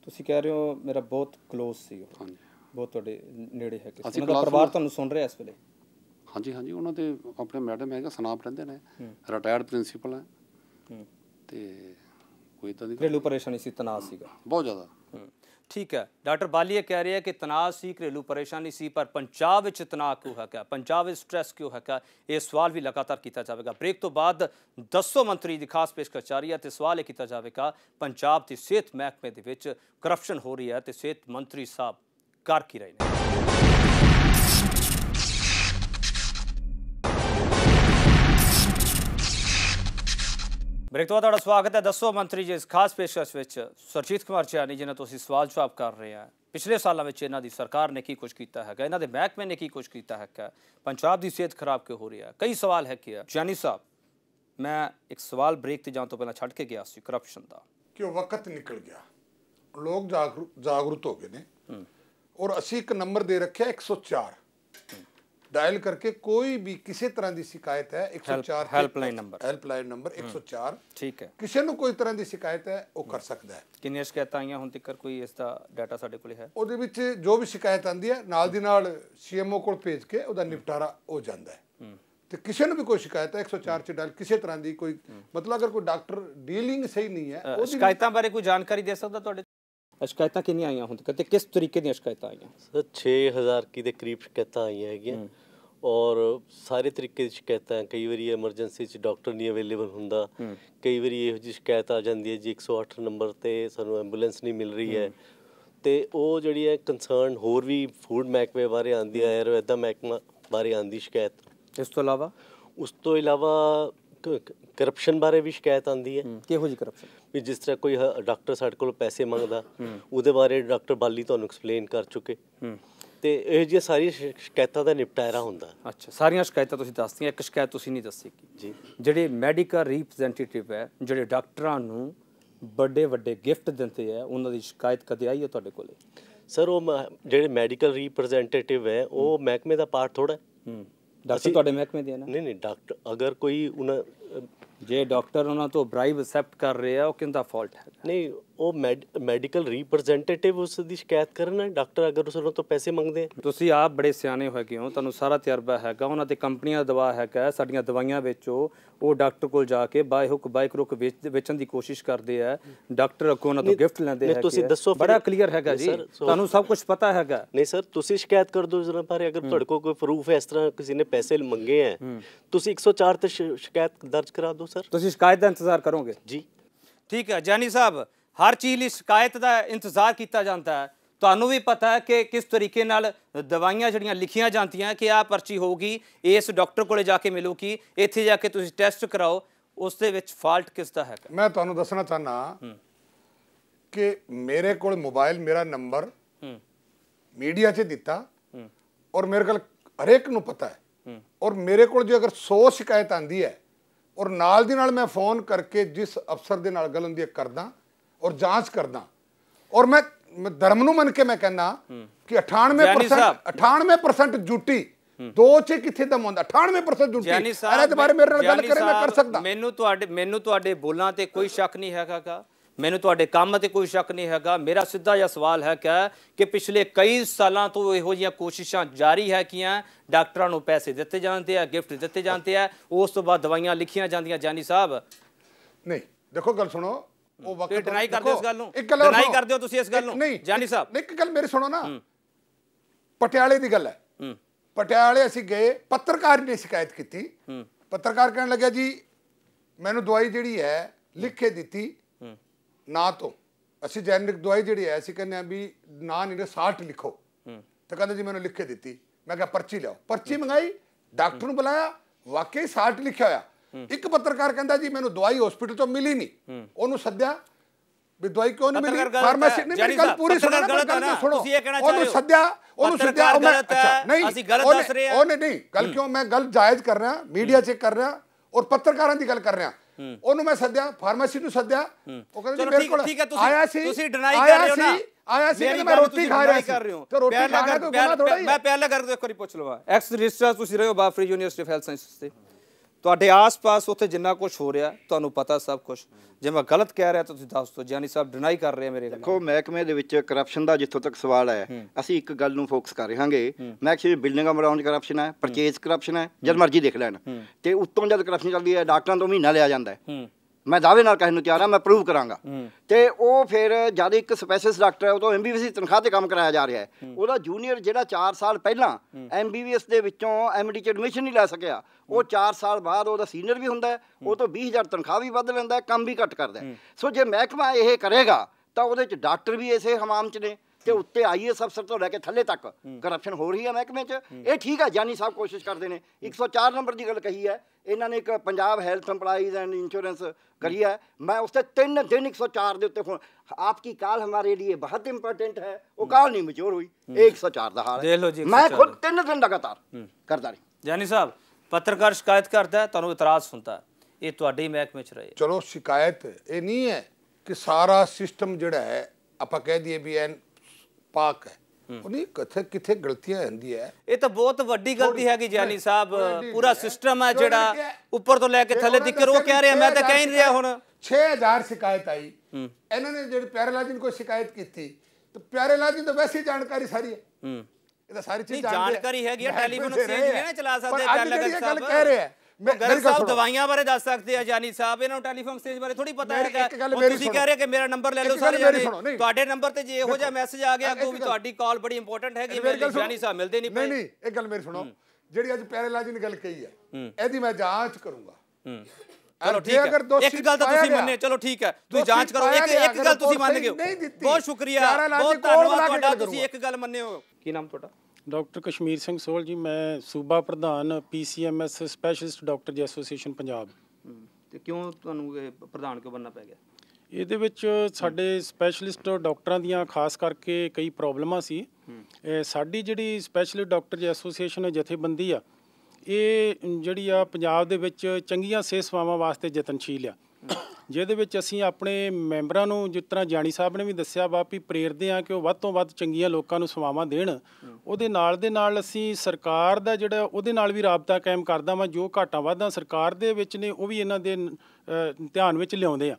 A: ਤੁਸੀਂ ਕਹਿ ਰਹੇ ਹੋ ਮੇਰਾ ਬਹੁਤ ক্লোਜ਼ ਸੀ ਉਹ।
G: ਹਾਂਜੀ।
A: ਬਹੁਤ ਤੁਹਾਡੇ ਨੇੜੇ ਹੈ ਕਿ ਉਹਨਾਂ ਦਾ ਪਰਿਵਾਰ ਤੁਹਾਨੂੰ ਸੁਣ ਰਿਹਾ ਇਸ ਵੇਲੇ?
G: ਹਾਂਜੀ ਹਾਂਜੀ ਉਹਨਾਂ ਦੇ ਆਪਣੇ ਮੈਡਮ ਹੈਗਾ ਸਨਾਪ ਰਹਿੰਦੇ ਨੇ। ਰਿਟਾਇਰਡ ਪ੍ਰਿੰਸੀਪਲ ਹੈ। ਤੇ ਕੋਈ ਇਦਾਂ ਦੀ
A: ਘਰੇਲੂ ਪਰੇਸ਼ਾਨੀ ਸੀ ਤਣਾਅ ਸੀਗਾ।
G: ਬਹੁਤ ਜ਼ਿਆਦਾ।
A: ਠੀਕ ਹੈ। ਡਾਕਟਰ ਬਾਲੀਆ ਕਹਿ ਰਿਹਾ ਕਿ ਤਣਾਅ ਸੀ ਘਰੇਲੂ ਪਰੇਸ਼ਾਨੀ ਸੀ ਪਰ ਪੰਜਾਬ ਵਿੱਚ ਤਣਾਅ ਕਿਉਂ ਹੈਗਾ? ਪੰਜਾਬ ਵਿੱਚ ਸਟ੍ਰੈਸ ਕਿਉਂ ਹੈਗਾ? ਇਹ ਸਵਾਲ ਵੀ ਲਗਾਤਾਰ ਕੀਤਾ ਜਾਵੇਗਾ। ਬ੍ਰੇਕ ਤੋਂ ਬਾਅਦ ਦੱਸੋ ਮੰਤਰੀ ਦੀ ਖਾਸ ਪੇਸ਼ਕਸ਼ ਜਾਰੀ ਹੈ ਤੇ ਸਵਾਲ ਇਹ ਕੀਤਾ ਜਾਵੇਗਾ ਪੰਜਾਬ ਦੀ ਸਿਹਤ ਮਹਿਕਮੇ ਦੇ ਵਿੱਚ ਕਰਪਸ਼ਨ ਹੋ ਰਹੀ ਹੈ ਤੇ ਸਿਹਤ ਮੰਤਰੀ ਸਾਹਿਬ ਕਰ ਕੀ ਰਹੇ ਨੇ? ਬ੍ਰੇਕ ਤੋਂ ਤੁਹਾਡਾ ਸਵਾਗਤ ਹੈ। ਦੱਸੋ ਮੰਤਰੀ ਜੀ ਇਸ ਖਾਸ ਪੇਸ਼ਕਸ਼ ਵਿੱਚ ਸਰਜੀਤ ਕੁਮਾਰ ਚਿਆਨੀ ਜਿਨ੍ਹਾਂ ਤੋਂ ਅਸੀਂ ਸਵਾਲ ਜਵਾਬ ਕਰ ਰਹੇ ਹਾਂ ਪਿਛਲੇ ਸਾਲਾਂ ਵਿੱਚ ਇਹਨਾਂ ਦੀ ਸਰਕਾਰ ਨੇ ਕੀ ਕੁਝ ਕੀਤਾ ਹੈਗਾ? ਇਹਨਾਂ ਦੇ ਮਹਿਕਮੇ ਨੇ ਕੀ ਕੁਝ ਕੀਤਾ ਹੈਗਾ? ਪੰਜਾਬ ਦੀ ਸਿਹਤ ਖਰਾਬ ਕਿਉਂ ਹੋ ਰਹੀ ਹੈ? ਕਈ ਸਵਾਲ ਹੈ ਕਿ ਚਿਆਨੀ ਸਾਹਿਬ ਮੈਂ ਇੱਕ ਸਵਾਲ ਬ੍ਰੇਕ ਤੇ ਜਾਣ ਤੋਂ ਪਹਿਲਾਂ ਛੱਡ ਕੇ ਗਿਆ ਸੀ ਕਰਪਸ਼ਨ ਦਾ।
C: ਕਿ ਉਹ ਵਕਤ ਨਿਕਲ ਗਿਆ। ਲੋਕ ਜਾਗਰੂ- ਜਾਗਰੂਕ ਹੋ ਗਏ ਨੇ। ਔਰ ਅਸੀਂ ਇੱਕ ਨੰਬਰ ਦੇ ਰੱਖਿਆ 104 ਡਾਇਲ ਕਰਕੇ ਕੋਈ ਵੀ ਕਿਸੇ ਤਰ੍ਹਾਂ ਦੀ ਸ਼ਿਕਾਇਤ ਹੈ 104 ਤੇ-
A: helpline number।
C: ਹੈਲਪਲਾਈਨ ਨੰਬਰ 104
A: ਠੀਕ ਹੈ।
C: ਕਿਸੇ ਨੂੰ ਕੋਈ ਤਰ੍ਹਾਂ ਦੀ ਸ਼ਿਕਾਇਤ ਹੈ ਉਹ ਕਰ ਸਕਦਾ ਹੈ।
A: ਕਿੰਨੀਆਂ ਸ਼ਿਕਾਇਤਾਂ ਆਈਆਂ ਹੁਣ ਤੱਕ ਕੋਈ ਇਸ ਦਾ ਡਾਟਾ ਸਾਡੇ ਕੋਲ ਹੈ?
C: ਉਹਦੇ ਵਿੱਚ ਜੋ ਵੀ ਸ਼ਿਕਾਇਤ ਆਂਦੀ ਹੈ ਨਾਲ ਦੀ ਨਾਲ ਸੀਐਮਓ ਕੋਲ ਭੇਜ ਕੇ ਉਹਦਾ ਨਿਪਟਾਰਾ ਹੋ ਜਾਂਦਾ ਹੈ। ਤੇ ਕਿਸੇ ਨੂੰ ਵੀ ਕੋਈ ਸ਼ਿਕਾਇਤ ਹੈ 104 ਚ ਡਾਇਲ ਕਿਸੇ ਤਰ੍ਹਾਂ ਦੀ ਕੋਈ ਮਤਲਬ ਅਗਰ ਕੋਈ ਡਾਕਟਰ ਡੀਲਿੰਗ ਸਹੀ ਨਹੀਂ ਹੈ
A: ਅ,
C: ਉਹਦੀ
A: ਸ਼ਿਕਾਇਤਾਂ ਬਾਰੇ ਕੋਈ ਜਾਣਕਾਰੀ ਦੇ ਸਕਦਾ ਤੁਹਾਡੇ ਸ਼ਿਕਾਇਤਾਂ ਕਿੰਨੀਆਂ ਆਈਆਂ ਹੁਣ ਤੱਕ ਤੇ ਕਿਸ ਤਰੀਕੇ ਦੀਆਂ ਸ਼ਿਕਾਇਤਾਂ ਆਈਆਂ?
H: ਸਰ 6000 ਕੀ ਦੇ ਕਰੀਬ ਸ਼ਿਕਾਇਤਾਂ ਆਈਆਂ ਹੈਗੀਆਂ। ਔਰ ਸਾਰੇ ਤਰੀਕੇ ਦੀ ਸ਼ਿਕਾਇਤਾਂ ਕਈ ਵਾਰੀ ਐਮਰਜੈਂਸੀ 'ਚ ਡਾਕਟਰ ਨਹੀਂ ਅਵੇਲੇਬਲ ਹੁੰਦਾ। ਕਈ ਵਾਰੀ ਇਹੋ ਜਿਹੀ ਸ਼ਿਕਾਇਤ ਆ ਜਾਂਦੀ ਹੈ ਜੀ 108 ਨੰਬਰ ਤੇ ਸਾਨੂੰ ਐਂਬੂਲੈਂਸ ਨਹੀਂ ਮਿਲ ਰਹੀ ਹੈ। ਤੇ ਉਹ ਜਿਹੜੀ ਹੈ ਕੰਸਰਨ ਹੋਰ ਵੀ ਫੂਡ ਮਹਿਕਮੇ ਬਾਰੇ ਆਉਂਦੀ ਹੈ। ਆਯੁਰਵੇਦਾ ਮਹਿਕਮਾ ਬਾਰੇ ਆਉਂਦੀ ਸ਼ਿਕਾਇਤ।
A: ਇਸ ਤੋਂ ਇਲਾਵਾ?
H: ਉਸ ਤੋਂ ਇਲਾਵਾ ਕਰਪਸ਼ਨ ਬਾਰੇ ਵੀ ਸ਼ਿਕਾਇਤ ਆਉਂਦੀ ਹੈ।
A: ਕਿਹੋ ਜੀ ਕਰਪਸ਼ਨ
H: ਵੀ ਜਿਸ ਤਰ੍ਹਾਂ ਕੋਈ ਡਾਕਟਰ ਸਾਡੇ ਕੋਲ ਪੈਸੇ ਮੰਗਦਾ ਉਹਦੇ ਬਾਰੇ ਡਾਕਟਰ ਬਾਲੀ ਤੁਹਾਨੂੰ ਐਕਸਪਲੇਨ ਕਰ ਚੁੱਕੇ। ਤੇ ਇਹ ਜਿਹੀਆਂ ਸਾਰੀਆਂ ਸ਼ਿ- ਸ਼ਿਕਾਇਤਾਂ ਦਾ ਨਿਪਟਾਰਾ ਹੁੰਦਾ।
A: ਅੱਛਾ ਸਾਰੀਆਂ ਸ਼ਿਕਾਇਤਾਂ ਤੁਸੀਂ ਦੱਸਤੀਆਂ ਇੱਕ ਸ਼ਿਕਾਇਤ ਤੁਸੀਂ ਨਹੀਂ ਦੱਸੀ
H: ਜੀ।
A: ਜਿਹੜੇ ਮੈਡੀਕਲ ਰਿਪਰੈਜ਼ੈਂਟੇਟਿਵ ਹੈ ਜਿਹੜੇ ਡਾਕਟਰਾਂ ਨੂੰ ਵੱਡੇ ਵੱਡੇ ਗਿਫਟ ਦਿੰਦੇ ਆ ਉਹਨਾਂ ਦੀ ਸ਼ਿਕਾਇਤ ਕਦੇ ਆਈ ਹੈ ਤੁਹਾਡੇ ਕੋਲੇ?
H: ਸਰ ਉਹ ਜਿਹੜੇ ਮੈਡੀਕਲ ਰਿਪਰੈਜ਼ੈਂਟੇਟਿਵ ਹੈ ਉਹ ਮਹਿਕਮੇ ਦਾ ਪਾਰਟ ਥੋੜਾ ਹੂੰ।
A: ਡਾਕਟਰ ਤੁਹਾਡੇ ਮਹਿਕਮੇ ਦੇ ਨਾ?
H: ਨਹੀਂ ਨਹੀਂ ਡਾਕਟਰ ਅਗਰ ਕੋਈ ਉਹਨਾਂ
A: ਜੇ ਡਾਕਟਰ ਉਹਨਾਂ ਤੋਂ ਬ੍ਰਾਈਬ ਅਸੈਪਟ ਕਰ ਰਹੇ ਉਹ ਕਿੰਦਾ ਫਾਲਟ ਹੈ
H: ਨਹੀਂ ਉਹ ਮੈਡੀਕਲ ਰਿਪਰੈਜ਼ੈਂਟੇਟਿਵ ਉਸ ਦੀ ਸ਼ਿਕਾਇਤ ਕਰਨ ਡਾਕਟਰ ਅਗਰ ਉਸ ਉਹਨਾਂ ਤੋਂ ਪੈਸੇ ਮੰਗਦੇ ਆ?
A: ਤੁਸੀਂ ਆਪ ਬੜੇ ਸਿਆਣੇ ਹੋ ਤੁਹਾਨੂੰ ਸਾਰਾ ਤਜਰਬਾ ਹੈਗਾ। ਉਹਨਾਂ ਤੇ ਕੰਪਨੀਆਂ ਦਾ ਦਵਾ ਹੈਗਾ। ਸਾਡੀਆਂ ਦਵਾਈਆਂ ਵੇਚੋ। ਉਹ ਡਾਕਟਰ ਕੋਲ ਜਾ ਕੇ ਬਾਈ ਹੁੱਕ ਬਾਈ ਕਰੁਕ ਵੇਚ ਵੇਚਣ ਦੀ ਕੋਸ਼ਿਸ਼ ਕਰਦੇ ਆ। ਡਾਕਟਰ ਅੱਗੋਂ ਉਹਨਾਂ ਤੋਂ ਗਿਫਟ ਲੈਂਦੇ ਹੈਗੇ
H: ਤੁਸੀਂ
A: ਆ।
H: ਦੱਸੋ
A: ਬੜਾ ਕਲੀਅਰ ਹੈਗਾ ਜੀ। ਤੁਹਾਨੂੰ ਸਭ ਕੁਝ ਪਤਾ ਹੈਗਾ।
H: ਨਹੀਂ ਸਰ ਤੁਸੀਂ ਸ਼ਿਕਾਇਤ ਕਰ ਦਿਓ ਜਰਾ ਬਾਰੇ। ਅਗਰ ਤੁਹਾਡੇ ਕੋਲ ਕੋਈ ਪ੍ਰੂਫ ਹੈ ਇਸ ਤਰ੍ਹਾਂ ਕਿਸੇ ਨੇ ਪੈਸੇ ਮੰਗੇ ਹੈ ਤੁਸੀਂ 104 ਤੇ ਸ਼ਿਕਾਇਤ ਦਰਜ ਕਰਾ ਦਿਓ ਸਰ
A: ਤੁਸੀਂ ਸ਼ਿਕਾਇਤ ਦਾ ਇੰਤਜ਼ਾਰ ਕਰੋਗੇ?
H: ਜੀ।
A: ਠੀਕ ਹੈ ਜਾਨੀ ਸਾਹਿਬ ਹਰ ਚੀਜ਼ ਲਈ ਸ਼ਿਕਾਇਤ ਦਾ ਇੰਤਜ਼ਾਰ ਕੀਤਾ ਜਾਂਦਾ ਹੈ। ਤੁਹਾਨੂੰ ਵੀ ਪਤਾ ਹੈ ਕਿ ਕਿਸ ਤਰੀਕੇ ਨਾਲ ਦਵਾਈਆਂ ਜਿਹੜੀਆਂ ਲਿਖੀਆਂ ਜਾਂਦੀਆਂ ਕਿ ਆਹ ਪਰਚੀ ਹੋਊਗੀ ਇਸ ਡਾਕਟਰ ਕੋਲੇ ਜਾ ਕੇ ਮਿਲੂਗੀ ਇੱਥੇ ਜਾ ਕੇ ਤੁਸੀਂ ਟੈਸਟ ਕਰਾਓ ਉਸ ਦੇ ਵਿੱਚ ਫਾਲਟ ਕਿਸ ਦਾ ਹੈਗਾ?
C: ਮੈਂ ਤੁਹਾਨੂੰ ਦੱਸਣਾ ਚਾਹਨਾ ਕਿ ਮੇਰੇ ਕੋਲ ਮੋਬਾਈਲ ਮੇਰਾ ਨੰਬਰ ਮੀਡੀਆ 'ਚ ਦਿੱਤਾ ਔਰ ਮੇਰੇ ਕੋਲ ਹਰੇਕ ਨੂੰ ਪਤਾ ਹੈ। ਔਰ ਮੇਰੇ ਕੋਲ ਜੇ ਅਗਰ 100 ਸ਼ਿਕਾਇਤ ਆਂਦੀ ਹੈ ਔਰ ਨਾਲ ਦੀ ਨਾਲ ਮੈਂ ਫੋਨ ਕਰਕੇ ਜਿਸ ਅਫਸਰ ਦੇ ਨਾਲ ਗੱਲ ਹੁੰਦੀ ਹੈ ਕਰਦਾ ਔਰ ਜਾਂਚ ਕਰਦਾ। ਔਰ ਮੈਂ ਧਰਮ ਨੂੰ ਮੰਨ ਕੇ ਮੈਂ ਕਹਿੰਦਾ ਕਿ 98%
A: ਸਾਹਿਬ।
C: 98% ਝੂਠੀ ਦੋ ਚ ਕਿੱਥੇ ਦਮ ਹੁੰਦਾ? 98% ਝੂਠੀ
A: ਜਾਨੀ ਸਾਹਿਬ
C: ਇਹਦੇ ਬਾਰੇ ਮੇਰੇ ਨਾਲ ਗੱਲ ਕਰੇ ਮੈਂ ਕਰ ਸਕਦਾ।
A: ਮੈਨੂੰ ਤੁਹਾਡੇ ਮੈਨੂੰ ਤੁਹਾਡੇ ਬੋਲਾਂ ਤੇ ਕੋਈ ਸ਼ੱਕ ਨਹੀਂ ਹੈਗਾਗਾ ਮੈਨੂੰ ਤੁਹਾਡੇ ਕੰਮ ਤੇ ਕੋਈ ਸ਼ੱਕ ਨਹੀਂ ਹੈਗਾ। ਮੇਰਾ ਸਿੱਧਾ ਜਿਹਾ ਸਵਾਲ ਹੈ ਕਿ ਕਿ ਪਿਛਲੇ ਕਈ ਸਾਲਾਂ ਤੋਂ ਇਹੋ ਜਿਹੀਆਂ ਕੋਸ਼ਿਸ਼ਾਂ ਜਾਰੀ ਹੈ ਕੀਆਂ? ਡਾਕਟਰਾਂ ਨੂੰ ਪੈਸੇ ਦਿੱਤੇ ਜਾਂਦੇ ਆ ਗਿਫਟ ਦਿੱਤੇ ਜਾਂਦੇ ਆ। ਉਸ ਤੋਂ ਬਾਅਦ ਦਵਾਈਆਂ ਲਿਖੀਆਂ ਜਾਂਦੀਆਂ। ਜਾਨੀ ਸਾਹਿਬ।
C: ਨਹੀਂ ਦੇਖੋ ਗੱਲ ਸੁਣੋ। ਉਹ ਵਕਤ
A: deny ਕਰਦੇ ਹੋ ਇਸ ਗੱਲ ਨੂੰ?
C: ਇੱਕ ਗੱਲ ਸੁਣੋ।
A: ਕਰਦੇ ਹੋ ਤੁਸੀਂ ਇਸ ਗੱਲ ਨੂੰ?
C: ਨਹੀਂ
A: ਜਾਨੀ ਸਾਹਿਬ।
C: ਇੱਕ ਗੱਲ ਮੇਰੀ ਸੁਣੋ ਨਾ। ਪਟਿਆਲੇ ਦੀ ਗੱਲ ਹੈ। ਪਟਿਆਲੇ ਅਸੀਂ ਗਏ ਪੱਤਰਕਾਰ ਨੇ ਸ਼ਿਕਾਇਤ ਕੀਤੀ। ਪੱਤਰਕਾਰ ਕਹਿਣ ਲੱਗਿਆ ਜੀ ਮੈਨੂੰ ਦਵਾਈ ਜਿਹੜੀ ਹੈ ਲਿਖ ਕੇ ਦਿੱਤੀ। ਨਾ ਤੋਂ। ਅਸੀਂ ਜੈਨਰਿਕ ਦਵਾਈ ਜਿਹੜੀ ਹੈ ਅਸੀਂ ਕਹਿੰਦੇ ਆ ਵੀ ਨਾ ਨਹੀਂ ਸਾਲਟ ਲਿਖੋ। ਤੇ ਕਹਿੰਦੇ ਜੀ ਮੈਨੂੰ ਲਿਖ ਕੇ ਦਿੱਤੀ। ਮੈਂ ਕਿਹਾ ਪਰਚੀ ਲਿਆਓ। ਪਰਚੀ ਮੰਗਾਈ ਡਾਕਟਰ ਨੂੰ ਬੁਲਾਇਆ। ਵਾਕਈ ਸਾਲਟ ਲਿਖਿਆ ਹੋਇਆ। ਇੱਕ ਪੱਤਰਕਾਰ ਕਹਿੰਦਾ ਜੀ ਮੈਨੂੰ ਦਵਾਈ ਹਸਪੀਟਲ ਤੋਂ ਮਿਲੀ ਨਹੀਂ। ਉਹਨੂੰ ਸੱਦਿਆ ਵੀ ਦਵਾਈ ਕਿਉਂ ਨਹੀਂ ਮਿਲੀ? ਫਾਰਮੇਸੀ। ਨਹੀਂ ਮੇਰੀ ਗੱਲ ਪੂਰੀ ਸੁਣੋ ਨਾ ਸੁਣੋ।
A: ਤੁਸੀਂ ਇਹ ਕਹਿਣਾ ਚਾਹ
C: ਉਹਨੂੰ
A: ਰਹੇ ਹੋ।
C: ਸੱਦਿਆ ਉਹਨੂੰ ਸੱਦਿਆ
A: ਪੱਤਰਕਾਰ
C: ਉਹ ਮੈਂ ਅੱਛਾ ਨਹੀਂ
A: ਅਸੀਂ ਗਲਤ
C: ਉਹਨੇ-
A: ਦੱਸ ਰਹੇ ਹਾਂ।
C: ਉਹਨੇ ਨਹੀਂ ਗੱਲ ਕਿਉਂ? ਮੈਂ ਗੱਲ ਜਾਇਜ਼ ਕਰ ਰਿਹਾ ਮੀਡੀਆ 'ਚ ਕਰ ਰਿਹਾ ਔਰ ਪੱਤਰਕਾਰਾਂ ਦੀ ਗੱਲ ਕਰ ਰਿਹਾ। ਉਹਨੂੰ ਮੈਂ ਸੱਦਿਆ ਫਾਰਮੇਸੀ ਨੂੰ ਸੱਦਿਆ। ਉਹ ਕਹਿੰਦਾ ਮੇਰੇ ਕੋਲ
A: ਠੀਕ ਹੈ ਤੁਸੀਂ
C: ਆਇਆ ਸੀ
A: ਤੁਸੀਂ ਡਿਨਾਈ ਕਰ ਰਹੇ ਹੋ ਨਾ।
C: ਆਇਆ ਸੀ ਮੈਂ ਰੋਟੀ ਖਾ ਰਿਹਾ ਸੀ।
A: ਕਰ ਰਹੇ
C: ਤੇ ਰੋਟੀ
A: ਪਿਆਰ ਨਾਲ
C: ਖਾਣਾ
A: ਕਰ-
C: ਕੋਈ ਗੁਨਾਹ ਥੋੜਾ ਹੀ।
A: ਮੈਂ ਪਿਆਰ ਨਾਲ ਕਰਕੇ ਇੱਕ ਵਾਰੀ ਪੁੱਛ ਲਵਾਂ। ਐਕਸ ਰਜਿਸਟਰ ਤੁਸੀਂ ਰਹੇ ਹੋ ਬਾਫਰੀ ਯੂਨੀਵਰਸਿਟੀ ਆਫ ਹੈਲਥ ਸਾਇੰਸਸ ਤੇ। ਤੁਹਾਡੇ ਆਸ-ਪਾਸ ਉੱਥੇ ਜਿੰਨਾ ਕੁਝ ਹੋ ਰਿਹਾ ਤੁਹਾਨੂੰ ਪਤਾ ਸਭ ਕੁਝ ਜੇ ਮੈਂ ਗਲਤ ਕਹਿ ਰਿਹਾ ਤਾਂ ਤੁਸੀਂ ਦੱਸ ਦਿਓ। ਜਾਨੀ ਸਾਹਿਬ ਡਿਨਾਈ ਕਰ ਰਹੇ ਮੇਰੇ
E: ਦੇਖੋ ਮਹਿਕਮੇ ਦੇ ਵਿੱਚ ਕਰਪਸ਼ਨ ਦਾ ਜਿੱਥੋਂ ਤੱਕ ਸਵਾਲ ਹੈ ਅਸੀਂ ਇੱਕ ਗੱਲ ਨੂੰ ਫੋਕਸ ਕਰ ਰਹੇ ਹਾਂਗੇ ਮੈਕਸਿਮਮ ਬਿਲਡਿੰਗਾਂ ਬਣਾਉਣ 'ਚ ਕਰਪਸ਼ਨ ਹੈ ਪਰਚੇਜ਼ ਕਰਪਸ਼ਨ ਹੈ ਜਦ ਮਰਜ਼ੀ ਦੇਖ ਲੈਣ। ਤੇ ਉੱਤੋਂ ਜਦ ਕਰਪਸ਼ਨ ਚੱਲਦੀ ਹੈ ਡਾਕਟਰਾਂ ਤੋਂ ਮਹੀਨਾ ਲਿਆ ਜਾਂਦਾ ਹੈ। ਮੈਂ ਦਾਅਵੇ ਨਾਲ ਕਹਿਣ ਨੂੰ ਤਿਆਰ ਹਾਂ ਮੈਂ ਪ੍ਰੂਵ ਕਰਾਂਗਾ। ਤੇ ਉਹ ਫਿਰ ਜਦ ਇੱਕ ਸਪੈਸ਼ਲਿਸਟ ਡਾਕਟਰ ਹੈ ਉਹ ਤੋਂ ਐਮਬੀਬੀਐਸ ਦੀ ਤਨਖਾਹ ਤੇ ਕੰਮ ਕਰਾਇਆ ਜਾ ਰਿਹਾ ਹੈ। ਉਹਦਾ ਜੂਨੀਅਰ ਜਿਹੜਾ 4 ਸਾਲ ਪਹਿਲਾਂ ਐਮਬੀਬੀਐਸ ਦੇ ਵਿੱਚੋਂ ਐਮਡੀ ਚ ਐਡਮਿਸ਼ਨ ਨਹੀਂ ਲੈ ਸਕਿਆ ਉਹ 4 ਸਾਲ ਬਾਅਦ ਉਹਦਾ ਸੀਨੀਅਰ ਵੀ ਹੁੰਦਾ ਉਹ ਤੋਂ 20000 ਤਨਖਾਹ ਵੀ ਵੱਧ ਲੈਂਦਾ ਕੰਮ ਵੀ ਘੱਟ ਕਰਦਾ। ਸੋ ਜੇ ਮਹਿਕਮਾ ਇਹ ਕਰੇਗਾ ਤਾਂ ਉਹਦੇ ਚ ਡਾਕਟਰ ਵੀ ਇਸੇ ਹਮਾਮ ਚ ਨੇ। ਤੇ ਉੱਤੇ ਆਈਐਸ ਅਫਸਰ ਤੋਂ ਲੈ ਕੇ ਥੱਲੇ ਤੱਕ ਕਰਪਸ਼ਨ ਹੋ ਰਹੀ ਹੈ ਮਹਿਕਮੇ 'ਚ ਇਹ ਠੀਕ ਹੈ ਜਾਨੀ ਸਾਹਿਬ ਕੋਸ਼ਿਸ਼ ਕਰਦੇ ਨੇ 104 ਨੰਬਰ ਦੀ ਗੱਲ ਕਹੀ ਹੈ ਇਹਨਾਂ ਨੇ ਇੱਕ Punjab health EMPLOYEES and insurance ਕਰੀ ਹੈ ਮੈਂ ਉਸ ਤੇ ਤਿੰਨ ਦਿਨ 104 ਦੇ ਉੱਤੇ ਫੋਨ ਆਪਕੀ ਕਾਲ ਹਮਾਰੇ लिए बहुत इंपॉर्टेंट है वो ਕਾਲ ਨਹੀਂ ਮਚੋਰ ਹੋਈ ਇਹ 104 ਦਾ ਹਾਲ
A: ਦੇਖ ਲਓ ਜੀ,
E: ਹੈ ਮੈਂ
A: 104
E: ਖੁਦ ਤਿੰਨ ਦਿਨ ਲਗਾਤਾਰ ਕਰਦਾ ਰਹੀ
A: ਜਾਨੀ ਸਾਹਿਬ ਪੱਤਰਕਾਰ ਸ਼ਿਕਾਇਤ ਕਰਦਾ ਹੈ ਤੁਹਾਨੂੰ ਇਤਰਾਜ਼ ਹੁੰਦਾ ਹੈ ਇਹ ਤੁਹਾਡੇ ਹੀ ਮਹਿਕਮੇ 'ਚ ਰਹੇ
C: ਚਲੋ ਸ਼ਿਕਾਇਤ ਇਹ ਨਹੀਂ ਹੈ ਕਿ ਸਾਰਾ ਸਿਸਟਮ ਜਿਹੜਾ ਹੈ ਆਪਾਂ ਕਹਿ ਦਈਏ ਵੀ ਐਨ ਪਾਕ ਹੈ। ਉਹ ਨਹੀਂ ਕਿੱਥੇ ਕਿੱਥੇ ਗਲਤੀਆਂ ਹੁੰਦੀ ਹੈ।
A: ਇਹ ਤਾਂ ਬਹੁਤ ਵੱਡੀ ਗਲਤੀ ਹੈਗੀ ਜਾਨੀ ਸਾਹਿਬ। ਪੂਰਾ ਸਿਸਟਮ ਹੈ
C: ਉਹਨਾਂ
A: ਜਿਹੜਾ ਉੱਪਰ ਤੋਂ ਲੈ ਕੇ ਥੱਲੇ
C: ਉਹਨਾਂ
A: ਤੱਕ ਉਹ ਕਹਿ ਰਿਹਾ ਮੈਂ ਤਾਂ ਕਹਿ ਨਹੀਂ ਰਿਹਾ ਹੁਣ।
C: 6000 ਸ਼ਿਕਾਇਤ ਆਈ। ਇਹਨਾਂ ਨੇ ਜਿਹੜੇ ਪਿਆਰੇ ਲਾਲ ਜੀ ਨੂੰ ਕੋਈ ਸ਼ਿਕਾਇਤ ਕੀਤੀ ਤਾਂ ਪਿਆਰੇ ਤਾਂ ਵੈਸੇ ਜਾਣਕਾਰੀ ਸਾਰੀ ਹੈ। ਇਹ ਤਾਂ ਸਾਰੀ ਚੀਜ਼।
A: ਜਾਣਕਾਰੀ ਹੈਗੀ ਹੈ ਟੈਲੀਫੋਨ ਐਕਸਚੇਂਜ ਨਹੀਂ ਚਲਾ
C: ਪਰ
A: ਸਕਦੇ
C: ਅੱਜ
A: ਗੱਲ
C: ਜਿਹੜੀ ਕਹਿ ਰਹੇ
A: ਗਰਗ ਸਾਹਿਬ ਦਵਾਈਆਂ ਬਾਰੇ ਦੱਸ ਸਕਦੇ ਆ ਜਾਨੀ ਸਾਹਿਬ ਇਹਨਾਂ ਨੂੰ ਟੈਲੀਫੋਨ ਐਕਸਚੇਂਜ ਬਾਰੇ ਥੋੜੀ ਪਤਾ ਹੈਗਾ। ਤੁਸੀਂ। ਕਹਿ ਰਹੇ ਕਿ ਮੇਰਾ ਨੰਬਰ ਲੈ ਲਓ ਸਾਰੇ ਜਾਨੇ
C: ਨਹੀਂ।
A: ਤੁਹਾਡੇ ਨੰਬਰ ਤੇ ਜੇ ਇਹੋ ਜਿਹਾ ਮੈਸੇਜ ਆ ਗਿਆ ਅੱਗੋਂ ਵੀ ਤੁਹਾਡੀ ਕਾਲ ਬੜੀ ਇੰਪੋਰਟੈਂਟ ਹੈਗੀ
C: ਮੇਰੀ।
A: ਜਾਨੀ ਸਾਹਿਬ ਮਿਲਦੇ ਨਹੀਂ
C: ਨਹੀਂ
A: ਪਏ।
C: ਨਹੀਂ ਇਹ ਗੱਲ ਮੇਰੀ ਸੁਣੋ। ਜਿਹੜੀ ਅੱਜ ਪਿਆਰੇ ਲਾਲ ਜੀ ਨੇ ਗੱਲ ਕਹੀ ਹੈ ਇਹਦੀ ਮੈਂ ਜਾਂਚ ਕਰੂੰਗਾ।
A: ਹੂੰ। ਚਲੋ ਠੀਕ ਹੈ। ਇੱਕ ਗੱਲ ਤਾਂ ਤੁਸੀਂ ਮੰਨੇ ਚਲੋ ਠੀਕ ਹੈ। ਤੁਸੀਂ ਜਾਂਚ ਕਰੋ। ਇੱਕ ਇੱਕ ਗੱਲ ਤੁਸੀਂ ਮੰਨ ਗਏ।
C: ਨਹੀਂ
A: ਬਹੁਤ ਸ਼ੁਕਰੀਆ। ਬਹੁਤ ਧੰਨਵਾਦ ਤੁਹਾਡਾ। ਤੁਸੀਂ ਇੱਕ ਗੱਲ ਮੰਨੇ ਹੋ ਕੀ ਨਾਮ ਤੁਹਾਡਾ?
I: ਡਾਕਟਰ ਕਸ਼ਮੀਰ ਸਿੰਘ ਸੋਹਲ ਜੀ ਮੈਂ ਸੂਬਾ ਪ੍ਰਧਾਨ ਪੀਸੀਐਮਐਸ ਸਪੈਸ਼ਲਿਸਟ ਡਾਕਟਰ ਜੀ ਐਸੋਸੀਏਸ਼ਨ ਪੰਜਾਬ।
A: ਤੇ ਕਿਉਂ ਤੁਹਾਨੂੰ ਇਹ ਪ੍ਰਧਾਨ ਕਿਉਂ ਬੰਨਣਾ ਪੈ ਗਿਆ?
I: ਇਹਦੇ ਵਿੱਚ ਸਾਡੇ ਸਪੈਸ਼ਲਿਸਟ ਡਾਕਟਰਾਂ ਦੀਆਂ ਖਾਸ ਕਰਕੇ ਕਈ ਪ੍ਰੋਬਲਮਾਂ ਸੀ। ਇਹ ਸਾਡੀ ਜਿਹੜੀ ਸਪੈਸ਼ਲਿਸਟ ਡਾਕਟਰ ਜੀ ਐਸੋਸੀਏਸ਼ਨ ਜਥੇਬੰਦੀ ਆ ਇਹ ਜਿਹੜੀ ਆ ਪੰਜਾਬ ਦੇ ਵਿੱਚ ਚੰਗੀਆਂ ਸਿਹਤ ਸੇਵਾਵਾਂ ਵਾਸਤੇ ਯਤਨਸ਼ੀਲ ਆ। ਜਿਹਦੇ ਵਿੱਚ ਅਸੀਂ ਆਪਣੇ ਮੈਂਬਰਾਂ ਨੂੰ ਜਿਸ ਤਰ੍ਹਾਂ ਜਾਣੀ ਸਾਹਿਬ ਨੇ ਵੀ ਦੱਸਿਆ ਵਾ ਵੀ ਪ੍ਰੇਰਦੇ ਆ ਕਿ ਉਹ ਵੱਧ ਤੋਂ ਵੱਧ ਚੰਗੀਆਂ ਲੋਕਾਂ ਨੂੰ ਸੇਵਾਵਾਂ ਦੇਣ। ਉਹਦੇ ਨਾਲ ਦੇ ਨਾਲ ਅਸੀਂ ਸਰਕਾਰ ਦਾ ਜਿਹੜਾ ਉਹਦੇ ਨਾਲ ਵੀ ਰਾਬਤਾ ਕਾਇਮ ਕਰਦਾ ਵਾਂ ਜੋ ਘਾਟਾਂ ਵਾਧਾਂ ਸਰਕਾਰ ਦੇ ਵਿੱਚ ਨੇ ਉਹ ਵੀ ਇਹਨਾਂ ਦੇ ਧਿਆਨ ਵਿੱਚ ਲਿਆਉਂਦੇ ਆ।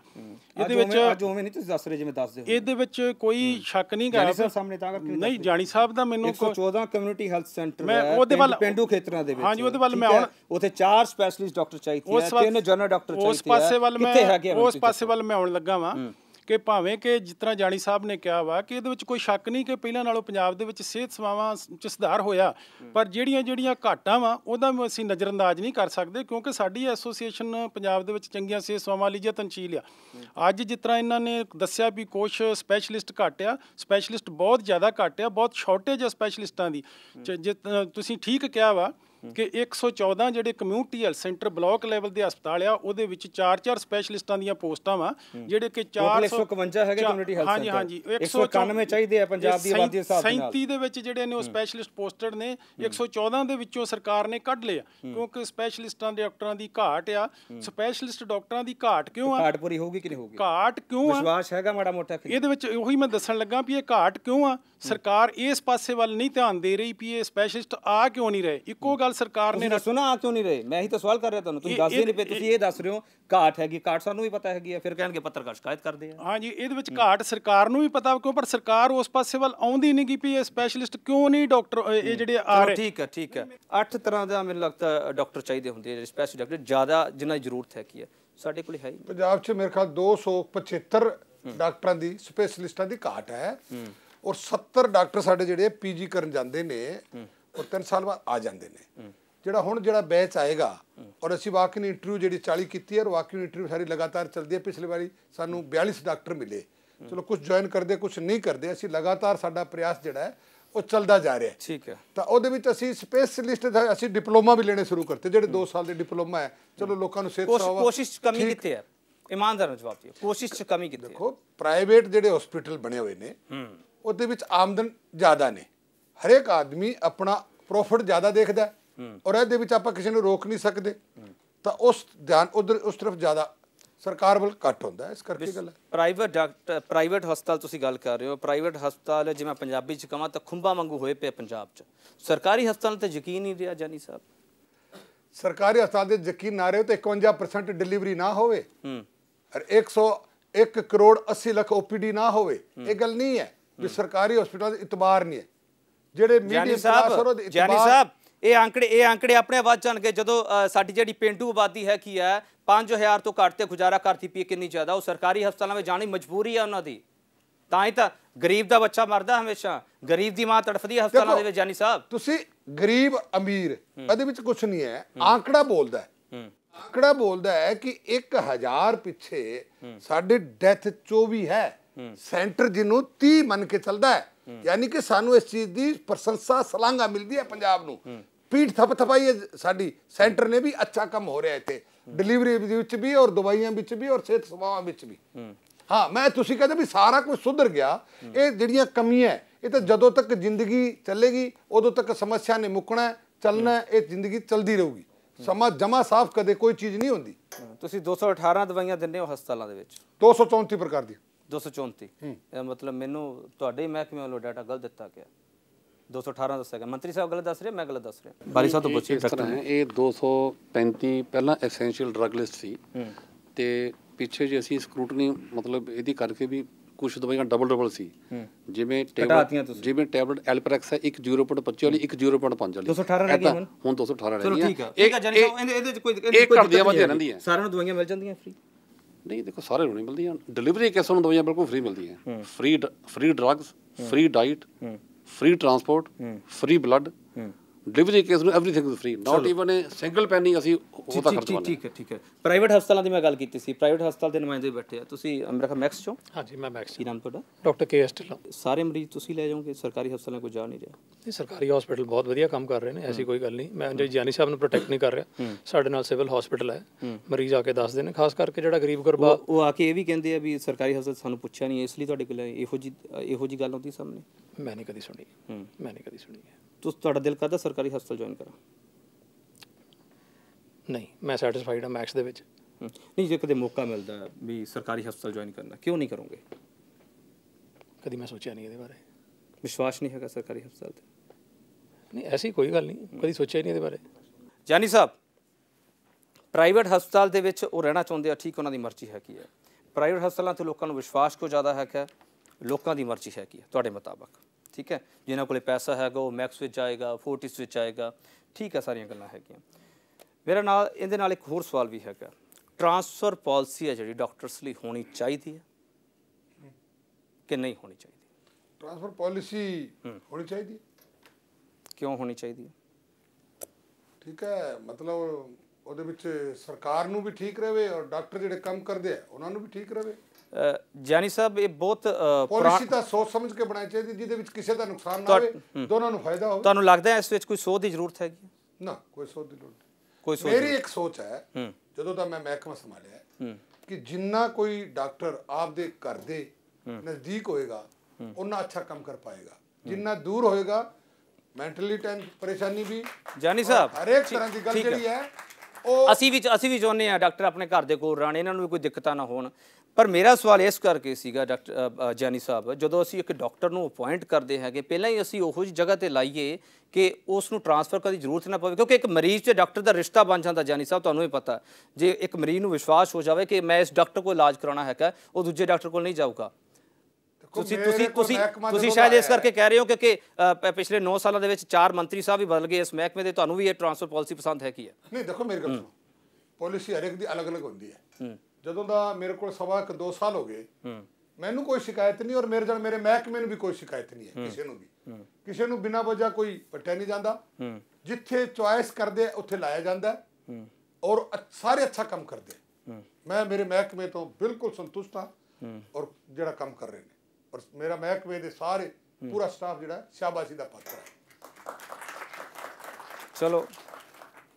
I: ਇਹਦੇ ਵਿੱਚ
A: ਅੱਜ ਉਵੇਂ ਨਹੀਂ ਤੁਸੀਂ ਦੱਸ ਰਹੇ ਜਿਵੇਂ ਦੱਸਦੇ ਹੋ
I: ਇਹਦੇ ਵਿੱਚ ਕੋਈ ਸ਼ੱਕ ਨਹੀਂ ਗਾ।
A: ਸਾਹਿਬ ਸਾਹਮਣੇ ਤਾਂ ਕਰਕੇ
I: ਨਹੀਂ ਜਾਣੀ ਸਾਹਿਬ ਦਾ ਮੈਨੂੰ ਕੋਈ
A: 114 ਕਮਿਊਨਿਟੀ ਹੈਲਥ ਸੈਂਟਰ
I: ਮੈਂ ਉਹਦੇ ਵੱਲ-
A: ਪਿੰਡੂ ਖੇਤਰਾਂ ਦੇ ਵਿੱਚ।
I: ਹਾਂਜੀ, ਉਹਦੇ ਵੱਲ ਮੈਂ
A: ਹੈ?
I: ਆਉਣ-
A: ਉੱਥੇ ਚਾਰ ਸਪੈਸ਼ਲਿਸਟ ਡਾਕਟਰ ਚਾਹੀਦੇ ਆ ਤਿੰਨ ਜਨਰਲ ਡਾਕਟਰ ਚਾਹੀਦੇ
I: ਉਸ ਪਾਸੇ ਵੱਲ ਮੈਂ
A: ਆ
I: ਉਸ ਪਾਸੇ। ਵੱਲ ਮੈਂ ਆਉਣ ਲੱਗਾ ਵਾਂ। ਕਿ ਭਾਵੇਂ ਕਿ ਜਿਸ ਤਰ੍ਹਾਂ ਜਾਣੀ ਸਾਹਿਬ ਨੇ ਕਿਹਾ ਵਾ ਕਿ ਇਹਦੇ ਵਿੱਚ ਕੋਈ ਸ਼ੱਕ ਨਹੀਂ ਕਿ ਪਹਿਲਾਂ ਨਾਲੋਂ ਪੰਜਾਬ ਦੇ ਵਿੱਚ ਸਿਹਤ ਸੇਵਾਵਾਂ ਚ ਸੁਧਾਰ ਹੋਇਆ। ਪਰ ਜਿਹੜੀਆਂ ਜਿਹੜੀਆਂ ਘਾਟਾਂ ਵਾ, ਉਹਦਾ ਅਸੀਂ ਨਜ਼ਰਅੰਦਾਜ਼ ਨਹੀਂ ਕਰ ਸਕਦੇ ਕਿਉਂਕਿ ਸਾਡੀ ਐਸੋਸੀਏਸ਼ਨ ਪੰਜਾਬ ਦੇ ਵਿੱਚ ਚੰਗੀਆਂ ਸਿਹਤ ਸੇਵਾਵਾਂ ਲਈ ਯਤਨਸ਼ੀਲ ਆ। ਅੱਜ ਜਿਸ ਤਰ੍ਹਾਂ ਇਹਨਾਂ ਨੇ ਦੱਸਿਆ ਵੀ ਕੁਛ ਸਪੈਸ਼ਲਿਸਟ ਘੱਟ ਆ, ਸਪੈਸ਼ਲਿਸਟ ਬਹੁਤ ਜ਼ਿਆਦਾ ਘੱਟ ਆ, ਬਹੁਤ ਸ਼ਾਰਟੇਜ ਆ ਸਪੈਸ਼ਲਿਸਟਾਂ ਦੀ। ਚ- ਜੇ ਤੁਸੀਂ ਠੀਕ ਕਿਹਾ ਵਾ ਕਿ 114 ਜਿਹੜੇ community health centre block level ਦੇ ਹਸਪਤਾਲ ਆ ਉਹਦੇ ਵਿੱਚ 4-4 ਸਪੈਸ਼ਲਿਸਟਾਂ ਦੀਆਂ ਪੋਸਟਾਂ ਵਾ ਜਿਹੜੇ ਕਿ 400
A: 151 ਹੈਗੇ community health
I: ਹਾਂਜੀ
A: center।
I: ਹਾਂਜੀ
A: 191 ਚਾਹੀਦੇ ਆ ਪੰਜਾਬ ਦੀ ਆਬਾਦੀ ਦੇ ਹਿਸਾਬ ਨਾਲ।
I: 37 ਦੇ ਵਿੱਚ ਜਿਹੜੇ ਨੇ ਉਹ ਸਪੈਸ਼ਲਿਸਟ ਪੋਸਟਡ ਨੇ 114 ਦੇ ਵਿੱਚੋਂ ਸਰਕਾਰ ਨੇ ਕੱਢ ਲਿਆ ਕਿਉਂਕਿ ਸਪੈਸ਼ਲਿਸਟਾਂ ਦੇ ਡਾਕਟਰਾਂ ਦੀ ਘਾਟ ਆ। ਸਪੈਸ਼ਲਿਸਟ ਡਾਕਟਰਾਂ ਦੀ ਘਾਟ ਕਿਉਂ ਆ?
A: ਘਾਟ ਪੂਰੀ ਹੋਊਗੀ ਕਿ ਨਹੀਂ ਹੋਊਗੀ?
I: ਘਾਟ ਕਿਉਂ ਆ?
A: ਵਿਸ਼ਵਾਸ ਹੈਗਾ ਮਾੜਾ ਮੋਟਾ
I: ਇਹਦੇ ਵਿੱਚ ਉਹੀ ਮੈਂ ਦੱਸਣ ਲੱਗਾ ਵੀ ਇਹ ਘਾਟ ਕਿਉਂ ਆ? ਸਰਕਾਰ ਇਸ ਪਾਸੇ ਵੱਲ ਨਹੀਂ ਧਿਆਨ ਦੇ ਰਹੀ ਵੀ ਇਹ ਸਪੈਸ਼ਲਿਸਟ ਆ ਕਿਉਂ ਨਹੀਂ ਰਹੇ। ਇੱਕੋ ਗੱਲ ਸਰਕਾਰ ਨੇ
A: ਦੱਸੋ ਆ ਕਿਉਂ ਨਹੀਂ ਰਹੇ? ਮੈਂ ਹੀ ਤਾਂ ਸਵਾਲ ਕਰ ਰਿਹਾ ਤੁਹਾਨੂੰ। ਤੁਸੀਂ ਦੱਸਦੇ ਨਹੀਂ ਪਏ ਤੁਸੀਂ ਇਹ ਦੱਸ ਰਹੇ ਹੋ ਘਾਟ ਹੈਗੀ ਘਾਟ ਸਾਨੂੰ ਵੀ ਪਤਾ ਹੈਗੀ ਫਿਰ ਕਹਿਣਗੇ ਪੱਤਰਕਾਰ ਸ਼ਿਕਾਇਤ ਕਰਦੇ ਆ।
I: ਹਾਂਜੀ ਇਹਦੇ ਵਿੱਚ ਘਾਟ ਸਰਕਾਰ ਨੂੰ ਵੀ ਪਤਾ ਕਿਉਂ? ਪਰ ਸਰਕਾਰ ਉਸ ਪਾਸੇ ਵੱਲ ਆਉਂਦੀ ਨਹੀਂ ਕਿ ਵੀ ਇਹ ਸਪੈਸ਼ਲਿਸਟ ਕਿਉਂ ਨਹੀਂ ਡਾਕਟਰ ਇਹ ਜਿਹੜੇ ਆ ਰਹੇ?
A: ਠੀਕ ਹੈ ਠੀਕ ਹੈ। ਅੱਠ ਤਰ੍ਹਾਂ ਦਾ ਮੈਨੂੰ ਲੱਗਦਾ ਡਾਕਟਰ ਚਾਹੀਦੇ ਹੁੰਦੇ ਆ ਸਪੈਸ਼ਲ ਡਾਕਟਰ ਜ਼ਿਆਦਾ ਜਿਨ੍ਹਾਂ ਦੀ ਜ਼ਰੂਰਤ ਹੈ ਕੀ ਹੈ। ਸਾਡੇ ਕੋਲ ਹੈ।
C: ਪੰਜਾਬ 'ਚ ਮੇਰੇ ਖਿਆਲ 275 ਡਾਕਟਰਾਂ ਦੀ ਸਪੈਸ਼ਲਿਸਟਾਂ ਦੀ ਘਾਟ ਹੈ ਔਰ 70 ਡਾਕਟਰ ਸਾਡੇ ਜਿਹੜੇ ਪੀਜੀ ਕਰਨ ਜਾਂਦੇ ਨੇ ਔਰ 3 ਸਾਲ ਬਾਅਦ ਆ ਜਾਂਦੇ ਨੇ। ਜਿਹੜਾ ਹੁਣ ਜਿਹੜਾ ਬੈਚ ਆਏਗਾ ਔਰ ਅਸੀਂ ਵਾਕਈ ਇੰਟਰਵਿਊ ਜਿਹੜੀ 40 ਕੀਤੀ ਹੈ ਔਰ ਵਾਕਈ ਇੰਟਰਵਿਊ ਸਾਰੀ ਲਗਾਤਾਰ ਚੱਲਦੀ ਹੈ ਪਿਛਲੀ ਵਾਰੀ ਸਾਨੂੰ 42 ਡਾਕਟਰ ਮਿਲੇ। ਚਲੋ ਕੁਝ ਜੁਆਇਨ ਕਰਦੇ ਕੁਝ ਨਹੀਂ ਕਰਦੇ ਅਸੀਂ ਲਗਾਤਾਰ ਸਾਡਾ ਪ੍ਰਯਾਸ ਜਿਹੜਾ ਹੈ ਉਹ ਚੱਲਦਾ ਜਾ ਰਿਹਾ
A: ਠੀਕ ਹੈ।
C: ਤਾਂ ਉਹਦੇ ਵਿੱਚ ਅਸੀਂ ਸਪੈਸ਼ਲਿਸਟ ਦਾ ਅਸੀਂ ਡਿਪਲੋਮਾ ਵੀ ਲੈਣੇ ਸ਼ੁਰੂ ਕਰਤੇ ਜਿਹੜੇ 2 ਸਾਲ ਦੇ ਡਿਪਲੋਮਾ ਹੈ। ਚਲੋ ਲੋਕਾਂ ਨੂੰ ਸਿਹਤ ਸੇਵਾ
A: ਕੋਸ਼ਿਸ਼ ਕਮੀ ਕਿੱਥੇ ਹੈ। ਇਮਾਨਦਾਰ ਨਾਲ ਜਵਾਬ ਦਿਓ। ਕੋਸ਼ਿਸ਼ 'ਚ ਕਮੀ ਕਿੱਥੇ
C: ਦੇਖੋ ਪ੍ਰਾਈਵੇਟ ਜਿਹੜੇ ਹਸਪੀਟਲ ਬਣੇ ਹੋਏ ਨੇ ਉਹਦੇ ਵਿੱਚ ਆਮਦਨ ਜ਼ਿਆਦਾ ਨੇ। ਹਰੇਕ ਆਦਮੀ ਆਪਣਾ ਪ੍ਰੋਫਿਟ ਜ਼ਿਆਦਾ ਦੇਖਦਾ ਔਰ ਇਹਦੇ ਵਿੱਚ ਆਪਾਂ ਕਿਸੇ ਨੂੰ ਰੋਕ ਨਹੀਂ ਸਕਦੇ। ਤਾਂ ਉਸ ਧਿਆਨ ਉਧਰ ਉਸ ਤਰਫ ਜ਼ਿਆਦਾ ਸਰਕਾਰ ਵੱਲ ਘੱਟ ਹੁੰਦਾ ਇਸ ਕਰਕੇ ਗੱਲ ਹੈ।
A: ਪ੍ਰਾਈਵੇਟ ਡਾਕਟਰ ਪ੍ਰਾਈਵੇਟ ਹਸਪਤਾਲ ਤੁਸੀਂ ਗੱਲ ਕਰ ਰਹੇ ਹੋ ਪ੍ਰਾਈਵੇਟ ਹਸਪਤਾਲ ਜਿਵੇਂ ਪੰਜਾਬੀ ਚ ਕਹਾਂ ਤਾਂ ਖੁੰਬਾ ਵਾਂਗੂ ਹੋਏ ਪਏ ਪੰਜਾਬ ਚ। ਸਰਕਾਰੀ ਹਸਪਤਾਲ ਤੇ ਯਕੀਨ ਨਹੀਂ ਰਿਹਾ ਜਾਨੀ ਸਾਹਿਬ।
C: ਸਰਕਾਰੀ ਹਸਪਤਾਲ ਦੇ ਯਕੀਨ ਨਾ ਰਹੇ ਤਾਂ 51% ਡਿਲੀਵਰੀ ਨਾ ਹੋਵੇ।
A: ਹੂੰ।
C: ਔਰ 101 ਕਰੋੜ 80 ਲੱਖ ਓਪੀਡੀ ਨਾ ਹੋਵੇ ਇਹ ਗੱਲ ਨਹੀਂ ਹੈ ਵੀ ਸਰਕਾਰੀ ਹਸਪਤਾਲ ਦਾ ਇਤਬਾਰ ਨਹੀਂ ਹੈ। ਜਿਹੜੇ ਮੀਡੀਆ
A: ਸਾਹਿਬ ਜਾਨੀ ਸਾਹਿਬ ਇਹ ਅੰਕੜੇ ਇਹ ਅੰਕੜੇ ਆਪਣੇ ਆਵਾਜ਼ ਜਾਣਗੇ। ਜਦੋਂ ਸਾਡੀ ਜਿਹੜੀ ਪਿੰਡੂ ਆਬਾਦੀ ਹੈ ਕੀ ਹੈ 5000 ਤੋਂ ਘੱਟ ਤੇ ਗੁਜ਼ਾਰਾ ਕਰਦੀ ਪਈ ਕਿੰਨੀ ਜ਼ਿਆਦਾ। ਉਹ ਸਰਕਾਰੀ ਹਸਪਤਾਲਾਂ ਵਿੱਚ ਜਾਣੀ ਮਜਬੂਰੀ ਹੈ ਉਹਨਾਂ ਦੀ। ਤਾਂ ਹੀ ਤਾਂ ਗਰੀਬ ਦਾ ਬੱਚਾ ਮਰਦਾ ਹਮੇਸ਼ਾ। ਗਰੀਬ ਦੀ ਮਾਂ ਤੜਫਦੀ ਹੈ ਹਸਪਤਾਲਾਂ ਦੇ ਵਿੱਚ ਜਾਨੀ ਸਾਹਿਬ।
C: ਤੁਸੀਂ ਗਰੀਬ ਅਮੀਰ ਇਹਦੇ ਵਿੱਚ ਕੁਝ ਨਹੀਂ ਹੈ। ਅੰਕੜਾ ਬੋਲਦਾ ਹੈ। ਆંકੜਾ ਬੋਲਦਾ ਹੈ ਕਿ 1000 ਪਿੱਛੇ ਸਾਡੇ ਡੈਥ 24 ਹੈ। ਸੈਂਟਰ ਜਿਹਨੂੰ 30 ਮੰਨ ਕੇ ਚੱਲਦਾ ਹੈ। ਯਾਨੀ ਕਿ ਸਾਨੂੰ ਇਸ ਚੀਜ਼ ਦੀ ਪ੍ਰਸ਼ੰਸਾ ਸਲਾਂਘਾ ਮਿਲਦੀ ਹੈ ਪੰਜਾਬ ਨੂੰ। ਪੀਠ ਥਪ ਥਪਾਈ ਹੈ ਸਾਡੀ ਸੈਂਟਰ ਨੇ ਵੀ ਅੱਛਾ ਕੰਮ ਹੋ ਰਿਹਾ ਇੱਥੇ। ਡਿਲੀਵਰੀ ਵਿੱਚ ਵੀ ਔਰ ਦਵਾਈਆਂ ਵਿੱਚ ਵੀ ਔਰ ਸਿਹਤ ਸੇਵਾਵਾਂ ਵਿੱਚ ਵੀ। ਹਾਂ ਮੈਂ ਤੁਸੀਂ ਕਹਿੰਦੇ ਵੀ ਸਾਰਾ ਕੁਝ ਸੁਧਰ ਗਿਆ। ਇਹ ਜਿਹੜੀਆਂ ਕਮੀਆਂ ਇਹ ਤਾਂ ਜਦੋਂ ਤੱਕ ਜ਼ਿੰਦਗੀ ਚੱਲੇਗੀ ਉਦੋਂ ਤੱਕ ਸਮੱਸਿਆ ਨੇ ਮੁੱਕਣਾ ਚੱਲਣਾ ਇਹ ਜ਼ਿੰਦਗੀ ਚੱਲਦੀ ਰਹੂਗੀ। ਸਮਾਂ ਜਮਾ ਸਾਫ਼ ਕਦੇ ਕੋਈ ਚੀਜ਼ ਨਹੀਂ ਹੁੰਦੀ।
A: ਤੁਸੀਂ 218 ਦਵਾਈਆਂ ਦਿੰਦੇ ਹੋ ਹਸਪਤਾਲਾਂ ਦੇ ਵਿੱਚ।
C: 234 ਪ੍ਰਕਾਰ ਦੀ
A: 234 ਇਹ ਮਤਲਬ ਮੈਨੂੰ ਤੁਹਾਡੇ ਹੀ ਮਹਿਕਮੇ ਵੱਲੋਂ ਡਾਟਾ ਗਲਤ ਦਿੱਤਾ ਗਿਆ। 218 ਦੱਸਿਆ ਗਿਆ। ਮੰਤਰੀ ਸਾਹਿਬ ਗਲਤ ਦੱਸ ਰਹੇ ਮੈਂ ਗਲਤ ਦੱਸ ਰਿਹਾ। ਬਾਰੀ ਸਾਹਿਬ ਤੋਂ ਪੁੱਛੀ
G: ਤਰ੍ਹਾਂ ਹੈ ਇਹ 235 ਪਹਿਲਾਂ ਐਸੈਂਸ਼ੀਅਲ ਡਰੱਗ ਲਿਸਟ ਸੀ। ਤੇ ਪਿੱਛੇ ਜੇ ਅਸੀਂ ਸਕਰੂਟਨੀ ਮਤਲਬ ਇਹਦੀ ਕਰਕੇ ਵੀ ਕੁਝ ਦਵਾਈਆਂ ਡਬਲ ਡਬਲ ਸੀ। ਜਿਵੇਂ ਟੈਬਲੇਟ। ਜਿਵੇਂ ਟੈਬਲੇਟ ਐਲਪ੍ਰੈਕਸ ਹੈ ਇੱਕ 0.25 ਵਾਲੀ ਇੱਕ 0.5 ਵਾਲੀ।
A: 218 ਰਹਿ
G: ਏਦਾਂ,
A: ਹੁਣ?
G: ਹੁਣ 218 ਰਹਿ
A: ਠੀਕ ਹੈ ਠੀਕ ਹੈ ਇਹਦੇ ਇਹਦੇ ਚ ਕੋਈ ਇਹਦੇ
G: ਇਹ
A: ਕੋਈ
G: ਘਟਦੀਆਂ
A: ਦਿੱਕਤ
G: ਵੱਧਦੀਆਂ
A: ਨਹੀਂ
G: ਰਹਿੰਦੀਆਂ।
A: ਸਾਰਿਆਂ ਨੂੰ ਦਵਾਈਆਂ ਮਿਲ ਜਾਂਦੀਆਂ ਫ੍ਰੀ
G: ਨਹੀਂ ਦੇਖੋ ਸਾਰੇ ਨੂੰ ਨਹੀਂ ਮਿਲਦੀਆਂ ਡਿਲੀਵਰੀ ਕਿਸੇ ਨੂੰ ਦਵਾਈਆਂ ਬਿਲਕੁਲ ਫ੍ਰੀ ਮਿਲਦੀਆਂ free free drugs free diet free transport free blood delivery case ਨੂੰ everything is free not even a single penny ਅਸੀਂ ਉਹਦਾ ਖਰਚ
A: ਠੀਕ
G: ਪਾਉਂਦੇ
A: ਠੀਕ ਹੈ ਠੀਕ ਹੈ। ਪ੍ਰਾਈਵੇਟ ਹਸਪਤਾਲਾਂ ਦੀ ਮੈਂ ਗੱਲ ਕੀਤੀ ਸੀ। ਪ੍ਰਾਈਵੇਟ ਹਸਪਤਾਲ ਦੇ ਨੁਮਾਇੰਦੇ ਬੈਠੇ ਆ। ਤੁਸੀਂ ਮੇਰਾ ਖਿਆਲ ਮੈਕਸ ਚੋਂ?
J: ਹਾਂਜੀ ਮੈਂ ਮੈਕਸ
A: ਕੀ ਨਾਮ ਤੁਹਾਡਾ?
J: Doctor K S Dhillon.
A: ਸਾਰੇ ਮਰੀਜ਼ ਤੁਸੀਂ ਲੈ ਜਾਓਗੇ? ਸਰਕਾਰੀ ਹਸਪਤਾਲਾਂ ਕੋਈ ਜਾ ਨਹੀਂ ਰਿਹਾ?
J: ਇਹ ਸਰਕਾਰੀ ਹਸਪੀਟਲ ਬਹੁਤ ਵਧੀਆ ਕੰਮ ਕਰ ਰਹੇ ਨੇ ਐਸੀ ਕੋਈ ਗੱਲ ਨਹੀਂ। ਮੈਂ ਜੀ ਜਾਨੀ ਸਾਹਿਬ ਨੂੰ ਪ੍ਰੋਟੈਕਟ ਨਹੀਂ ਕਰ ਰਿਹਾ। ਸਾਡੇ ਨਾਲ ਸਿਵਲ ਹਸਪੀਟਲ ਹੈ। ਮਰੀਜ਼ ਆ ਕੇ ਦੱਸਦੇ ਨੇ ਖਾਸ ਕਰਕੇ ਜਿਹੜਾ ਗਰੀਬ ਗੁਰਬਾ
A: ਉਹ ਆ ਕੇ ਇਹ ਵੀ ਕਹਿੰਦੇ ਆ ਵੀ ਸਰਕਾਰੀ ਹਸਪਤਾਲ ਸਾਨੂੰ ਪੁੱਛਿਆ ਨਹੀਂ ਇਸ ਲਈ ਤੁਹਾਡੇ ਕੋਲ। ਇਹੋ ਜੀ ਇਹੋ ਜੀ ਗੱਲ ਆਉਂਦੀ ਸਾਹਮਣੇ?
J: ਮੈਂ ਨਹੀਂ ਕਦੀ ਸੁਣੀ। ਮੈਂ ਨਹੀਂ ਕਦੀ ਸੁਣੀ।
A: ਤੁਸੀਂ ਤੁਹਾਡਾ ਦਿਲ ਕਰਦਾ ਸਰਕਾਰੀ ਹਸਪਤਾਲ ਜੁਆਇਨ ਕਰਾਂ?
J: ਨਹੀਂ ਮੈਂ ਸੈਟੀਸਫਾਈਡ ਹਾਂ ਮੈਕਸ ਦੇ ਵਿੱਚ।
A: ਨਹੀਂ ਜੇ ਕਦੇ ਮੌਕਾ ਮਿਲਦਾ ਵੀ ਸਰਕਾਰੀ ਹਸਪਤਾਲ ਜੁਆਇਨ ਕਰਨਾ ਕਿਉਂ ਨਹੀਂ ਕਰੋਗੇ?
J: ਕਦੀ ਮੈਂ ਸੋਚਿਆ ਨਹੀਂ ਇਹਦੇ ਬਾਰੇ।
A: ਵਿਸ਼ਵਾਸ ਨਹੀਂ ਹੈਗਾ ਸਰਕਾਰੀ ਹਸਪਤਾਲ ਤੇ?
J: ਨਹੀਂ ਐਸੀ ਕੋਈ ਗੱਲ ਨਹੀਂ। ਕਦੀ ਸੋਚਿਆ ਨਹੀਂ ਇਹਦੇ ਬਾਰੇ।
A: ਜਾਨੀ ਸਾਹਿਬ ਪ੍ਰਾਈਵੇਟ ਹਸਪਤਾਲ ਦੇ ਵਿੱਚ ਉਹ ਰਹਿਣਾ ਚਾਹੁੰਦੇ ਆ ਠੀਕ ਉਹਨਾਂ ਦੀ ਮਰਜ਼ੀ ਹੈ ਕੀ ਹੈ ਪ੍ਰਾਈਵੇਟ ਹਸਪਤਾਲਾਂ ਤੇ ਲੋਕਾਂ ਨੂੰ ਵਿਸ਼ਵਾਸ ਕੋ ਜ਼ਿਆਦਾ ਹੈ ਕਿ ਲੋਕਾਂ ਦੀ ਮਰਜ਼ੀ ਹੈ ਕੀ ਹੈ ਤੁਹਾਡੇ ਮੁਤਾਬਕ। ਠੀਕ ਹੈ? ਜਿਨ੍ਹਾਂ ਕੋਲੇ ਪੈਸਾ ਹੈਗਾ ਉਹ ਮੈਕਸ ਵਿੱਚ ਜਾਏਗਾ ਫੋਰਟਿਸ ਵਿੱਚ ਜਾਏਗਾ। ਠੀਕ ਹੈ ਸਾਰੀਆਂ ਗੱਲਾਂ ਹੈਗੀਆਂ। ਮੇਰਾ ਨਾਲ ਇਹਦੇ ਨਾਲ ਇੱਕ ਹੋਰ ਸਵਾਲ ਵੀ ਹੈਗਾ। ਟ੍ਰਾਂਸਫਰ ਪਾਲਿਸੀ ਹੈ ਜਿਹੜੀ ਡਾਕਟਰਸ ਲਈ ਹੋਣੀ ਚਾਹੀਦੀ ਹੈ ਕਿ ਨਹੀਂ ਹੋਣੀ ਚਾਹੀਦੀ?
C: ਟ੍ਰਾਂਸਫਰ ਪਾਲਿਸੀ ਹੋਣੀ ਚਾਹੀਦੀ
A: ਕਿਉਂ ਹੋਣੀ ਚਾਹੀਦੀ ਹੈ?
C: ਠੀਕ ਹੈ ਮਤਲਬ ਉਹਦੇ ਵਿੱਚ ਸਰਕਾਰ ਨੂੰ ਵੀ ਠੀਕ ਰਵੇ ਔਰ ਡਾਕਟਰ ਜਿਹੜੇ ਕੰਮ ਕਰਦੇ ਆ ਉਹਨਾਂ ਨੂੰ ਵੀ ਠੀਕ
A: ਅ, ਜਾਨੀ ਸਾਹਿਬ ਇਹ ਬਹੁਤ
C: ਪਾਲਿਸੀ ਤਾਂ ਸੋਚ ਸਮਝ ਕੇ ਬਣਾਈ ਚਾਹੀਦੀ ਜਿਹਦੇ ਵਿੱਚ ਕਿਸੇ ਦਾ ਨੁਕਸਾਨ ਨਾ ਹੋਵੇ ਦੋਨਾਂ ਨੂੰ ਫਾਇਦਾ ਹੋਵੇ।
A: ਤੁਹਾਨੂੰ ਲੱਗਦਾ ਹੈ ਇਸ ਵਿੱਚ ਕੋਈ ਸੋਧ ਦੀ ਜ਼ਰੂਰਤ ਹੈਗੀ?
C: ਨਾ ਕੋਈ ਸੋਚ ਦੀ ਲੋੜ ਨਹੀਂ।
A: ਕੋਈ ਸੋਧ
C: ਮੇਰੀ ਇੱਕ ਸੋਚ ਹੈ। ਜਦੋਂ ਦਾ ਮੈਂ ਮਹਿਕਮਾ ਸੰਭਾਲਿਆ ਕਿ ਜਿੰਨਾ ਕੋਈ ਡਾਕਟਰ ਆਪਦੇ ਘਰ ਦੇ ਨਜ਼ਦੀਕ ਹੋਏਗਾ ਉਨਾ ਅੱਛਾ ਕੰਮ ਕਰ ਪਾਏਗਾ। ਜਿੰਨਾ ਦੂਰ ਹੋਏਗਾ ਮੈਂਟਲੀ ਟੈਨ ਪਰੇਸ਼ਾਨੀ ਵੀ
A: ਜਾਨੀ ਸਾਹਿਬ
C: ਹਰੇਕ ਤਰ੍ਹਾਂ ਦੀ ਗੱਲ। ਜਿਹੜੀ ਹੈ ਉਹ
A: ਅਸੀਂ ਵੀ ਅਸੀਂ ਵੀ ਚਾਹੁੰਦੇ ਆ ਡਾਕਟਰ ਆਪਣੇ ਘਰ ਦੇ ਕੋਲ ਰਹਿਣ ਇਹਨਾਂ ਨੂੰ ਵੀ ਕੋਈ ਦਿੱਕਤਾਂ ਨਾ ਹੋਣ। ਪਰ ਮੇਰਾ ਸਵਾਲ ਇਸ ਕਰਕੇ ਸੀਗਾ ਡਾਕਟਰ ਜਾਨੀ ਸਾਹਿਬ ਜਦੋਂ ਅਸੀਂ ਇੱਕ ਡਾਕਟਰ ਨੂੰ ਅਪਾਇੰਟ ਕਰਦੇ ਹੈਗੇ ਪਹਿਲਾਂ ਹੀ ਅਸੀਂ ਉਹੋ ਜਿਹੀ ਜਗ੍ਹਾ ਤੇ ਲਾਈਏ ਕਿ ਉਸ ਨੂੰ ਟ੍ਰਾਂਸਫਰ ਕਰਨ ਦੀ ਜ਼ਰੂਰਤ ਨਾ ਪਵੇ ਕਿਉਂਕਿ ਇੱਕ ਮਰੀਜ਼ ਤੇ ਡਾਕਟਰ ਦਾ ਰਿਸ਼ਤਾ ਬਣ ਜਾਂਦਾ ਜਾਨੀ ਸਾਹਿਬ ਤੁਹਾਨੂੰ ਵੀ ਪਤਾ। ਜੇ ਇੱਕ ਮਰੀਜ਼ ਨੂੰ ਵਿਸ਼ਵਾਸ ਹੋ ਜਾਵੇ ਕਿ ਮੈਂ ਇਸ ਡਾਕਟਰ ਕੋਲ ਇਲਾਜ ਕਰਾਉਣਾ ਹੈਗਾ ਉਹ ਦੂਜੇ ਡਾਕਟਰ ਕੋਲ ਨਹੀਂ ਜਾਊਗਾ। ਤੁਸੀਂ ਤੁਸੀਂ ਤੁਸੀਂ ਤੁਸੀਂ ਸ਼ਾਇਦ ਇਸ ਕਰਕੇ ਕਹਿ ਰਹੇ ਹੋ ਪ- ਪਿਛਲੇ 9 ਸਾਲਾਂ ਦੇ ਵਿੱਚ ਚਾਰ ਮੰਤਰੀ ਸਾਹਿਬ ਵੀ ਬਦਲ ਗਏ ਇਸ ਮਹਿਕਮੇ ਦੇ ਤੁਹਾਨੂੰ ਵੀ ਇਹ ਟ੍ਰਾਂਸਫਰ ਪਾਲਿਸੀ ਪਸੰਦ ਹੈ ਕੀ ਹੈ।
C: ਨਹੀਂ ਦੇਖੋ ਮੇਰੀ ਗੱਲ ਸੁਣੋ। ਪਾਲਿਸੀ ਹਰੇਕ ਦੀ ਅਲੱਗ-ਅਲੱਗ ਹੁੰਦੀ ਹੈ। ਜਦੋਂ ਦਾ ਮੇਰੇ ਕੋਲ ਸਵਾ ਇੱਕ 2 ਸਾਲ ਹੋ ਗਏ ਮੈਨੂੰ ਕੋਈ ਸ਼ਿਕਾਇਤ ਨਹੀਂ ਔਰ ਮੇਰੇ ਜਨ ਮੇਰੇ ਮਹਿਕਮੇ ਨੂੰ ਵੀ ਕੋਈ ਸ਼ਿਕਾਇਤ ਨਹੀਂ ਹੈ ਕਿਸੇ ਨੂੰ ਵੀ। ਕਿਸੇ ਨੂੰ ਬਿਨਾਂ ਵਜ੍ਹਾ ਕੋਈ ਪੱਟਿਆ ਨਹੀਂ ਜਾਂਦਾ। ਜਿੱਥੇ ਚੁਆਇਸ ਕਰਦੇ ਉੱਥੇ ਲਾਇਆ ਜਾਂਦਾ। ਔਰ ਸਾਰੇ ਅੱਛਾ ਕੰਮ ਕਰਦੇ। ਮੈਂ ਮੇਰੇ ਮਹਿਕਮੇ ਤੋਂ ਬਿਲਕੁਲ ਸੰਤੁਸ਼ਟ ਹਾਂ ਔਰ ਜਿਹੜਾ ਕੰਮ ਕਰ ਰਹੇ ਨੇ। ਔਰ ਮੇਰਾ ਮਹਿਕਮੇ ਦੇ ਸਾਰੇ ਪੂਰਾ ਸਟਾਫ ਜਿਹੜਾ ਸ਼ਾਬਾਸ਼ੀ ਦਾ ਪਾਤਰ ਹੈ।
A: ਚਲੋ।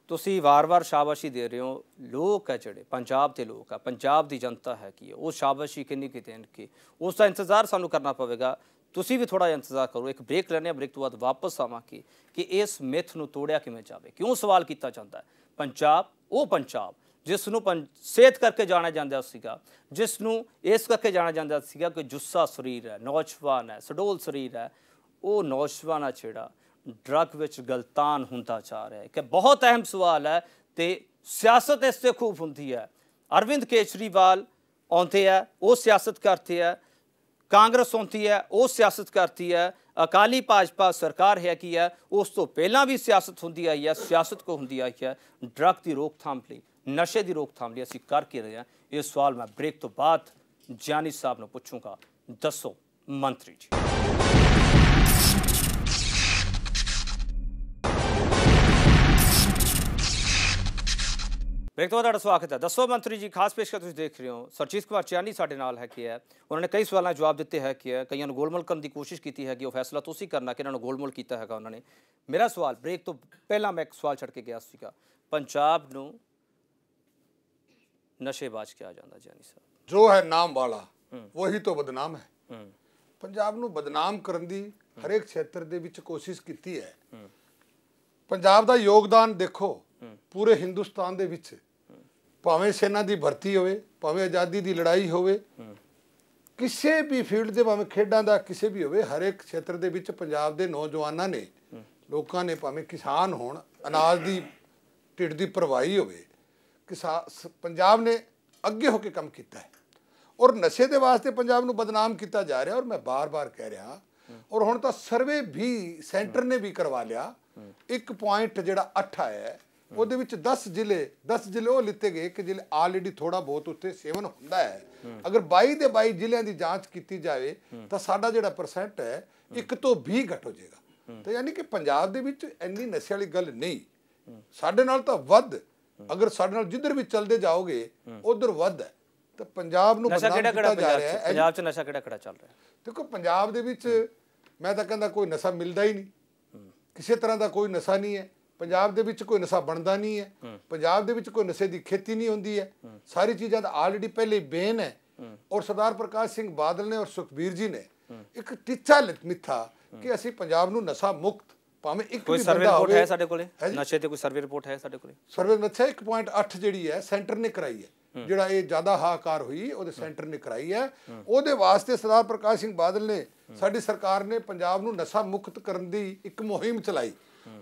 A: ਤੁਸੀਂ ਵਾਰ-ਵਾਰ ਸ਼ਾਬਾਸ਼ੀ ਦੇ ਰਹੇ ਹੋ। ਲੋਕ ਹੈ ਜਿਹੜੇ, ਪੰਜਾਬ ਦੇ ਲੋਕ ਆ ਪੰਜਾਬ ਦੀ ਜਨਤਾ ਹੈ ਕੀ ਉਹ ਸ਼ਾਬਾਸ਼ੀ ਕਿੰਨੀ ਕਿ ਦੇਣਗੇ? ਉਸ ਦਾ ਇੰਤਜ਼ਾਰ ਸਾਨੂੰ ਕਰਨਾ ਪਵੇਗਾ। ਤੁਸੀਂ ਵੀ ਥੋੜਾ ਇੰਤਜ਼ਾਰ ਕਰੋ, ਇੱਕ ਬ੍ਰੇਕ ਲੈਣੇ ਆ ਬ੍ਰੇਕ ਤੋਂ ਬਾਅਦ ਵਾਪਸ ਆਵਾਂਗੇ ਕਿ ਇਸ ਮਿਥ ਨੂੰ ਤੋੜਿਆ ਕਿਵੇਂ ਜਾਵੇ, ਕਿਉਂ ਸਵਾਲ ਕੀਤਾ ਜਾਂਦਾ ਹੈ? ਪੰਜਾਬ, ਉਹ ਪੰਜਾਬ, ਜਿਸ ਨੂੰ ਪੰ- ਸਿਹਤ ਕਰਕੇ ਜਾਣਿਆ ਜਾਂਦਾ ਸੀਗਾ, ਜਿਸ ਨੂੰ ਇਸ ਕਰਕੇ ਜਾਣਿਆ ਜਾਂਦਾ ਸੀਗਾ ਕਿ ਜੁੱਸਾ ਸਰੀਰ ਹੈ, ਨੌਜਵਾਨ ਹੈ, ਸਡੋਲ ਸਰੀਰ ਹੈ, ਉਹ ਨੌਜਵਾਨ ਆ ਜਿਹੜਾ ਡਰੱਗ ਵਿੱਚ ਗਲਤਾਨ ਹੁੰਦਾ ਜਾ ਰਿਹਾ ਹੈ ਕਿ ਬਹੁਤ ਅਹਿਮ ਸਵਾਲ ਹੈ ਤੇ ਸਿਆਸਤ ਇਸ ਤੇ ਖੂਬ ਹੁੰਦੀ ਹੈ। ਅਰਵਿੰਦ ਕੇਜਰੀਵਾਲ ਆਉਂਦੇ ਆ, ਉਹ ਸਿਆਸਤ ਕਰਤੇ ਹੈ ਕਾਂਗਰਸ ਆਉਂਦੀ ਹੈ, ਉਹ ਸਿਆਸਤ ਕਰਤੀ ਹੈ, ਅਕਾਲੀ ਭਾਜਪਾ ਸਰਕਾਰ ਹੈ ਕੀ ਹੈ, ਉਸ ਤੋਂ ਪਹਿਲਾਂ ਵੀ ਸਿਆਸਤ ਹੁੰਦੀ ਆਈ ਹੈ, ਸਿਆਸਤ ਕੋ ਹੁੰਦੀ ਆਈ ਹੈ, ਡਰੱਗ ਦੀ ਰੋਕਥਾਮ ਲਈ, ਨਸ਼ੇ ਦੀ ਰੋਕਥਾਮ ਲਈ ਅਸੀਂ ਕਰ ਕੀ ਰਹੇ ਹਾਂ। ਇਹ ਸਵਾਲ ਮੈਂ ਬ੍ਰੇਕ ਤੋਂ ਬਾਅਦ ਜਾਨੀ ਸਾਹਿਬ ਨੂੰ ਪੁੱਛੂੰਗਾ। ਦੱਸੋ ਮੰਤਰੀ ਜੀ। ਬ੍ਰੇਕ ਤੋਂ ਤੁਹਾਡਾ ਸਵਾਗਤ ਹੈ। ਦੱਸੋ ਮੰਤਰੀ ਜੀ ਖਾਸ ਪੇਸ਼ਕਸ਼ ਤੁਸੀਂ ਦੇਖ ਰਹੇ ਹੋ। ਸਰਜੀਤ ਕੁਮਾਰ ਚਿਆਨੀ ਸਾਡੇ ਨਾਲ ਹੈ ਕਿ ਹੈ ਉਹਨਾਂ ਨੇ ਕਈ ਸਵਾਲਾਂ ਦੇ ਜਵਾਬ ਦਿੱਤੇ ਹੈ ਕਿ ਹੈ ਕਈਆਂ ਨੂੰ ਗੋਲਮੋਲ ਕਰਨ ਦੀ ਕੋਸ਼ਿਸ਼ ਕੀਤੀ ਹੈ ਕਿ ਉਹ ਫੈਸਲਾ ਤੁਸੀਂ ਕਰਨਾ ਕਿ ਇਹਨਾਂ ਨੂੰ ਗੋਲਮੋਲ ਕੀਤਾ ਹੈਗਾ ਉਹਨਾਂ ਨੇ। ਮੇਰਾ ਸਵਾਲ ਬ੍ਰੇਕ ਤੋਂ ਪਹਿਲਾਂ ਮੈਂ ਇੱਕ ਸਵਾਲ ਛੱਡ ਕੇ ਗਿਆ ਸੀਗਾ। ਪੰਜਾਬ ਨੂੰ ਨਸ਼ੇਬਾਜ਼ ਕਿਹਾ ਜਾਂਦਾ ਜਾਨੀ ਸਾਹਿਬ।
C: ਜੋ ਹੈ ਨਾਮ ਵਾਲਾ ਵਹੀ ਤੋਂ ਬਦਨਾਮ ਹੂੰ। ਪੰਜਾਬ ਨੂੰ ਬਦਨਾਮ ਕਰਨ ਦੀ ਹਰੇਕ ਖੇਤਰ ਦੇ ਵਿੱਚ ਕੋਸ਼ਿਸ਼ ਕੀਤੀ ਹੈ। ਪੰਜਾਬ ਦਾ ਯੋਗਦਾਨ ਦੇਖੋ। ਪੂਰੇ ਹਿੰਦੁਸਤਾਨ ਦੇ ਵਿੱਚ। ਭਾਵੇਂ ਸੈਨਾ ਦੀ ਭਰਤੀ ਹੋਵੇ ਭਾਵੇਂ ਆਜ਼ਾਦੀ ਦੀ ਲੜਾਈ ਹੋਵੇ ਕਿਸੇ ਵੀ ਫੀਲਡ ਦੇ ਭਾਵੇਂ ਖੇਡਾਂ ਦਾ ਕਿਸੇ ਵੀ ਹੋਵੇ ਹਰੇਕ ਖੇਤਰ ਦੇ ਵਿੱਚ ਪੰਜਾਬ ਦੇ ਨੌਜਵਾਨਾਂ ਨੇ ਲੋਕਾਂ ਨੇ ਭਾਵੇਂ ਕਿਸਾਨ ਹੋਣ ਅਨਾਜ ਦੀ ਢਿੱਡ ਦੀ ਭਰਵਾਈ ਹੋਵੇ ਕਿਸਾਨ ਪੰਜਾਬ ਨੇ ਅੱਗੇ ਹੋ ਕੇ ਕੰਮ ਕੀਤਾ ਹੈ। ਔਰ ਨਸ਼ੇ ਦੇ ਵਾਸਤੇ ਪੰਜਾਬ ਨੂੰ ਬਦਨਾਮ ਕੀਤਾ ਜਾ ਰਿਹਾ ਔਰ ਮੈਂ ਬਾਰ-ਬਾਰ ਕਹਿ ਰਿਹਾ ਔਰ ਹੁਣ ਤਾਂ ਸਰਵੇ ਵੀ ਸੈਂਟਰ ਨੇ ਵੀ ਕਰਵਾ ਲਿਆ ਇੱਕ ਪੁਆਇੰਟ ਜਿਹੜਾ 8 ਆਇਆ ਹੈ, ਉਹਦੇ ਵਿੱਚ 10 ਜ਼ਿਲ੍ਹੇ 10 ਜ਼ਿਲ੍ਹੇ ਉਹ ਲਿੱਤੇ ਗਏ ਕਿ ਜ਼ਿਲ੍ਹੇ ਆਲਰੇਡੀ ਥੋੜਾ ਬਹੁਤ ਉੱਤੇ ਸੇਵਨ ਹੁੰਦਾ ਹੈ। ਅਗਰ 22 ਦੇ 22 ਜ਼ਿਲ੍ਹਿਆਂ ਦੀ ਜਾਂਚ ਕੀਤੀ ਜਾਵੇ ਤਾਂ ਸਾਡਾ ਜਿਹੜਾ ਪਰਸੈਂਟ ਹੈ ਇੱਕ ਤੋਂ 20 ਘਟ ਹੋ ਜਾਏਗਾ। ਤੇ ਯਾਨੀ ਕਿ ਪੰਜਾਬ ਦੇ ਵਿੱਚ ਇੰਨੀ ਨਸ਼ੇ ਵਾਲੀ ਗੱਲ ਨਹੀਂ। ਸਾਡੇ ਨਾਲ ਤਾਂ ਵੱਧ। ਅਗਰ ਸਾਡੇ ਨਾਲ ਜਿੱਧਰ ਵੀ ਚੱਲਦੇ ਜਾਓਗੇ ਉਧਰ ਵੱਧ ਹੈ। ਤਾਂ ਪੰਜਾਬ ਨੂੰ
A: ਨਸ਼ਾ ਕਿਹੜਾ ਕਿਹੜਾ
C: ਕੀਤਾ ਜਾ
A: ਪੰਜਾਬ
C: ਰਿਹਾ
A: ਚ?
C: ਹੈ
A: ਪੰਜਾਬ ਚ ਨਸ਼ਾ ਕਿਹੜਾ ਕਿਹੜਾ ਚੱਲ ਰਿਹਾ
C: ਦੇਖੋ ਪੰਜਾਬ ਦੇ ਵਿੱਚ ਮੈਂ ਤਾਂ ਕਹਿੰਦਾ ਕੋਈ ਨਸ਼ਾ ਮਿਲਦਾ ਹੀ ਨਹੀਂ। ਕਿਸੇ ਤਰ੍ਹਾਂ ਦਾ ਕੋਈ ਨਸ਼ਾ ਨਹੀਂ ਹੈ। ਪੰਜਾਬ ਦੇ ਵਿੱਚ ਕੋਈ ਨਸ਼ਾ ਬਣਦਾ ਨਹੀਂ ਹੈ। ਪੰਜਾਬ ਦੇ ਵਿੱਚ ਕੋਈ ਨਸ਼ੇ ਦੀ ਖੇਤੀ ਨਹੀਂ ਹੁੰਦੀ ਹੈ। ਸਾਰੀ ਚੀਜ਼ਾਂ ਤਾਂ ਆਲਰੇਡੀ ਪਹਿਲੇ ਬੇਨ ਹੈ। ਔਰ ਸਰਦਾਰ ਪ੍ਰਕਾਸ਼ ਸਿੰਘ ਬਾਦਲ ਨੇ ਔਰ ਸੁਖਬੀਰ ਜੀ ਨੇ ਇੱਕ ਟੀਚਾ ਮਿੱਥਾ ਕਿ ਅਸੀਂ ਪੰਜਾਬ ਨੂੰ ਨਸ਼ਾ ਮੁਕਤ ਭਾਵੇਂ ਇੱਕ
A: ਕੋਈ
C: ਵੀ
A: ਸਰਵੇ ਰਿਪੋਰਟ ਹੈ ਸਾਡੇ ਕੋਲੇ? ਨਸ਼ੇ ਤੇ ਕੋਈ ਸਰਵੇ ਰਿਪੋਰਟ ਹੈ ਸਾਡੇ ਕੋਲੇ?
C: ਸਰਵੇ ਨਸ਼ਾ 1.8 ਜਿਹੜੀ ਹੈ ਸੈਂਟਰ ਨੇ ਕਰਾਈ ਹੈ। ਜਿਹੜਾ ਇਹ ਜ਼ਿਆਦਾ ਹਾਕਾਰ ਹੋਈ ਉਹਦੇ ਸੈਂਟਰ ਨੇ ਕਰਾਈ ਹੈ। ਉਹਦੇ ਵਾਸਤੇ ਸਰਦਾਰ ਪ੍ਰਕਾਸ਼ ਸਿੰਘ ਬਾਦਲ ਨੇ ਸਾਡੀ ਸਰਕਾਰ ਨੇ ਪੰਜਾਬ ਨੂੰ ਨਸ਼ਾ ਮੁਕਤ ਕਰਨ ਦੀ ਇੱਕ ਮੁਹਿੰਮ ਚਲਾਈ।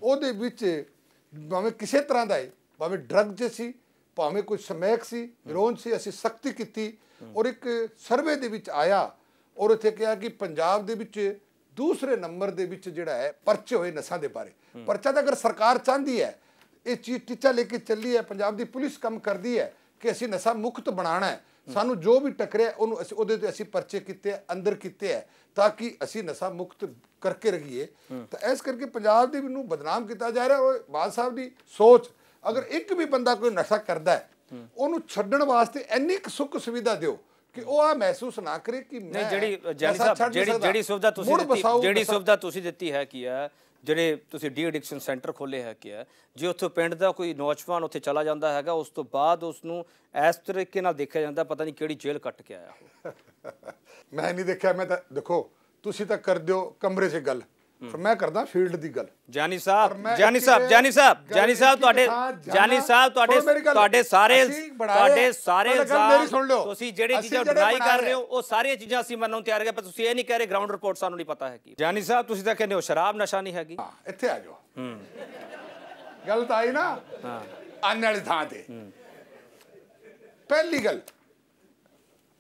C: ਉਹਦੇ ਵਿੱਚ ਭਾਵੇਂ ਕਿਸੇ ਤਰ੍ਹਾਂ ਦਾ ਹੈ ਭਾਵੇਂ ਡਰੱਗ ਚ ਸੀ ਭਾਵੇਂ ਕੋਈ ਸਮੈਕ ਸੀ ਹੈਰੋਨ ਸੀ ਅਸੀਂ ਸਖਤੀ ਕੀਤੀ। ਔਰ ਇੱਕ ਸਰਵੇ ਦੇ ਵਿੱਚ ਆਇਆ ਔਰ ਉੱਥੇ ਕਿਹਾ ਕਿ ਪੰਜਾਬ ਦੇ ਵਿੱਚ ਦੂਸਰੇ ਨੰਬਰ ਦੇ ਵਿੱਚ ਜਿਹੜਾ ਹੈ ਪਰਚੇ ਹੋਏ ਨਸ਼ਾ ਦੇ ਬਾਰੇ। ਪਰਚਾ ਤਾਂ ਅਗਰ ਸਰਕਾਰ ਚਾਹੁੰਦੀ ਹੈ ਇਹ ਚੀਜ਼ ਟੀਚਾ ਲੈ ਕੇ ਚੱਲੀ ਹੈ ਪੰਜਾਬ ਦੀ ਪੁਲਿਸ ਕੰਮ ਕਰਦੀ ਹੈ ਕਿ ਅਸੀਂ ਨਸ਼ਾ ਮੁਕਤ ਬਣਾਉਣਾ ਹੈ। ਸਾਨੂੰ ਜੋ ਵੀ ਟਕਰਿਆ ਉਹਨੂੰ ਅਸੀਂ ਉਹਦੇ ਤੇ ਅਸੀਂ ਪਰਚੇ ਕੀਤੇ ਹੈ, ਅੰਦਰ ਕੀਤੇ ਹੈ ਤਾਂ ਕਿ ਅਸੀਂ ਨਸ਼ਾ ਮੁਕਤ ਕਰਕੇ ਰਹੀਏ ਤਾਂ ਇਸ ਕਰਕੇ ਪੰਜਾਬ ਦੇ ਨੂੰ ਬਦਨਾਮ ਕੀਤਾ ਜਾ ਰਿਹਾ ਔਰ ਬਾਦ ਸਾਹਿਬ ਦੀ ਸੋਚ ਅਗਰ ਇੱਕ ਵੀ ਬੰਦਾ ਕੋਈ ਨਸ਼ਾ ਕਰਦਾ ਹੈ ਉਹਨੂੰ ਛੱਡਣ ਵਾਸਤੇ ਇੰਨੀ ਸੁੱਖ ਸੁਵਿਧਾ ਦਿਓ ਕਿ ਉਹ ਆ ਮਹਿਸੂਸ ਨਾ ਕਰੇ ਕਿ ਮੈਂ
A: ਜਿਹੜੀ ਜਾਨੀ ਸਾਹਿਬ ਜਿਹੜੀ। ਜਿਹੜੀ ਸੁਵਿਧਾ ਤੁਸੀਂ ਦਿੱਤੀ ਜਿਹੜੀ ਸੁਵਿਧਾ ਤੁਸੀਂ ਦਿੱਤੀ ਹੈ ਕੀ ਹੈ ਜਿਹੜੇ ਤੁਸੀਂ ਡੀ ਐਡਿਕਸ਼ਨ ਸੈਂਟਰ ਖੋਲੇ ਹੈ ਕੀ ਹੈ ਜੇ ਉੱਥੋਂ ਪਿੰਡ ਦਾ ਕੋਈ ਨੌਜਵਾਨ ਉੱਥੇ ਚਲਾ ਜਾਂਦਾ ਹੈਗਾ ਉਸ ਤੋਂ ਬਾਅਦ ਉਸ ਨੂੰ ਇਸ ਤਰੀਕੇ ਨਾਲ ਦੇਖਿਆ ਜਾਂਦਾ ਪਤਾ ਨਹੀਂ ਕਿਹੜੀ ਜੇਲ੍ਹ ਕੱਟ ਕੇ ਆਇਆ ਉਹ
C: ਮੈਂ ਨਹੀਂ ਦੇਖਿਆ ਮੈਂ ਤਾਂ ਦੇਖੋ ਤੁਸੀਂ ਤਾਂ ਕਰ ਦਿਓ ਕਮਰੇ 'ਚ ਗੱਲ। ਪਰ ਮੈਂ ਕਰਦਾ ਫੀਲਡ ਦੀ ਗੱਲ।
A: ਜਾਨੀ ਸਾਹਿਬ ਜਾਨੀ ਸਾਹਿਬ ਜਾਨੀ ਸਾਹਿਬ ਜਾਨੀ ਸਾਹਿਬ ਤੁਹਾਡੇ ਜਾਨੀ ਸਾਹਿਬ ਤੁਹਾਡੇ। ਤੁਹਾਡੇ ਸਾਰੇ ਤੁਹਾਡੇ ਸਾਰੇ
C: ਪਹਿਲਾਂ ਗੱਲ ਮੇਰੀ
A: ਇਲਜ਼ਾਮ
C: ਸੁਣ ਲਿਓ।
A: ਤੁਸੀਂ ਜਿਹੜੀ ਚੀਜ਼ਾਂ ਡਿਨਾਈ ਕਰ ਰਹੇ ਹੋ ਉਹ ਸਾਰੀਆਂ ਚੀਜ਼ਾਂ ਅਸੀਂ ਮੰਨਣ ਨੂੰ ਤਿਆਰ ਹੈਗੇ ਪਰ ਤੁਸੀਂ ਇਹ ਨਹੀਂ ਕਹਿ ਰਹੇ ਗਰਾਊਂਡ ਰਿਪੋਰਟ ਸਾਨੂੰ ਨਹੀਂ ਪਤਾ ਹੈ ਕੀ ਜਾਨੀ ਸਾਹਿਬ ਤੁਸੀਂ ਤਾਂ ਕਹਿੰਦੇ ਹੋ ਸ਼ਰਾਬ ਨਸ਼ਾ ਨਹੀਂ ਹੈਗੀ।
C: ਹਾਂ ਇੱਥੇ ਆ ਜਾਓ। ਗੱਲ ਤਾਂ ਆਈ ਨਾ ਹਾਂ। ਆਨੇ ਵਾਲੀ ਥਾਂ ਤੇ। ਪਹਿਲੀ ਗੱਲ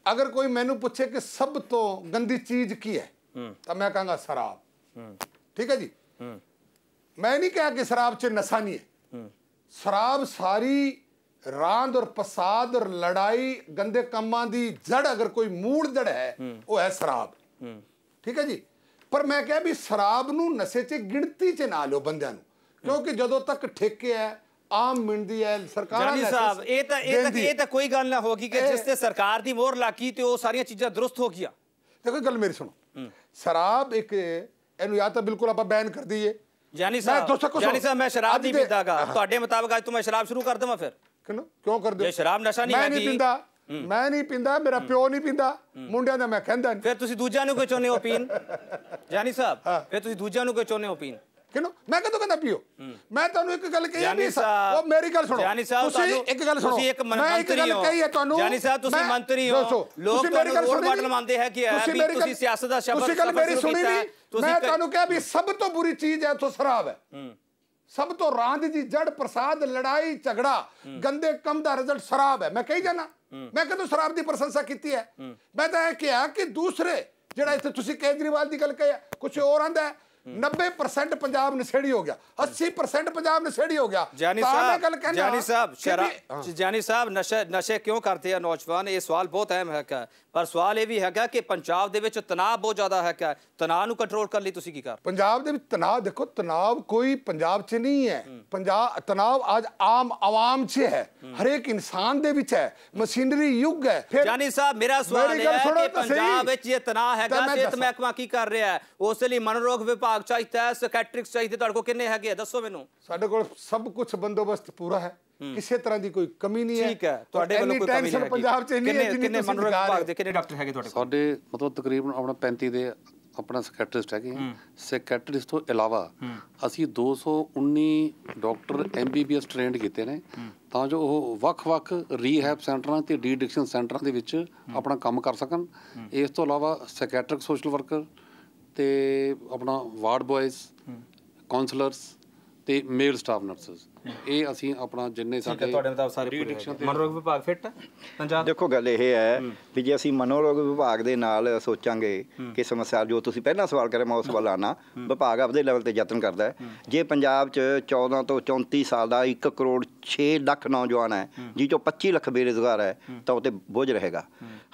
C: ਅਗਰ ਕੋਈ ਮੈਨੂੰ ਪੁੱਛੇ ਕਿ ਸਭ ਤੋਂ ਗੰਦੀ ਚੀਜ਼ ਕੀ ਹੈ ਤਾਂ ਮੈਂ ਕਹਾਂਗਾ ਸ਼ਰਾਬ। ਠੀਕ ਹੈ ਜੀ? ਮੈਂ ਨਹੀਂ ਕਿਹਾ ਕਿ ਸ਼ਰਾਬ 'ਚ ਨਸ਼ਾ ਨਹੀਂ ਹੈ। ਸ਼ਰਾਬ ਸਾਰੀ ਰਾਂਦ ਔਰ ਫਸਾਦ ਔਰ ਲੜਾਈ ਗੰਦੇ ਕੰਮਾਂ ਦੀ ਜੜ ਅਗਰ ਕੋਈ ਮੂਲ ਜੜ ਹੈ ਉਹ ਹੈ ਸ਼ਰਾਬ। ਠੀਕ ਹੈ ਜੀ? ਪਰ ਮੈਂ ਕਿਹਾ ਵੀ ਸ਼ਰਾਬ ਨੂੰ ਨਸ਼ੇ 'ਚ ਗਿਣਤੀ 'ਚ ਨਾ ਲਿਓ ਬੰਦਿਆਂ ਨੂੰ। ਕਿਉਂਕਿ ਜਦੋਂ ਤੱਕ ਠੇਕੇ ਹੈ ਆਮ ਮਿਲਦੀ ਹੈ ਸਰਕਾਰਾਂ ਲਾਇਸੈਂਸ
A: ਸਾਹਿਬ ਇਹ ਤਾਂ ਇਹ ਤਾਂ ਇਹ ਤਾਂ ਕੋਈ ਗੱਲ ਨਾ ਹੋਗੀ ਕਿ ਜਿਸ ਤੇ ਸਰਕਾਰ ਦੀ ਮੋਹਰ ਲੱਗੀ ਤੇ ਉਹ ਸਾਰੀਆਂ ਚੀਜ਼ਾਂ ਦਰੁਸਤ ਹੋ ਗਈਆਂ।
C: ਦੇਖੋ ਗੱਲ ਮੇਰੀ ਸੁਣੋ। ਸ਼ਰਾਬ ਇੱਕ ਇਹਨੂੰ ਜਾਂ ਤਾਂ ਬਿਲਕੁਲ ਆਪਾਂ ਬੈਨ ਕਰ ਦਈਏ।
A: ਜਾਨੀ ਸਾਹਿਬ ਜਾਨੀ ਸਾਹਿਬ ਮੈਂ ਸ਼ਰਾਬ ਨਹੀਂ
C: ਦੇ-
A: ਪੀਂਦਾਗਾ ਤੁਹਾਡੇ ਮੁਤਾਬਕ ਅੱਜ ਤੋਂ ਮੈਂ ਸ਼ਰਾਬ ਸ਼ੁਰੂ ਕਰ ਦੇਵਾਂ ਫਿਰ?
C: ਕਿਉਂ? ਹੋ?
A: ਜੇ ਸ਼ਰਾਬ ਨਸ਼ਾ ਨਹੀਂ
C: ਮੈਂ ਨਹੀਂ ਪੀਂਦਾ। ਮੈਂ ਨਹੀਂ ਪੀਂਦਾ ਮੇਰਾ ਪਿਓ ਨਹੀਂ ਪੀਂਦਾ। ਮੁੰਡਿਆਂ ਦਾ ਮੈਂ ਕਹਿੰਦਾ
A: ਫਿਰ ਤੁਸੀਂ ਦੂਜਿਆਂ ਨੂੰ ਕਿਉਂ ਚਾਹੁੰਦੇ ਹੋ ਪੀਣ? ਜਾਨੀ ਸਾਹਿਬ ਫਿਰ ਤੁਸੀਂ ਦੂਜਿਆਂ ਨੂੰ ਕਿਉਂ ਚਾਹੁੰਦੇ ਹੋ ਪੀਣ?
C: ਕਿਉਂ ਮੈਂ ਕਦੋਂ ਕਹਿੰਦਾ ਪੀਓ? ਮੈਂ ਤੁਹਾਨੂੰ ਇੱਕ ਗੱਲ ਕਹੀ ਹੈ ਉਹ ਮੇਰੀ ਗੱਲ ਸੁਣੋ।
A: ਜਾਨੀ ਸਾਹਿਬ
C: ਤੁਸੀਂ ਇੱਕ ਗੱਲ ਸੁਣੋ।
A: ਤੁਸੀਂ ਇੱਕ ਮੰ-
C: ਮੈਂ ਇੱਕ
A: ਮੰਤਰੀ
C: ਗੱਲ
A: ਹੋ।
C: ਕਹੀ ਹੈ ਤੁਹਾਨੂੰ।
A: ਜਾਨੀ ਸਾਹਿਬ ਤੁਸੀਂ ਮੰਤਰੀ ਹੋ। ਲੋਕ
C: ਮੇਰੀ ਗੱਲ
A: ਤੁਹਾਨੂੰ
C: ਸੁਣੀ?
A: ਮੰਨਦੇ ਹੈ ਕਿ
C: ਤੁਸੀਂ
A: ਸਿਆਸਤ ਦਾ ਸ਼ਬਦ
C: ਤੁਸੀਂ ਗੱਲ ਮੇਰੀ ਸੁਣੀ। ਨਹੀਂ। ਮੈਂ ਤੁਹਾਨੂੰ ਕਿਹਾ ਵੀ ਸਭ ਤੋਂ ਬੁਰੀ ਚੀਜ਼ ਹੈ ਉੱਥੋਂ ਸ਼ਰਾਬ ਹੈ। ਸਭ ਤੋਂ ਰਾਂਦ ਦੀ ਜੜ ਪ੍ਰਸਾਦ ਲੜਾਈ ਝਗੜਾ ਗੰਦੇ ਕੰਮ ਦਾ ਰਿਜ਼ਲਟ ਸ਼ਰਾਬ ਹੈ। ਮੈਂ ਕਹੀ ਜਾਣਾ ਮੈਂ ਕਦੋਂ ਸ਼ਰਾਬ ਦੀ ਪ੍ਰਸ਼ੰਸਾ ਕੀਤੀ ਹੈ? ਮੈਂ ਤਾਂ ਇਹ ਕਿਹਾ ਕਿ ਦੂਸਰੇ ਜਿਹੜਾ ਇੱਥੇ ਤੁਸੀਂ ਕੇਜਰੀਵਾਲ ਦੀ ਗੱਲ ਕਹੀ ਕੁਝ ਹੋਰ ਆਂਦਾ ਹੈ? 90% ਪੰਜਾਬ ਨਸ਼ੇੜੀ ਹੋ ਗਿਆ 80% ਪੰਜਾਬ ਨਸ਼ੇੜੀ ਹੋ ਗਿਆ।
A: ਜਾਨੀ ਸਾਹਿਬ ਜਾਨੀ ਸਾਹਿਬ ਸ਼ਰਾਬ ਜਾਨੀ ਸਾਹਿਬ ਨਸ਼ੇ ਨਸ਼ੇ ਕਿਉਂ ਕਰਦੇ ਆ ਨੌਜਵਾਨ? ਇਹ ਸਵਾਲ ਬਹੁਤ ਅਹਿਮ ਹੈਗਾ। ਪਰ ਸਵਾਲ ਇਹ ਵੀ ਹੈਗਾ ਕਿ ਪੰਜਾਬ ਦੇ ਵਿੱਚ ਤਣਾਅ ਬਹੁਤ ਜ਼ਿਆਦਾ ਹੈਗਾ। ਤਣਾਅ ਨੂੰ ਕੰਟਰੋਲ ਕਰਨ ਲਈ ਤੁਸੀਂ ਕੀ ਕਰ
C: ਪੰਜਾਬ ਦੇ ਵਿੱਚ ਤਣਾਅ ਦੇਖੋ ਤਣਾਅ ਕੋਈ ਪੰਜਾਬ 'ਚ ਨਹੀਂ ਹੈ। ਪੰਜਾਬ ਤਣਾਅ ਅੱਜ ਆਮ ਆਵਾਮ 'ਚ ਹੈ। ਹਰੇਕ ਇਨਸਾਨ ਦੇ ਵਿੱਚ ਹੈ। ਮਸ਼ੀਨਰੀ ਯੁੱਗ ਹੈ।
A: ਜਾਨੀ ਸਾਹਿਬ ਮੇਰਾ ਸਵਾਲ ਇਹ ਹੈ ਕਿ। ਪੰਜਾਬ ਵਿੱਚ ਇਹ ਤਣਾਅ ਹੈਗਾ ਸਿਹਤ। ਮਹਿਕਮਾ ਕੀ ਕਰ ਰਿਹਾ ਹੈ? ਉਸ ਲਈ ਮਨੋਰੋਗ ਵਿਭਾਗ ਚਾਹੀਦਾ ਹੈ ਸਕੈਟ੍ਰਿਕਸ ਚਾਹੀਦੇ ਤੁਹਾਡੇ ਕੋਲ ਕਿੰਨੇ ਹੈਗੇ ਆ? ਦੱਸੋ ਮੈਨੂੰ।
C: ਸਾਡੇ ਕੋਲ ਸਭ ਕੁਝ ਬੰਦੋਬਸਤ ਪੂਰਾ ਹੈ। ਕਿਸੇ ਤਰ੍ਹਾਂ ਦੀ ਕੋਈ ਕਮੀ ਨਹੀਂ ਹੈ।
A: ਠੀਕ ਹੈ ਤੁਹਾਡੇ ਵੱਲੋਂ ਕੋਈ ਕਮੀ ਨਹੀਂ
C: ਪੰਜਾਬ 'ਚ ਇੰਨੀ ਹੈ
A: ਕਿੰਨੇ
C: ਜਿੰਨੀ
A: ਕਿੰਨੇ
C: ਤੁਸੀਂ
A: ਮਨੋਰੋਗ
C: ਦਿਖਾ ਰਹੇ
A: ਵਿਭਾਗ
C: ਹੋ।
A: ਦੇ ਕਿੰਨੇ ਡਾਕਟਰ ਹੈਗੇ ਤੁਹਾਡੇ ਕੋਲ?
G: ਸਾਡੇ ਮਤਲਬ ਤਕਰੀਬਨ ਆਪਣਾ 35 ਦੇ ਆਪਣਾ ਸੈਕਟਰਿਸਟ ਹੈਗੇ। ਸੈਕਟਰਿਸਟ ਤੋਂ ਇਲਾਵਾ ਅਸੀਂ 219 ਡਾਕਟਰ ਐਮਬੀਬੀਐਸ ਟ੍ਰੇਨਡ ਕੀਤੇ ਨੇ। ਤਾਂ ਜੋ ਉਹ ਵੱਖ-ਵੱਖ ਰੀਹੈਬ ਸੈਂਟਰਾਂ ਤੇ ਡੀ ਐਡਿਕਸ਼ਨ ਸੈਂਟਰਾਂ ਦੇ ਵਿੱਚ ਆਪਣਾ ਕੰਮ ਕਰ ਸਕਣ। ਇਸ ਤੋਂ ਇਲਾਵਾ ਸੈਕੈਟ੍ਰਿਕ ਸੋਸ਼ਲ ਵਰਕਰ ਤੇ ਆਪਣਾ ਵਾਰਡ ਬॉयਜ਼ ਕਾਉਂਸਲਰਸ ਤੇ ਮੇਲ ਸਟਾਫ ਨਰਸਸ ਇਹ ਅਸੀਂ ਆਪਣਾ ਜਿੰਨੇ ਸਾਡੇ
A: ਤੁਹਾਡੇ ਮੁਤਾਬਕ ਸਾਰੇ ਪੂਰੇ। ਮਨੋਰੋਗ ਵਿਭਾਗ ਫਿੱਟ ਪੰਜਾਬ
E: ਦੇਖੋ ਗੱਲ ਇਹ ਹੈ ਵੀ ਜੇ ਅਸੀਂ ਮਨੋਰੋਗ ਵਿਭਾਗ ਦੇ ਨਾਲ ਸੋਚਾਂਗੇ ਕਿ ਸਮੱਸਿਆ ਜੋ ਤੁਸੀਂ ਪਹਿਲਾਂ ਸਵਾਲ ਕਰਿਆ ਮੈਂ ਉਸ ਵੱਲ ਆਣਾ ਵਿਭਾਗ ਆਪਦੇ ਲੈਵਲ ਤੇ ਯਤਨ ਕਰਦਾ ਹੈ। ਜੇ ਪੰਜਾਬ 'ਚ 14 ਤੋਂ 34 ਸਾਲ ਦਾ 1 ਕਰੋੜ 6 ਲੱਖ ਨੌਜਵਾਨ ਹੈ ਜਿਹ ਚੋਂ 25 ਲੱਖ ਬੇਰੁਜ਼ਗਾਰ ਹੈ ਤਾਂ ਉਹ ਤੇ ਬੋਝ ਰਹੇਗਾ।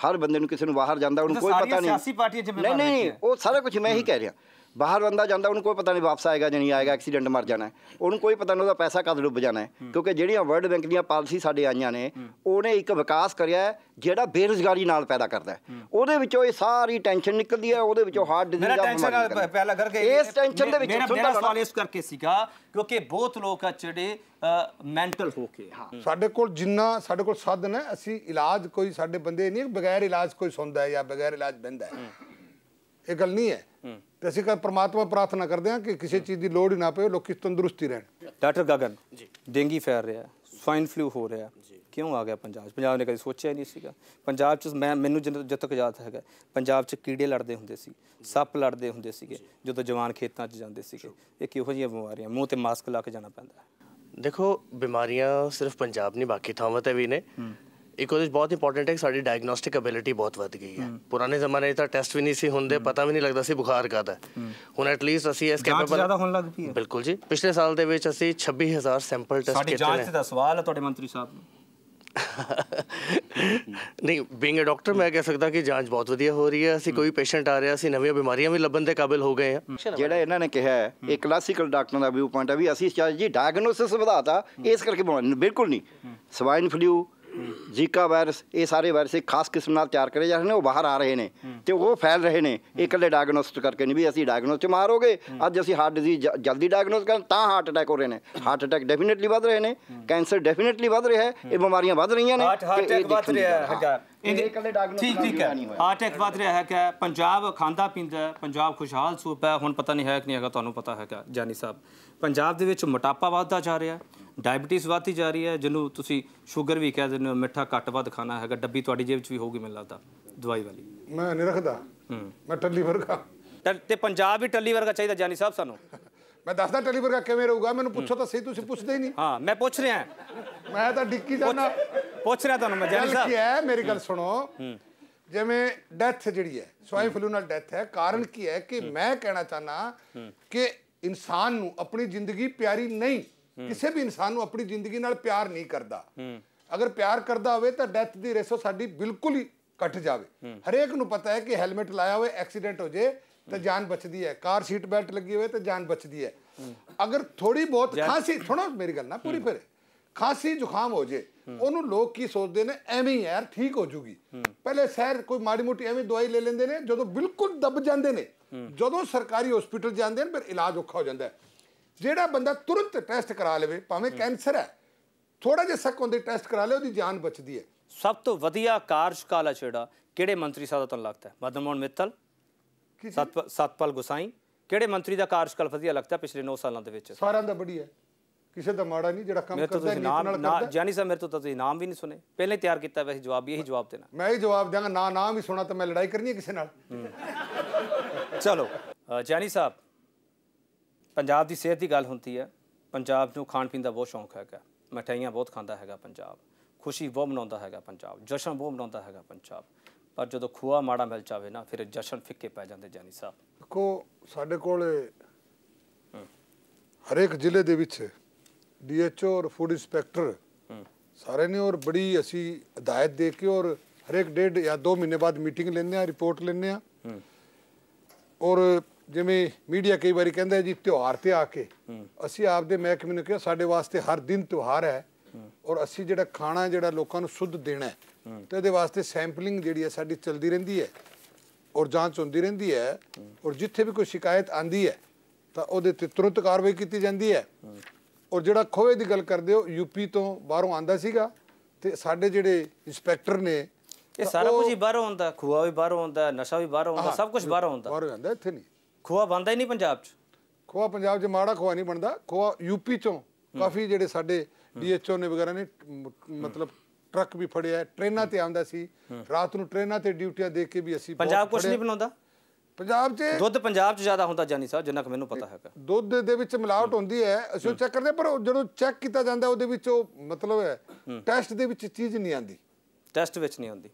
E: ਹਰ ਬੰਦੇ ਨੂੰ ਕਿਸੇ ਨੂੰ ਬਾਹਰ ਜਾਂਦਾ ਉਹਨੂੰ ਕੋਈ ਪਤਾ ਨਹੀਂ।
A: ਸਿਆਸੀ ਪਾਰਟੀਆਂ ਜ਼ਿੰਮੇਵਾਰ
E: ਨਹੀਂ ਨਹੀਂ। ਉਹ ਸਾਰਾ ਕੁਝ ਮੈਂ ਹੀ। ਕਹਿ ਰਿਹਾ। ਬਾਹਰ ਬੰਦਾ ਜਾਂਦਾ ਉਹਨੂੰ ਕੋਈ ਪਤਾ ਨਹੀਂ ਵਾਪਸ ਆਏਗਾ ਜਾਂ ਨਹੀਂ ਆਏਗਾ ਐਕਸੀਡੈਂਟ ਮਰ ਜਾਣਾ ਹੈ। ਉਹਨੂੰ ਕੋਈ ਪਤਾ ਨਹੀਂ ਉਹਦਾ ਪੈਸਾ ਕਦ ਡੁੱਬ ਜਾਣਾ ਹੈ। ਕਿਉਂਕਿ ਜਿਹੜੀਆਂ ਵਰਲਡ ਬੈਂਕ ਦੀਆਂ ਪਾਲਿਸੀ ਸਾਡੇ ਆਈਆਂ ਨੇ ਉਹਨੇ ਇੱਕ ਵਿਕਾਸ ਕਰਿਆ ਹੈ ਜਿਹੜਾ ਬੇਰੁਜ਼ਗਾਰੀ ਨਾਲ ਪੈਦਾ ਕਰਦਾ ਹੈ। ਉਹਦੇ ਵਿੱਚੋਂ ਇਹ ਸਾਰੀ ਟੈਨਸ਼ਨ ਨਿਕਲਦੀ ਹੈ ਉਹਦੇ ਵਿੱਚੋਂ ਹਾਰਟ ਡਿਜ਼ੀਜ਼
A: ਮੇਰਾ ਟੈਨਸ਼ਨ ਪਹਿਲਾਂ ਕਰਕੇ
E: ਇਸ ਟੈਨਸ਼ਨ ਦੇ ਵਿੱਚ
A: ਮੇਰਾ ਸਵਾਲ ਇਸ ਕਰਕੇ ਸੀਗਾ ਕਿਉਂਕਿ ਬਹੁਤ ਲੋਕ ਆ ਜਿਹੜੇ ਮੈਂਟਲ ਹੋ ਕੇ ਆ।
C: ਸਾਡੇ ਕੋਲ ਜਿੰਨਾ ਸਾਡੇ ਕੋਲ ਸਾਧਨ ਹੈ ਅਸੀਂ ਇਲਾਜ ਕੋਈ ਸਾਡੇ ਬੰਦੇ ਨਹੀਂ ਬਗੈਰ ਇਲਾਜ ਕੋਈ ਸੁਣਦਾ ਹੈ ਜਾਂ ਬਗੈਰ ਇਲਾਜ ਬੰਦਾ ਹੈ। ਇਹ ਗੱਲ ਨਹੀਂ ਹੈ। ਤੇ ਅਸੀਂ ਕਹ ਪ੍ਰਮਾਤਮਾ ਪ੍ਰਾਰਥਨਾ ਕਰਦੇ ਹਾਂ ਕਿ ਕਿਸੇ ਚੀਜ਼ ਦੀ ਲੋੜ ਹੀ ਨਾ ਪਵੇ ਲੋਕੀ ਤੰਦਰੁਸਤੀ ਰਹਿਣ।
A: ਡਾਕਟਰ ਗਗਨ ਜੀ। ਡੇਂਗੀ ਫੈਲ ਰਿਹਾ ਸਵਾਈਨ ਫਲੂ ਹੋ ਰਿਹਾ। ਕਿਉਂ ਆ ਗਿਆ ਪੰਜਾਬ? 'ਚ ਪੰਜਾਬ ਨੇ ਕਦੇ ਸੋਚਿਆ ਹੀ ਨਹੀਂ ਸੀਗਾ। ਪੰਜਾਬ 'ਚ ਮੈਂ ਮੈਨੂੰ ਜਿੰਨ- ਜਦ ਤੱਕ ਯਾਦ ਹੈਗਾ ਪੰਜਾਬ 'ਚ ਕੀੜੇ ਲੜਦੇ ਹੁੰਦੇ ਸੀ ਸੱਪ ਲੜਦੇ ਹੁੰਦੇ ਸੀਗੇ ਜਦੋਂ ਜਵਾਨ ਖੇਤਾਂ 'ਚ ਜਾਂਦੇ ਸੀਗੇ। ਇਹ ਕਿਹੋ ਜਿਹੀਆਂ ਬਿਮਾਰੀਆਂ ਮੂੰਹ ਤੇ ਮਾਸਕ ਲਾ ਕੇ ਜਾਣਾ ਪੈਂਦਾ।
K: ਦੇਖੋ ਬਿਮਾਰੀਆਂ ਸਿਰਫ ਪੰਜਾਬ ਨਹੀਂ ਬਾਕੀ ਥਾਵਾਂ ਤੇ ਵੀ ਨੇ। ਇੱਕ ਉਹਦੇ 'ਚ ਬਹੁਤ ਇੰਪੋਰਟੈਂਟ ਹੈ ਕਿ ਸਾਡੀ ਡਾਇਗਨੋਸਟਿਕ ਐਬਿਲਿਟੀ ਬਹੁਤ ਵੱਧ ਗਈ ਹੈ। ਪੁਰਾਣੇ ਜ਼ਮਾਨੇ 'ਚ ਤਾਂ ਟੈਸਟ ਵੀ ਨਹੀਂ ਸੀ ਹੁੰਦੇ ਪਤਾ ਵੀ ਨਹੀਂ ਲੱਗਦਾ ਸੀ ਬੁਖਾਰ ਕਾਹਦਾ ਹੈ। ਹੁਣ ਐਟਲੀਸਟ ਅਸੀਂ ਇਸ
A: ਜਾਂਚ
K: ਕੈਪੇਬਲ
A: ਜ਼ਿਆਦਾ ਹੋਣ ਲੱਗ ਪਈ ਹੈ।
K: ਬਿਲਕੁਲ ਜੀ। ਪਿਛਲੇ ਸਾਲ ਦੇ ਵਿੱਚ ਅਸੀਂ 26000 ਸੈਂਪਲ ਟੈਸਟ
A: ਸਾਡੀ
K: ਕੀਤੇ
A: ਜਾਂਚ
K: ਨੇ।
A: ਤੇ ਦਾ ਸਵਾਲ ਹੈ ਤੁਹਾਡੇ ਮੰਤਰੀ ਸਾਹਿਬ ਨੂੰ।
K: ਨਹੀਂ ਬੀਇੰਗ ਅ ਡਾਕਟਰ ਮੈਂ ਕਹਿ ਸਕਦਾ ਕਿ ਜਾਂਚ ਬਹੁਤ ਵਧੀਆ ਹੋ ਰਹੀ ਹੈ। ਅਸੀਂ ਕੋਈ ਪੇਸ਼ੈਂਟ ਆ ਰਿਹਾ ਅਸੀਂ ਨਵੀਆਂ ਬਿਮਾਰੀਆਂ ਵੀ ਲੱਭਣ ਦੇ ਕਾਬਿਲ ਹੋ ਗਏ ਹਾਂ।
E: ਜਿਹੜਾ ਇਹਨਾਂ ਨੇ ਕਿਹਾ ਹੈ ਇਹ ਕਲਾਸੀਕਲ ਡਾਕਟਰਾਂ ਦਾ ਵਿਊ ਪੁਆਇੰਟ ਹੈ ਵੀ ਅਸੀਂ ਜੀ ਡਾਇਗਨੋਸਿਸ ਵਧਾਤਾ ਇਸ ਕਰਕੇ ਬਿਲਕੁਲ ਨਹੀਂ। ਸਵਾਈਨ ਫਲੂ ਜ਼ੀਕਾ ਵਾਇਰਸ ਇਹ ਸਾਰੇ ਵਾਇਰਸ ਇੱਕ ਖਾਸ ਕਿਸਮ ਨਾਲ ਤਿਆਰ ਕਰੇ ਜਾ ਰਹੇ ਨੇ ਉਹ ਬਾਹਰ ਆ ਰਹੇ ਨੇ ਤੇ ਉਹ ਫੈਲ ਰਹੇ ਨੇ। ਇਹ ਇਕੱਲੇ ਡਾਇਗਨੋਸਟ ਕਰਕੇ ਨਹੀਂ ਵੀ ਅਸੀਂ ਡਾਇਗਨੋਸਟ ਮਾਰ ਹੋ। ਗਏ ਅੱਜ ਅਸੀਂ ਹਾਰਟ ਡਿਜ਼ੀਜ਼ ਜਲਦੀ ਡਾਇਗਨੋਸ ਕਰਨ ਤਾਂ ਹਾਰਟ ਅਟੈਕ ਹੋ ਰਹੇ ਨੇ। ਹਾਰਟ ਅਟੈਕ ਡੈਫੀਨਿਟਲੀ ਵੱਧ ਰਹੇ ਨੇ। ਕੈਂਸਰ ਡੈਫੀਨਿਟਲੀ ਵੱਧ ਰਿਹਾ ਹੈ। ਇਹ ਬਿਮਾਰੀਆਂ ਵੱਧ ਰਹੀਆਂ ਨੇ
A: ਹਾਰਟ ਅਟੈਕ ਵੱਧ ਰਿਹਾ
E: ਹਾਂ। ਇਹ ਇਕੱਲੇ ਡਾਇਗਨੋਸ
A: ਠੀਕ ਠੀਕ ਹੈ। ਹਾਰਟ ਅਟੈਕ ਵੱਧ ਰਿਹਾ ਹੈ ਕਿ ਪੰਜਾਬ ਖਾਂਦਾ ਪੀਂਦਾ ਹੈ ਪੰਜਾਬ ਖੁਸ਼ਹਾਲ ਸੂਬਾ ਹੈ ਹੁਣ ਪਤਾ ਨਹੀਂ ਹੈ ਕਿ ਨਹੀਂ ਹੈਗਾ ਤੁਹਾਨੂੰ ਪਤਾ ਹੈਗਾ ਜਾਨੀ ਸਾਹਿਬ। ਪੰਜਾਬ ਦੇ ਵਿੱਚ ਮੋਟਾਪਾ ਵੱਧਦਾ ਜਾ ਰਿਹਾ ਹੈ ਡਾਇਬੀਟੀਜ਼ ਵੱਧਦੀ ਜਾ ਰਹੀ ਹੈ ਜਿਹਨੂੰ ਤੁਸੀਂ ਸ਼ੂਗਰ ਵੀ ਕਹਿ ਦਿੰਦੇ ਹੋ ਮਿੱਠਾ ਘੱਟ ਵੱਧ ਖਾਣਾ ਹੈਗਾ ਡੱਬੀ ਤੁਹਾਡੀ ਜੇਬ 'ਚ ਵੀ ਹੋਊਗੀ ਮੈਨੂੰ ਲੱਗਦਾ ਦਵਾਈ ਵਾਲੀ।
C: ਮੈਂ ਨਹੀਂ ਰੱਖਦਾ। ਮੈਂ ਟੱਲੀ ਵਰਗਾ।
A: ਤੇ ਪੰਜਾਬ ਵੀ ਟੱਲੀ ਵਰਗਾ ਚਾਹੀਦਾ ਜਾਨੀ ਸਾਹਿਬ ਸਾਨੂੰ?
C: ਮੈਂ ਦੱਸਦਾ ਟੱਲੀ ਵਰਗਾ ਕਿਵੇਂ ਰਹੂਗਾ? ਮੈਨੂੰ ਪੁੱਛੋ ਤਾਂ ਸਹੀ ਤੁਸੀਂ ਪੁੱਛਦੇ ਹੀ ਨਹੀਂ।
A: ਹਾਂ ਮੈਂ ਪੁੱਛ ਰਿਹਾ।
C: ਮੈਂ ਤਾਂ ਡਿੱਕੀ ਜਾਣਾ
A: ਪੁੱਛ ਰਿਹਾ ਤੁਹਾਨੂੰ ਮੈਂ ਜਾਨੀ ਸਾਹਿਬ।
C: ਕੀ ਹੈ? ਮੇਰੀ ਗੱਲ ਸੁਣੋ। ਜਿਵੇਂ ਡੈਥ ਜਿਹੜੀ ਹੈ ਸਵਾਈਨ ਫਲੂ ਨਾਲ ਡੈਥ ਹੈ ਕਾਰਨ ਕੀ ਹੈ ਕਿ ਮੈਂ ਕਹਿਣਾ ਚਾਹਨਾ ਕਿ ਇਨਸਾਨ ਨੂੰ ਆਪਣੀ ਜ਼ਿੰਦਗੀ ਪਿਆਰੀ ਨਹੀਂ। ਕਿਸੇ ਵੀ ਇਨਸਾਨ ਨੂੰ ਆਪਣੀ ਜ਼ਿੰਦਗੀ ਨਾਲ ਪਿਆਰ ਨਹੀਂ ਕਰਦਾ। ਅਗਰ ਪਿਆਰ ਕਰਦਾ ਹੋਵੇ ਤਾਂ ਡੈਥ ਦੀ ਰੇਸ਼ੋ ਸਾਡੀ ਬਿਲਕੁਲ ਹੀ ਘਟ ਜਾਵੇ। ਹਰੇਕ ਨੂੰ ਪਤਾ ਹੈ ਕਿ ਹੈਲਮਟ ਲਾਇਆ ਹੋਵੇ ਐਕਸੀਡੈਂਟ ਹੋ ਜੇ ਤਾਂ ਜਾਨ ਬਚਦੀ ਹੈ। ਕਾਰ ਸੀਟ ਬੈਲਟ ਲੱਗੀ ਹੋਵੇ ਤਾਂ ਜਾਨ ਬਚਦੀ ਹੈ। ਅਗਰ ਥੋੜੀ ਬਹੁਤ ਖਾਂਸੀ ਸੁਣੋ ਮੇਰੀ ਗੱਲ ਨਾ ਪੂਰੀ ਫਿਰ। ਖਾਂਸੀ ਜ਼ੁਕਾਮ ਹੋ ਜੇ ਉਹਨੂੰ ਲੋਕ ਕੀ ਸੋਚਦੇ ਨੇ? ਐਵੇਂ ਹੀ ਯਾਰ ਠੀਕ ਹੋ ਜੂਗੀ। ਪਹਿਲੇ ਸ਼ਹਿਰ ਕੋਈ ਮਾੜੀ ਮੋਟੀ ਐਵੇਂ ਦਵਾਈ ਲੈ ਲੈਂਦੇ ਨੇ ਜਦੋਂ ਬਿਲਕੁਲ ਦਬ ਜਾਂਦੇ ਨੇ। ਜਦੋਂ ਸਰਕਾਰੀ ਹਸਪੀਟਲ ਜਾਂਦੇ ਨੇ ਫਿਰ ਇਲਾਜ ਔਖਾ ਹੋ ਜਾਂਦਾ ਹੈ। ਜਿਹੜਾ ਬੰਦਾ ਤੁਰੰਤ ਟੈਸਟ ਕਰਾ ਲਵੇ ਭਾਵੇਂ ਕੈਂਸਰ ਹੈ ਥੋੜਾ ਜਿਹਾ ਸ਼ੱਕ ਹੁੰਦੇ ਟੈਸਟ ਕਰਾ ਲੇ ਉਹਦੀ ਜਾਨ ਬਚਦੀ ਹੈ।
A: ਸਭ ਤੋਂ ਵਧੀਆ ਕਾਰਜਕਾਲ ਹੈ ਜਿਹੜਾ ਕਿਹੜੇ ਮੰਤਰੀ ਸਾਹਿਬ ਦਾ ਤੁਹਾਨੂੰ ਲੱਗਦਾ ਹੈ? ਮਦਨ ਮੋਹਨ ਮਿੱਤਲ ਸਤਪਾਲ ਗੁਸਾਈ ਕਿਹੜੇ ਮੰਤਰੀ ਦਾ ਕਾਰਜਕਾਲ ਵਧੀਆ ਲੱਗਦਾ ਪਿਛਲੇ 9 ਸਾਲਾਂ ਦੇ ਵਿੱਚ?
C: ਸਾਰਿਆਂ ਦਾ ਬੜੀ ਹੈ। ਕਿਸੇ ਦਾ ਮਾੜਾ ਨਹੀਂ ਜਿਹੜਾ ਕੰਮ ਕਰਦਾ
A: ਨਾਮ
C: ਨਾਲ
A: ਨਾ
C: ਕਰਦਾ।
A: ਜਾਨੀ ਸਾਹਿਬ ਮੇਰੇ ਤੋਂ ਤਾਂ ਤੁਸੀਂ ਨਾਮ ਵੀ ਨਹੀਂ ਸੁਨੇ ਪਹਿਲੇ ਹੀ ਤਿਆਰ ਕੀਤਾ ਵੈਸੇ ਜਵਾਬ ਵੀ ਇਹੀ ਜਵਾਬ ਦੇਣਾ।
C: ਮੈਂ ਹੀ ਜਵਾਬ ਦਿਆਂਗਾ ਨਾ ਨਾ ਵੀ ਸੁਣਾ ਤਾਂ ਮੈਂ ਲੜਾਈ ਕਰਨੀ ਹੈ ਕਿਸੇ ਨਾਲ।
A: ਚਲੋ ਜਾਨੀ ਸਾਹਿਬ ਪੰਜਾਬ ਦੀ ਸਿਹਤ ਦੀ ਗੱਲ ਹੁੰਦੀ ਹੈ। ਪੰਜਾਬ ਨੂੰ ਖਾਣ ਪੀਣ ਦਾ ਬਹੁਤ ਸ਼ੌਂਕ ਹੈਗਾ। ਮਠਿਆਈਆਂ ਬਹੁਤ ਖਾਂਦਾ ਹੈਗਾ ਪੰਜਾਬ। ਖੁਸ਼ੀ ਬਹੁਤ ਮਨਾਉਂਦਾ ਹੈਗਾ ਪੰਜਾਬ। ਜਸ਼ਨ ਬਹੁਤ ਮਨਾਉਂਦਾ ਹੈਗਾ ਪੰਜਾਬ। ਪਰ ਜਦੋਂ ਖੂਆ ਮਾੜਾ ਮਿਲ ਜਾਵੇ ਨਾ ਫਿਰ ਜਸ਼ਨ ਫਿੱਕੇ ਪੈ ਜਾਂਦੇ ਜਾਨੀ ਸਾਹਿਬ।
C: ਦੇਖੋ ਸਾਡੇ ਕੋਲ ਹਰੇਕ ਜ਼ਿਲ੍ਹੇ ਦੇ ਵਿੱਚ ਡੀਐਚਓ ਔਰ ਫੂਡ ਇੰਸਪੈਕਟਰ ਸਾਰੇ ਨੇ ਔਰ ਬੜੀ ਅਸੀਂ ਹਦਾਇਤ ਦੇ ਕੇ ਔਰ ਹਰੇਕ ਡੇਢ ਜਾਂ 2 ਮਹੀਨੇ ਬਾਅਦ ਮੀਟਿੰਗ ਲੈਂਦੇ ਆ ਰਿਪੋਰਟ ਲੈਂਦੇ ਆ ਔਰ ਜਿਵੇਂ ਮੀਡੀਆ ਕਈ ਵਾਰੀ ਕਹਿੰਦਾ ਜੀ ਤਿਉਹਾਰ ਤੇ ਆ ਕੇ ਅਸੀਂ ਆਪਦੇ ਮਹਿਕਮੇ ਨੂੰ ਕਿਹਾ ਸਾਡੇ ਵਾਸਤੇ ਹਰ ਦਿਨ ਤਿਉਹਾਰ ਹੈ। ਔਰ ਅਸੀਂ ਜਿਹੜਾ ਖਾਣਾ ਜਿਹੜਾ ਲੋਕਾਂ ਨੂੰ ਸ਼ੁੱਧ ਦੇਣਾ ਤੇ ਇਹਦੇ ਵਾਸਤੇ ਸੈਂਪਲਿੰਗ ਜਿਹੜੀ ਹੈ ਸਾਡੀ ਚੱਲਦੀ ਰਹਿੰਦੀ ਹੈ ਔਰ ਜਾਂਚ ਹੁੰਦੀ ਰਹਿੰਦੀ ਹੈ ਔਰ ਜਿੱਥੇ ਵੀ ਕੋਈ ਸ਼ਿਕਾਇਤ ਆਂਦੀ ਹੈ ਤਾਂ ਉਹਦੇ ਤੇ ਤੁਰੰਤ ਕਾਰਵਾਈ ਕੀਤੀ ਜਾਂਦੀ ਹੈ। ਔਰ ਜਿਹੜਾ ਖੋਏ ਦੀ ਗੱਲ ਕਰਦੇ ਹੋ ਯੂਪੀ ਤੋਂ ਬਾਹਰੋਂ ਆਂਦਾ ਸੀਗਾ ਤੇ ਸਾਡੇ ਜਿਹੜੇ ਇੰਸਪੈਕਟਰ ਨੇ
A: ਇਹ ਸਾਰਾ ਕੁਝ ਹੀ ਬਾਹਰੋਂ ਹੁੰਦਾ ਖੂਆ ਵੀ ਬਾਹਰੋਂ ਹੁੰਦਾ ਨਸ਼ਾ ਵੀ ਬਾਹਰੋਂ ਹੁੰਦਾ ਸਭ ਕੁਝ ਬਾਹਰੋਂ ਹੁੰਦਾ
C: ਬਾਹਰੋਂ ਆਂਦਾ ਇੱਥੇ ਨਹੀਂ।
A: ਖੂਆ ਬੰਦਾ ਹੀ ਨਹੀਂ ਪੰਜਾਬ 'ਚ।
C: ਖੋਆ ਪੰਜਾਬ 'ਚ ਮਾੜਾ ਖੋਆ ਨਹੀਂ ਬਣਦਾ ਖੋਆ ਯੂਪੀ ਚੋਂ ਕਾਫੀ ਜਿਹੜੇ ਸਾਡੇ ਡੀਐਚਓ ਨੇ ਵਗੈਰਾ ਨੇ ਮਤਲਬ ਟਰੱਕ ਵੀ ਫੜਿਆ ਟ੍ਰੇਨਾਂ ਤੇ ਆਉਂਦਾ ਸੀ। ਰਾਤ ਨੂੰ ਟ੍ਰੇਨਾਂ ਤੇ ਡਿਊਟੀਆਂ ਦੇ ਕੇ ਵੀ ਅਸੀਂ
A: ਪੰਜਾਬ ਕੁਝ। ਨਹੀਂ ਬਣਾਉਂਦਾ?
C: ਪੰਜਾਬ 'ਚ
A: ਦੁੱਧ ਪੰਜਾਬ 'ਚ ਜ਼ਿਆਦਾ ਹੁੰਦਾ ਜਾਨੀ ਸਾਹਿਬ ਜਿੰਨਾ ਕਿ ਮੈਨੂੰ ਪਤਾ ਹੈਗਾ।
C: ਦੁੱਧ ਦੇ ਵਿੱਚ ਮਿਲਾਵਟ ਹੁੰਦੀ ਹੈ ਅਸੀਂ ਚੈੱਕ ਕਰਦੇ ਪਰ ਜਦੋਂ ਚੈੱਕ ਕੀਤਾ ਜਾਂਦਾ ਉਹਦੇ ਵਿੱਚ ਉਹ ਮਤਲਬ ਹੈ ਟੈਸਟ ਦੇ ਵਿੱਚ ਚੀਜ਼ ਨਹੀਂ ਆਂਦੀ
A: ਟੈਸਟ ਵਿੱਚ ਨਹੀਂ ਹੁੰਦੀ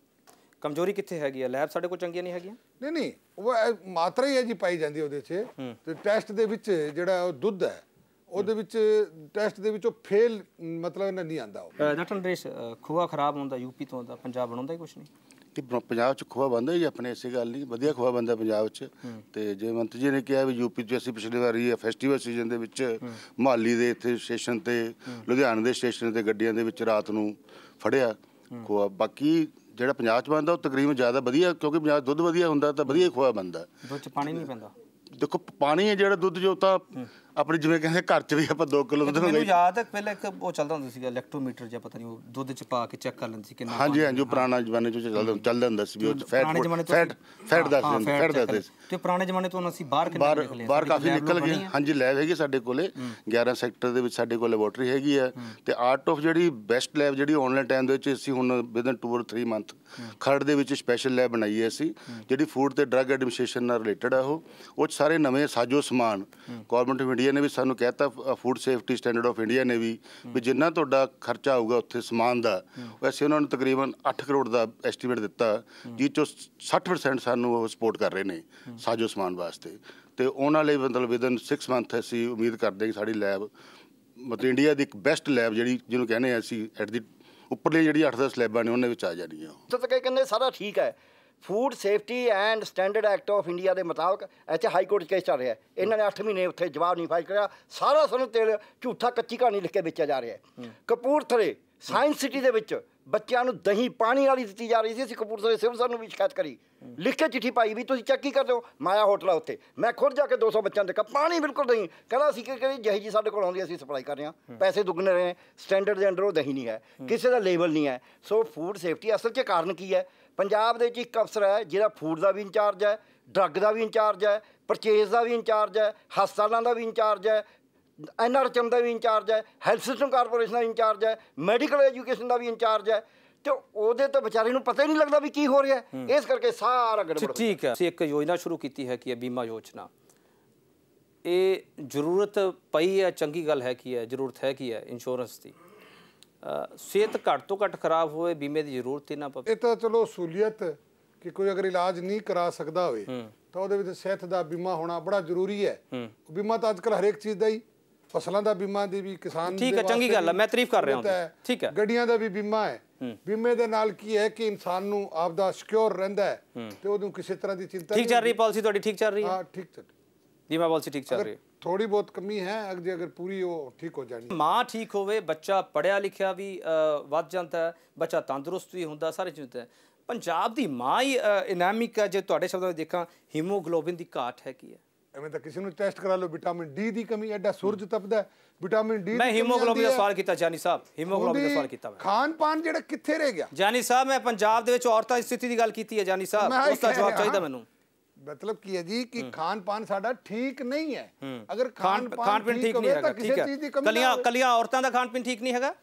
A: ਕਮਜ਼ੋਰੀ ਕਿੱਥੇ ਹੈਗੀ ਹੈ? ਲੈਬ ਸਾਡੇ ਕੋਲ ਚੰਗੀਆਂ ਨਹੀਂ ਹੈਗੀਆਂ?
C: ਨਹੀਂ ਨਹੀਂ ਉਹ ਮਾਤਰਾ ਹੀ ਹੈ ਜੀ ਪਾਈ ਜਾਂਦੀ ਉਹਦੇ 'ਚ। ਤੇ ਟੈਸਟ ਦੇ ਵਿੱਚ ਜਿਹੜਾ ਉਹ ਦੁੱਧ ਹੈ ਉਹਦੇ ਵਿੱਚ ਟੈਸਟ ਦੇ ਵਿੱਚੋਂ ਫੇਲ ਮਤਲਬ ਨਹੀਂ ਆਂਦਾ ਉਹ।
A: ਡਾਕਟਰ ਨਰੇਸ਼ ਖੋਆ ਖਰਾਬ ਹੁੰਦਾ ਯੂਪੀ ਤੋਂ ਆਉਂਦਾ ਪੰਜਾਬ ਬਣਾਉਂਦਾ ਹੀ ਕੁਛ ਨਹੀਂ।
L: ਕਿ ਪੰਜਾਬ ਚ ਖੋਆ ਬੰਦਾ ਹੀ ਆਪਣੇ ਐਸੀ ਗੱਲ ਨਹੀਂ ਵਧੀਆ ਖੋਆ ਬੰਦਾ ਪੰਜਾਬ ਚ। ਤੇ ਜੇ ਮੰਤਰੀ ਜੀ ਨੇ ਕਿਹਾ ਵੀ ਯੂਪੀ ਚ ਅਸੀਂ ਪਿਛਲੀ ਵਾਰੀ ਫੈਸਟੀਵਲ ਸੀਜ਼ਨ ਦੇ ਵਿੱਚ ਮਹਾਲੀ ਦੇ ਇੱਥੇ ਸਟੇਸ਼ਨ ਤੇ ਲੁਧਿਆਣੇ ਦੇ ਸਟੇਸ਼ਨ ਤੇ ਗੱਡੀਆਂ ਦੇ ਵਿੱਚ ਰਾਤ ਨੂੰ ਫੜਿਆ ਖੋਆ ਬਾਕੀ ਜਿਹੜਾ ਪੰਜਾਬ ਚ ਬੰਦਾ ਉਹ ਤਕਰੀਬਨ ਜ਼ਿਆਦਾ ਵਧੀਆ ਕਿਉਂਕਿ ਪੰਜਾਬ 'ਚ ਦੁੱਧ ਵਧੀਆ ਹੁੰਦਾ ਤਾਂ ਵਧੀਆ ਖੋਆ ਬੰਦਾ
A: ਦੁੱਧ ਚ ਪਾਣੀ ਨਹੀਂ ਪੈਂਦਾ।
L: ਦੇਖੋ ਪਾਣੀ ਹੈ ਜਿਹੜਾ ਦੁੱਧ ਜੋ ਤਾਂ ਆਪਣੇ ਜਿਵੇਂ ਕਹਿੰਦੇ ਘਰ ਚ ਵੀ ਆਪਾਂ 2 ਕਿਲੋ ਦੁੱਧ
A: ਮੈਨੂੰ ਯਾਦ ਹੈ ਪਹਿਲਾਂ ਇੱਕ ਉਹ ਚੱਲਦਾ ਹੁੰਦਾ ਸੀਗਾ ਇਲੈਕਟ੍ਰੋਮੀਟਰ ਜਾਂ ਪਤਾ ਨਹੀਂ ਉਹ ਦੁੱਧ ਚ ਪਾ ਕੇ ਚੈੱਕ ਕਰ ਲੈਂਦੇ ਸੀ ਕਿੰਨਾ
L: ਹਾਂਜੀ ਹਾਂਜੀ ਉਹ ਪੁਰਾਣਾ ਜ਼ਮਾਨੇ ਚ ਚੱਲਦਾ ਚੱਲਦਾ ਹੁੰਦਾ ਸੀ ਵੀ ਉਹ ਫੈਟ ਫੈਟ ਫੈਟ
A: ਹਾਂ,
L: ਦੱਸ
A: ਹਾਂ,
L: ਦਿੰਦੇ ਫੈਟ ਦੱਸਦੇ ਸੀ।
A: ਤੇ ਪੁਰਾਣੇ ਜ਼ਮਾਨੇ ਤੋਂ ਅਸੀਂ ਬਾਹਰ ਕਿੰਨੇ ਨਿਕਲੇ ਹਾਂ?
L: ਬਾਹਰ ਕਾਫੀ ਨਿਕਲ ਗਏ।
A: ਹੈ?
L: ਹਾਂਜੀ ਲੈਬ ਹੈਗੀ ਸਾਡੇ ਕੋਲੇ 11 ਸੈਕਟਰ ਦੇ ਵਿੱਚ ਸਾਡੇ ਕੋਲ ਲੈਬੋਰਟਰੀ ਹੈਗੀ ਆ। ਤੇ ਆਰਟ ਆਫ ਜਿਹੜੀ ਬੈਸਟ ਲੈਬ ਜਿਹੜੀ ਆਨਲਾਈਨ ਟਾਈਮ ਦੇ ਵਿੱਚ ਅਸੀਂ ਹੁਣ ਵਿਦਨ 2 অর 3 ਮੰਥ ਖਰੜ ਦੇ ਵਿੱਚ ਸਪੈਸ਼ਲ ਲੈਬ ਬਣਾਈ ਹੈ ਅਸੀਂ ਜਿਹੜੀ ਫੂਡ ਤੇ ਡਰੱਗ ਐਡਮਿਨਿਸਟ੍ਰੇਸ਼ਨ ਨਾਲ ਰਿਲੇਟਡ ਆ ਉਹ। ਸਾਰੇ ਨਵੇਂ ਸਾਜੋ ਸਮਾਨ ਗਵਰਨਮੈਂਟ ਆਫ ਇੰਡੀਆ ਨੇ ਵੀ ਸਾਨੂੰ ਕਹਿਤਾ food safety standard of India ਨੇ ਵੀ ਵੀ ਜਿੰਨਾ ਤੁਹਾਡਾ ਖਰਚਾ ਆਊਗਾ ਉੱਥੇ ਸਮਾਨ ਦਾ ਵੈਸੇ ਉਹਨਾਂ ਨੂੰ ਤਕਰੀਬਨ 8 ਕਰੋੜ ਦਾ ਐਸਟੀਮੇਟ ਦਿੱਤਾ ਜਿਸ ਚੋਂ 60% ਸਾਨੂੰ ਉਹ ਸਪੋਰਟ ਕਰ ਰਹੇ ਨੇ ਸਾਜੋ ਸਮਾਨ ਵਾਸਤੇ। ਤੇ ਉਹਨਾਂ ਲਈ ਮਤਲਬ ਵਿਦਨ 6 ਮੰਥ ਅਸੀਂ ਉਮੀਦ ਕਰਦੇ ਹਾਂ ਕਿ ਸਾਡੀ ਲੈਬ ਮਤਲਬ ਇੰਡੀਆ ਦੀ ਇੱਕ ਬੈਸਟ ਲੈਬ ਜਿਹੜੀ, ਜਿਹਨੂੰ ਕਹਿੰਦੇ ਆ ਅਸੀਂ ਐਟ ਦੀ ਉੱਪਰਲੀ ਜਿਹੜੀ 8-10 ਲੈਬਾਂ ਨੇ, ਉਹਨਾਂ ਵਿੱਚ ਆ ਜਾਣੀਆਂ।
E: ਤਾਂ ਕਹਿੰਦੇ ਸਾਰਾ ਠੀਕ ਹੈ। Food safety and standard act of India ਦੇ ਮੁਤਾਬਕ ਇੱਥੇ ਹਾਈ ਕੋਰਟ 'ਚ ਕੇਸ ਚੱਲ ਰਿਹਾ ਹੈ। ਇਹਨਾਂ ਨੇ 8 ਮਹੀਨੇ ਉੱਥੇ ਜਵਾਬ ਨਹੀਂ ਫਾਈਲ ਕਰਿਆ। ਸਾਰਾ ਸਾਨੂੰ ਤੇਲ ਝੂਠਾ ਕੱਚੀ ਕਹਾਣੀ ਲਿਖ ਕੇ ਵੇਚਿਆ ਜਾ ਰਿਹਾ ਹੈ। ਕਪੂਰਥਲੇ ਸਾਇੰਸ ਸਿਟੀ ਦੇ ਵਿੱਚ ਬੱਚਿਆਂ ਨੂੰ ਦਹੀਂ ਪਾਣੀ ਵਾਲੀ ਦਿੱਤੀ ਜਾ ਰਹੀ ਸੀ। ਅਸੀਂ ਕਪੂਰਥਲੇ ਸਿਵਲ ਸਰਜਨ ਨੂੰ ਵੀ ਸ਼ਿਕਾਇਤ ਕਰੀ। ਲਿਖ ਕੇ ਚਿੱਠੀ ਪਾਈ ਵੀ ਤੁਸੀਂ ਚੈੱਕ ਕੀ ਕਰਦੇ ਹੋ ਮਾਇਆ ਹੋਟਲ ਆ ਉੱਥੇ। ਮੈਂ ਖੁਦ ਜਾ ਕੇ 200 ਬੱਚਿਆਂ ਨੂੰ ਦੇਖਿਆ ਪਾਣੀ ਬਿਲਕੁਲ ਨਹੀਂ ਕਹਿੰਦਾ ਅਸੀਂ ਕਿ ਕਿ ਜਿਹੀ ਜੀ ਸਾਡੇ ਕੋਲ ਆਉਂਦੀ ਅਸੀਂ ਸਪਲਾਈ ਕਰ ਰਹੇ ਹਾਂ। ਪੈਸੇ ਦੁੱਗਣੇ ਰਹੇ। ਸਟੈਂਡਰਡ ਦੇ ਅੰਡਰ ਉਹ ਦਹੀਂ ਨਹੀਂ ਹੈ। ਕਿਸੇ ਦਾ ਲੇਬਲ ਨਹੀਂ ਹੈ। ਸੋ ਫੂਡ ਸੇਫਟੀ ਅਸਲ 'ਚ ਕਾਰਨ ਕੀ ਹੈ? ਪੰਜਾਬ ਦੇ ਵਿੱਚ ਇੱਕ ਅਫਸਰ ਹੈ ਜਿਹੜਾ ਫੂਡ ਦਾ ਵੀ ਇੰਚਾਰਜ ਹੈ ਡਰੱਗ ਦਾ ਵੀ ਇੰਚਾਰਜ ਹੈ ਪਰਚੇਜ਼ ਦਾ ਵੀ ਇੰਚਾਰਜ ਹੈ ਹਸਪਤਾਲਾਂ ਦਾ ਵੀ ਇੰਚਾਰਜ ਹੈ ਐਨਆਰਐਚਐਮ ਦਾ ਵੀ ਇੰਚਾਰਜ ਹੈ ਹੈਲਥ ਸਿਸਟਮ ਕਾਰਪੋਰੇਸ਼ਨ ਦਾ ਇੰਚਾਰਜ ਹੈ ਮੈਡੀਕਲ ਐਜੂਕੇਸ਼ਨ ਦਾ ਵੀ ਇੰਚਾਰਜ ਹੈ। ਤੇ ਉਹਦੇ ਤਾਂ ਵਿਚਾਰੇ ਨੂੰ ਪਤਾ ਹੀ ਨਹੀਂ ਲੱਗਦਾ ਵੀ ਕੀ ਹੋ ਰਿਹਾ ਇਸ ਕਰਕੇ ਸਾਰਾ ਗੜਬੜ।
A: ਠੀਕ ਹੈ। ਅਸੀਂ ਇੱਕ ਯੋਜਨਾ ਸ਼ੁਰੂ ਕੀਤੀ ਹੈ ਕਿ ਇਹ ਬੀਮਾ ਯੋਜਨਾ। ਇਹ ਜ਼ਰੂਰਤ ਪਈ ਹੈ ਚੰਗੀ ਗੱਲ ਹੈ ਕੀ ਹੈ ਜ਼ਰੂਰਤ ਹੈ ਕੀ ਹੈ ਇੰਸ਼ੋਰੈਂਸ ਦੀ? ਸਿਹਤ ਘੱਟ ਤੋਂ ਘੱਟ ਖਰਾਬ ਹੋਏ ਬੀਮੇ ਦੀ ਜ਼ਰੂਰਤ ਹੀ ਨਾ ਪਵੇ।
C: ਇਹ ਤਾਂ ਚਲੋ ਸਹੂਲੀਅਤ ਕਿ ਕੋਈ ਅਗਰ ਇਲਾਜ ਨਹੀਂ ਕਰਾ ਸਕਦਾ ਹੋਵੇ ਤਾਂ ਉਹਦੇ ਵਿੱਚ ਸਿਹਤ ਦਾ ਬੀਮਾ ਹੋਣਾ ਬੜਾ ਜ਼ਰੂਰੀ ਹੈ। ਬੀਮਾ ਤਾਂ ਅੱਜਕੱਲ ਹਰੇਕ ਚੀਜ਼ ਦਾ ਹੀ ਫਸਲਾਂ ਦਾ ਬੀਮਾ ਦੀ ਵੀ ਕਿਸਾਨ
A: ਠੀਕ
C: ਦੇ
A: ਹੈ, ਚੰਗੀ ਗੱਲ ਹੈ, ਮੈਂ ਤਾਰੀਫ ਕਰ ਰਿਹਾ ਹਾਂ। ਠੀਕ ਹੈ।
C: ਗੱਡੀਆਂ ਦਾ ਵੀ ਬੀਮਾ ਹੈ। ਬੀਮੇ ਦੇ ਨਾਲ ਕੀ ਹੈ ਕਿ ਇਨਸਾਨ ਨੂੰ ਆਪਦਾ ਸਿਕਿਉਰ ਰਹਿੰਦਾ ਹੈ ਤੇ ਉਹਨੂੰ ਕਿਸੇ ਤਰ੍ਹਾਂ ਦੀ ਚਿੰਤਾ
A: ਠੀਕ ਚੱਲ ਰਹੀ ਪਾਲਿਸੀ ਤੁਹਾਡੀ ਠੀਕ ਚੱਲ ਰਹੀ ਹੈ?
C: ਹਾਂ ਠੀਕ ਚੱਲ
A: ਬੀਮਾ ਪਾਲਿਸੀ ਠੀਕ ਚੱਲ ਰਹੀ ਹੈ।
C: ਥੋੜੀ ਬਹੁਤ ਕਮੀ ਹੈ ਅਗਰ ਅਗਰ ਪੂਰੀ ਉਹ ਠੀਕ ਹੋ ਜਾਣੀ।
A: ਮਾਂ ਠੀਕ ਹੋਵੇ ਬੱਚਾ ਪੜਿਆ ਲਿਖਿਆ ਵੀ ਵੱਧ ਜਾਂਦਾ ਬੱਚਾ ਤੰਦਰੁਸਤ ਵੀ ਹੁੰਦਾ ਸਾਰੇ ਚੀਜ਼ਾਂ ਹੈ ਪੰਜਾਬ ਦੀ ਮਾਂ ਹੀ ਇਨਾਮਿਕ ਹੈ ਜੇ ਤੁਹਾਡੇ ਸ਼ਬਦਾਂ ਵਿੱਚ ਦੇਖਾਂ ਹੀਮੋਗਲੋਬਿਨ ਦੀ ਘਾਟ ਹੈ ਕੀ ਹੈ।
C: ਐਵੇਂ ਤਾਂ ਕਿਸੇ ਨੂੰ ਟੈਸਟ ਕਰਾ ਲਓ ਵਿਟਾਮਿਨ ਡੀ ਦੀ ਕਮੀ ਐਡਾ ਸੂਰਜ ਤਪਦਾ ਵਿਟਾਮਿਨ ਡੀ
A: ਮੈਂ ਹੀਮੋਗਲੋਬਿਨ ਦਾ ਸਵਾਲ ਕੀਤਾ ਜਾਨੀ ਸਾਹਿਬ ਹੀਮੋਗਲੋਬਿਨ ਦਾ ਸਵਾਲ ਕੀਤਾ ਮੈਂ।
C: ਖਾਨ ਪਾਨ ਜਿਹੜਾ ਕਿੱਥੇ ਰਹਿ ਗਿਆ?
A: ਜਾਨੀ ਸਾਹਿਬ ਮੈਂ ਪੰਜਾਬ ਦੇ ਵਿੱਚ ਔਰਤਾਂ ਦੀ ਸਥਿਤੀ ਦੀ ਗੱਲ ਕੀਤੀ ਹੈ ਜਾਨੀ ਸਾਹਿਬ ਉਸ ਦਾ ਜਵਾਬ ਚਾਹੀਦਾ। ਮੈਨੂੰ।
C: ਮਤਲਬ ਕੀ ਹੈ ਜੀ ਕਿ ਖਾਨ ਪਾਨ ਸਾਡਾ ਠੀਕ ਨਹੀਂ ਹੈ। ਅਗਰ ਖਾਨ
A: ਪੀਣ ਠੀਕ ਨਹੀਂ
C: ਹੋਵੇ
A: ਹੈਗਾ
C: ਤਾਂ
A: ਠੀਕ
C: ਕਿਸੇ ਚੀਜ਼ ਦੀ
A: ਹੈ ਕਲੀਆਂ। ਕਲੀਆਂ ਔਰਤਾਂ ਦਾ ਖਾਣ ਪੀਣ ਠੀਕ ਨਹੀਂ ਹੈਗਾ?